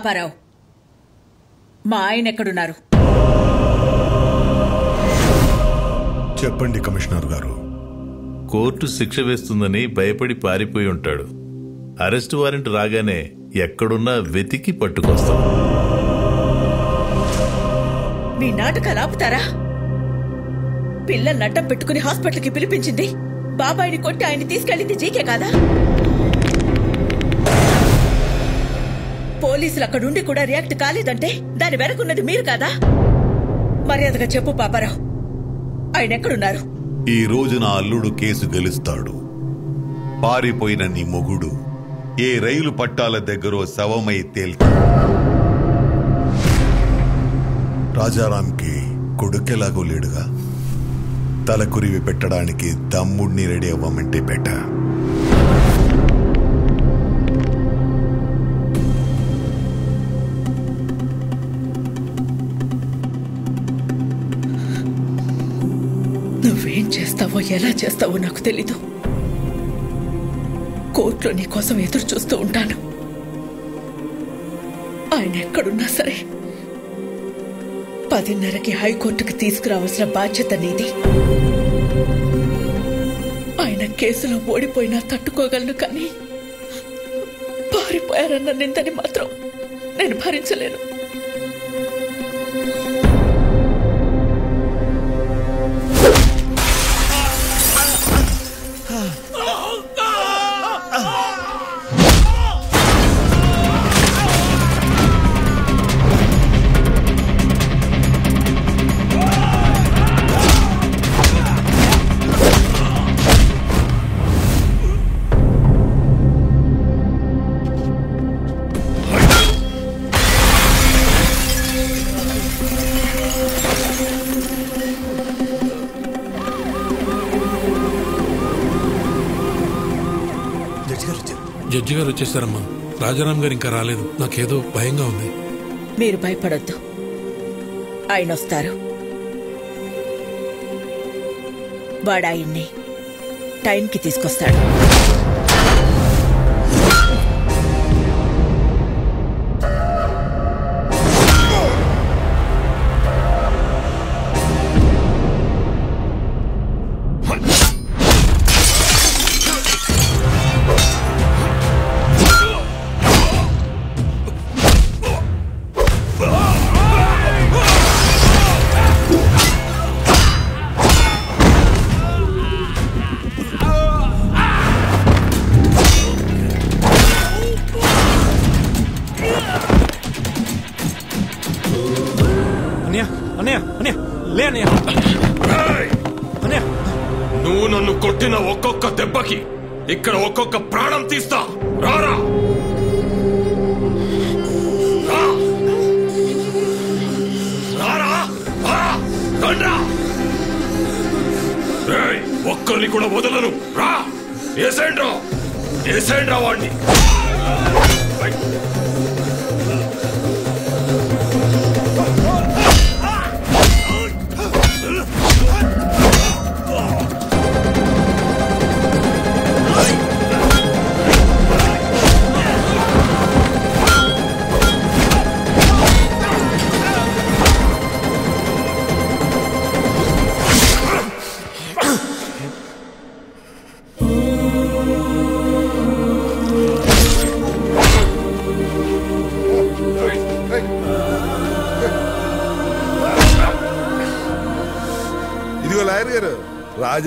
పాపారావు మా ఆయన ఎక్కడున్నారు? చెప్పండి కమిషనర్ గారు. కోర్టు శిక్ష వేస్తుందని భయపడి పారిపోయి ఉంటాడు. అరెస్ట్ వారెంట్ రాగానే ఎక్కడున్నా వెతికి పట్టుకొస్తాం. మీ నాటకాలు ఆపుతారా? పిల్లలు నట్టం పెట్టుకుని హాస్పిటల్కి పిలిపించింది. బాబాయిని కొట్టి ఆయన్ని తీసుకెళ్ళింది జీకే కాదా? పోలీసులు అక్కడుండి కూడా రియాక్ట్ కాలేదంటే దాని వెనకున్నది మీరు కాదా? మర్యాదగా చెప్పు పాపారావు. ఆయన ఎక్కడున్నారు? ఈ రోజు నా అల్లుడు కేసు గెలుస్తాడు. పారిపోయిన నీ మొగుడు ఏ రైలు పట్టాల దగ్గరో శవమై తేల్తాడు. రాజారాంకి కొడుకెలాగో లేడుగా. తలకురివి పెట్టడానికి తమ్ముడిని రెడీ అవ్వమంటే బెటర్. చేస్తావో ఎలా చేస్తావో నాకు తెలీదు. కోర్టులో నీ కోసం ఎదురు చూస్తూ ఉంటాను. ఆయన ఎక్కడున్నా సరే పదిన్నరకి హైకోర్టుకి తీసుకురావాల్సిన బాధ్యత నీది. ఆయన కేసులో ఓడిపోయినా తట్టుకోగలను కానీ పారిపోయారన్న నిందని మాత్రం నేను భరించలేను. జడ్జి గారు వచ్చేసారమ్మా. రాజారాం గారు ఇంకా రాలేదు. నాకేదో భయంగా ఉంది. మీరు భయపడొద్దు. ఆయన వస్తారు. వాడాయన్ని టైంకి తీసుకొస్తాడు.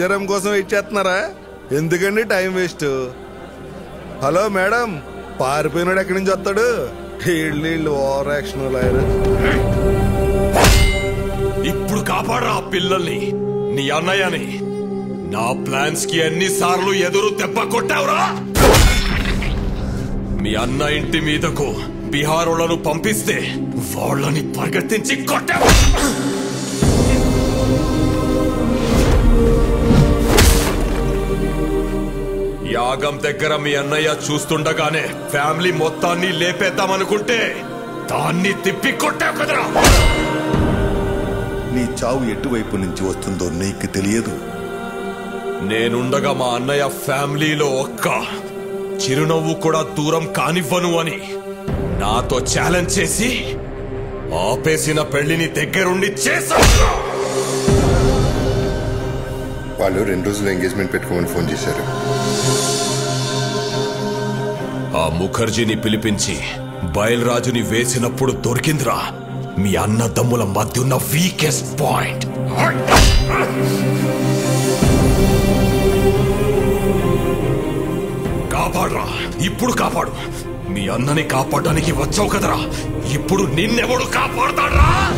రాజారాం కోసం వెయిట్ చేస్తున్నారా? ఎందుకండి టైం వేస్ట్ హలో మేడం. పారిపోయినాడు ఎక్కడి నుంచి వస్తాడు? వీళ్ళు ఓవర్ యాక్షన్ లాయర్ ఇప్పుడు కాపాడరా పిల్లల్ని. నీ అన్నయ్యని. నా ప్లాన్స్కి ఎన్నిసార్లు ఎదురు దెబ్బ కొట్టావురా? మీ అన్న ఇంటి మీదకు బీహారులను పంపిస్తే వాళ్ళని పరిగెత్తించి కొట్టావు. యాగం దగ్గర మీ అన్నయ్య చూస్తుండగానే ఫ్యామిలీ మొత్తాన్ని లేపేద్దామనుకుంటే దాన్ని తిప్పి కొట్టావు కదరా. నీ చావు ఎటువైపు నుంచి వస్తుందో నీకు తెలియదు. నేనుండగా మా అన్నయ్య ఫ్యామిలీలో ఒక్క చిరునవ్వు కూడా దూరం కానివ్వను అని నాతో ఛాలెంజ్ చేసి ఆపేసిన పెళ్ళిని దగ్గరుండి చేశావు వాళ్ళు రెండు రోజులు ఎంగేజ్మెంట్ పెట్టుకోమని ఫోన్ చేశారు. ఆ ముఖర్జీని పిలిపించి బయల్రాజుని వేసినప్పుడు దొరికిందిరా. మీ అన్నదమ్ముల మధ్య ఉన్న వీకెస్ట్ పాయింట్. కాపాడరా. ఇప్పుడు కాపాడు. మీ అన్నని కాపాడడానికి వచ్చావు కదరా. ఇప్పుడు నిన్నెవడు కాపాడతాడరా?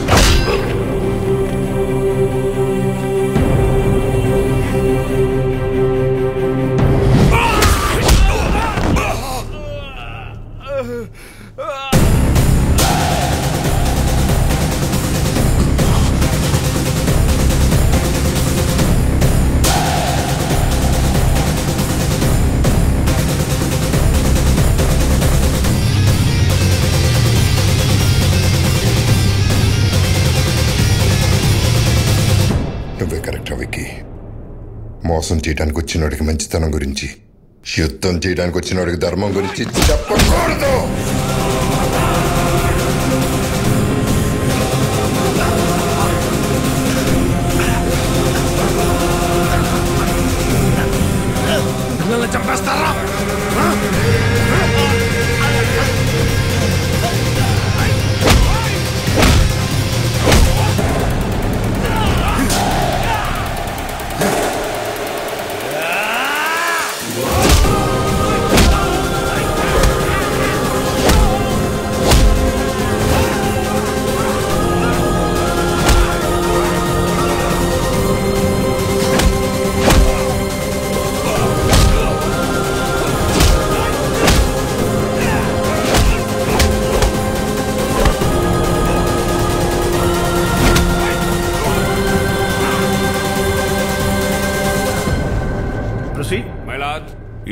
మోసం చేయడానికి వచ్చినోడికి మంచితనం గురించి యుద్ధం చేయడానికి వచ్చినోడికి ధర్మం గురించి చెప్పకూడదు!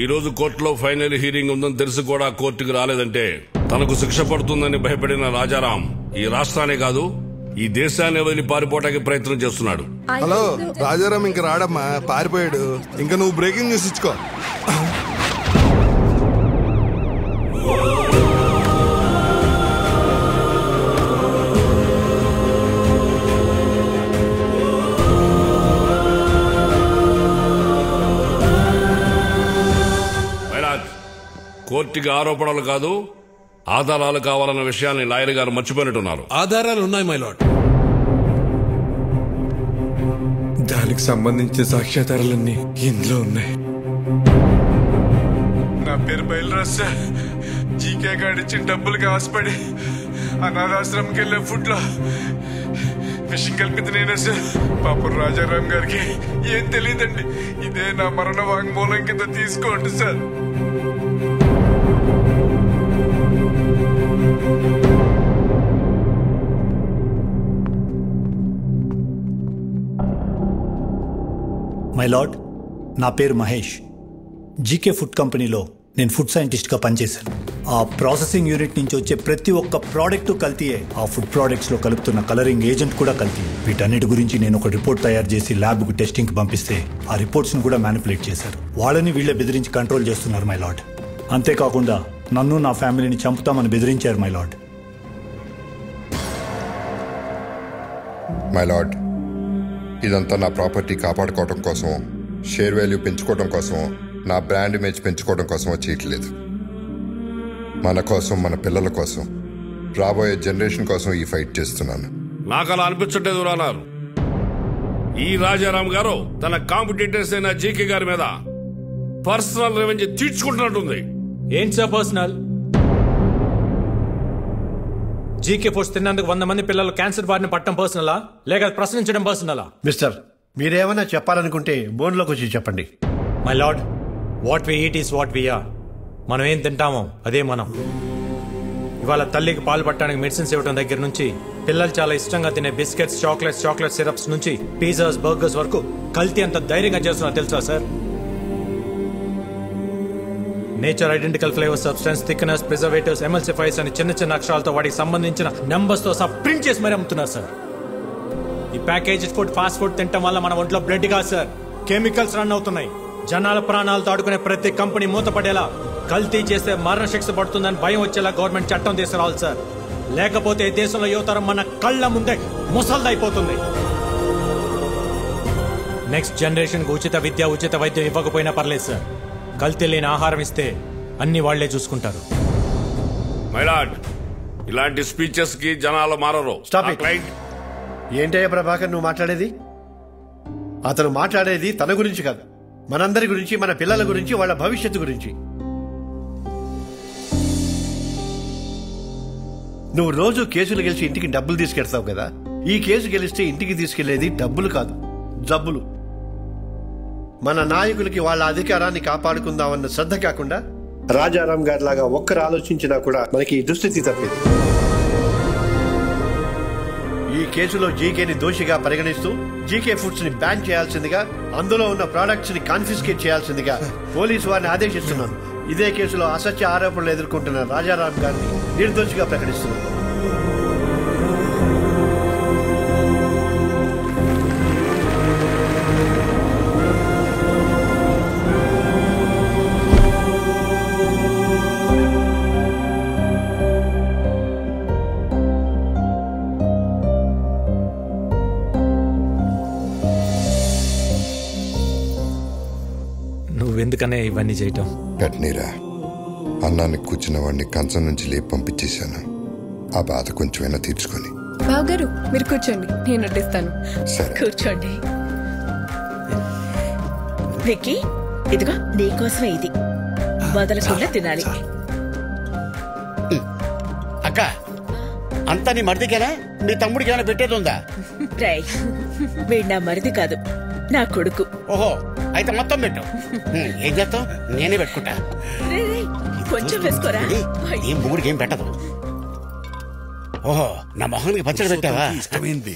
ఈ రోజు కోర్టులో ఫైనల్ హీరింగ్ ఉందని తెలిసి కూడా కోర్టుకు రాలేదంటే తనకు శిక్ష పడుతుందని భయపడిన రాజారాం ఈ రాష్ట్రాన్ని కాదు ఈ దేశాన్ని వదిలి పారిపోటానికి ప్రయత్నం చేస్తున్నాడు. హలో రాజారాం ఇంక రాడమ్మా పారిపోయాడు. ఇంకా నువ్వు బ్రేకింగ్ న్యూస్ ఇచ్చుకో. కోర్టుకి ఆరోపణలు కాదు ఆధారాలు కావాలన్న విషయాన్ని లాయర్ గారు మర్చిపోయినట్టున్నారు. ఆధారాలు ఉన్నాయి మై లాడ్ దానికి సంబంధించిన సాక్ష్యాధారాలన్నీ ఇందులో ఉన్నాయి. నా పేరు బయలురాజ్ సార్. జీకే గారు ఇచ్చిన డబ్బులకి ఆశపడి అనాథాశ్రమంకి వెళ్ళే ఫుడ్లో ఫిషింగ్ కలిపింది నేనే సార్. పాపం రాజారాం గారికి ఏం తెలియదండి. ఇదే నా మరణ వాంగ్మూలం కింద తీసుకోండి సార్. మై లార్డ్ నా పేరు మహేష్. జీకే ఫుడ్ కంపెనీలో నేను ఫుడ్ సైంటిస్ట్గా పనిచేశాను. ఆ ప్రాసెసింగ్ యూనిట్ నుంచి వచ్చే ప్రతి ఒక్క ప్రోడక్ట్ కల్తీయే. ఆ ఫుడ్ ప్రోడక్ట్స్లో కలుపుతున్న కలరింగ్ ఏజెంట్ కూడా కల్తీ వీటన్నిటి గురించి నేను ఒక రిపోర్ట్ తయారు చేసి ల్యాబ్కు టెస్టింగ్కి పంపిస్తే ఆ రిపోర్ట్స్ను కూడా మ్యానిపులేట్ చేశారు. వాళ్ళని వీళ్ళే బెదిరించి కంట్రోల్ చేస్తున్నారు మై లార్డ్ అంతేకాకుండా నన్ను నా ఫ్యామిలీని చంపుతామని బెదిరించారు మై లార్డ్. మై లార్డ్ ఇదంతా నా ప్రాపర్టీ కాపాడుకోవడం కోసం షేర్ వాల్యూ పెంచుకోవడం కోసం నా బ్రాండ్ ఇమేజ్ పెంచుకోవడం కోసం చేయట్లేదు మన కోసం మన పిల్లల కోసం రాబోయే జనరేషన్ కోసం ఈ ఫైట్ చేస్తున్నాను. నాకు అలా అనిపించట్లేదు రానారు. ఈ రాజారాం గారు తన కాంపిటేటర్స్ అయిన జీకే గారి మీద పర్సనల్ రెవెన్యూ తీర్చుకుంటున్నట్టుంది. ఏంటి సార్ పర్సనల్? జీకే ఫోర్స్ తిన్నందుకు వంద మంది పిల్లలు క్యాన్సర్ బారిన పట్టడం పర్సనలా? లేక ప్రశ్నించడం పర్సనలా? మిస్టర్ మీరేమైనా చెప్పాలనుకుంటే బోన్లోకి వచ్చి చెప్పండి. My lord what we eat is what we are మనం ఏం తింటామో అదే మనం. ఇవాళ తల్లికి పాలు పట్టడానికి మెడిసిన్స్ ఇవ్వడం దగ్గర నుంచి పిల్లలు చాలా ఇష్టంగా తినే బిస్కెట్స్ చాక్లెట్స్ చాక్లెట్ సిరప్స్ నుంచి పిజ్జాస్ బర్గర్స్ వరకు కల్తీ అంత ధైర్యంగా చేస్తున్నా తెలుసా sir nature identical flavour substance thickness preservatives emulsifiers అని చిన్న చిన్న అక్షరాలతో వాటికి సంబంధించిన నెంబర్స్తో సహా ప్రింట్ చేసి మరీ అమ్ముతున్నారు సార్ ఈ ప్యాకేజ్ ఫుడ్ ఫాస్ట్ ఫుడ్ తినటం వల్ల మన ఒంట్లో బ్లడ్ కాదు సార్ కెమికల్స్ రన్ అవుతున్నాయి. జనాల ప్రాణాలతో ఆడుకునే ప్రతి కంపెనీ మూతపడేలా కల్తీ చేస్తే మరణ శిక్ష పడుతుందని భయం వచ్చేలా గవర్నమెంట్ చట్టం తీసుకురావాలి సార్ లేకపోతే ఈ దేశంలో యువతరం మన కళ్ళ ముందే ముసల్దైపోతుంది. నెక్స్ట్ జనరేషన్కు ఉచిత విద్య ఉచిత వైద్యం ఇవ్వకపోయినా పర్లేదు సార్ కల్తీ లేని ఆహారం ఇస్తే అన్ని వాళ్ళే చూసుకుంటారు. మైలాడ్ ఇలాంటి స్పీచెస్కి జనాలు మారరు. క్లయింట్ ఏంటయ్య ప్రభాకర్ నువ్వు మాట్లాడేది? అతను మాట్లాడేది తన గురించి కాదు. మనందరి గురించి మన పిల్లల గురించి వాళ్ళ భవిష్యత్తు గురించి. నువ్వు రోజు కేసులు గెలిచి ఇంటికి డబ్బులు తీసుకెళ్తావు కదా? ఈ కేసు గెలిస్తే ఇంటికి తీసుకెళ్ళేది డబ్బులు కాదు. జబ్బులు. మన నాయకులకి వాళ్ళ అధికారాన్ని కాపాడుకుందామన్న శ్రద్ధ కాకుండా రాజారాం గారి లాగా ఒక్కరు ఆలోచించినా కూడా మనకి దుస్థితి తప్పింది. ఈ కేసులో జీకేని దోషిగా పరిగణిస్తూ జీకే ఫుడ్స్ని బ్యాన్ చేయాల్సిందిగా అందులో ఉన్న ప్రొడక్ట్స్ని కాన్ఫిస్కేట్ చేయాల్సిందిగా పోలీసు వారిని ఆదేశిస్తున్నాను. ఇదే కేసులో అసత్య ఆరోపణలు ఎదుర్కొంటున్న రాజారాం గారిని నిర్దోషిగా ప్రకటిస్తున్నాను. నువ్వెందుకనే ఇవన్నీ చేయటం. పెట్టనీరా అన్నాన్ని కూర్చున్న వాడిని కంచం నుంచి లేపి పంపించేశాను. ఆ బాధ కొంచెమైనా తీర్చుకొని. బావగారు మీరు కూర్చోండి నేను వడ్డిస్తాను. సరే. కూర్చోండి. విక్కీ ఇదిగో నీకోసమే ఇది. వదలకుండా తినాలి. అక్క అంతా నీ మరిదికేనా? నీ తమ్ముడికి ఏమైనా పెట్టేది ఉందా? రై వీడు నా మరిది కాదు నా కొడుకు. ఓహో అయితే మొత్తం పెట్టు. ఏం చేస్తావు? నేనే పెట్టుకుంటా. కొంచెం వేసుకోరా? నీ మూడికి ఏం పెట్టదు. ఓహో నా మొహానికి పచ్చడి పెట్టావా? ఇష్టమైంది.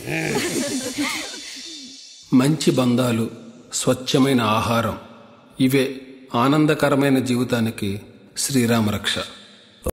మంచి బంధాలు స్వచ్ఛమైన ఆహారం ఇవే ఆనందకరమైన జీవితానికి శ్రీరామ రక్ష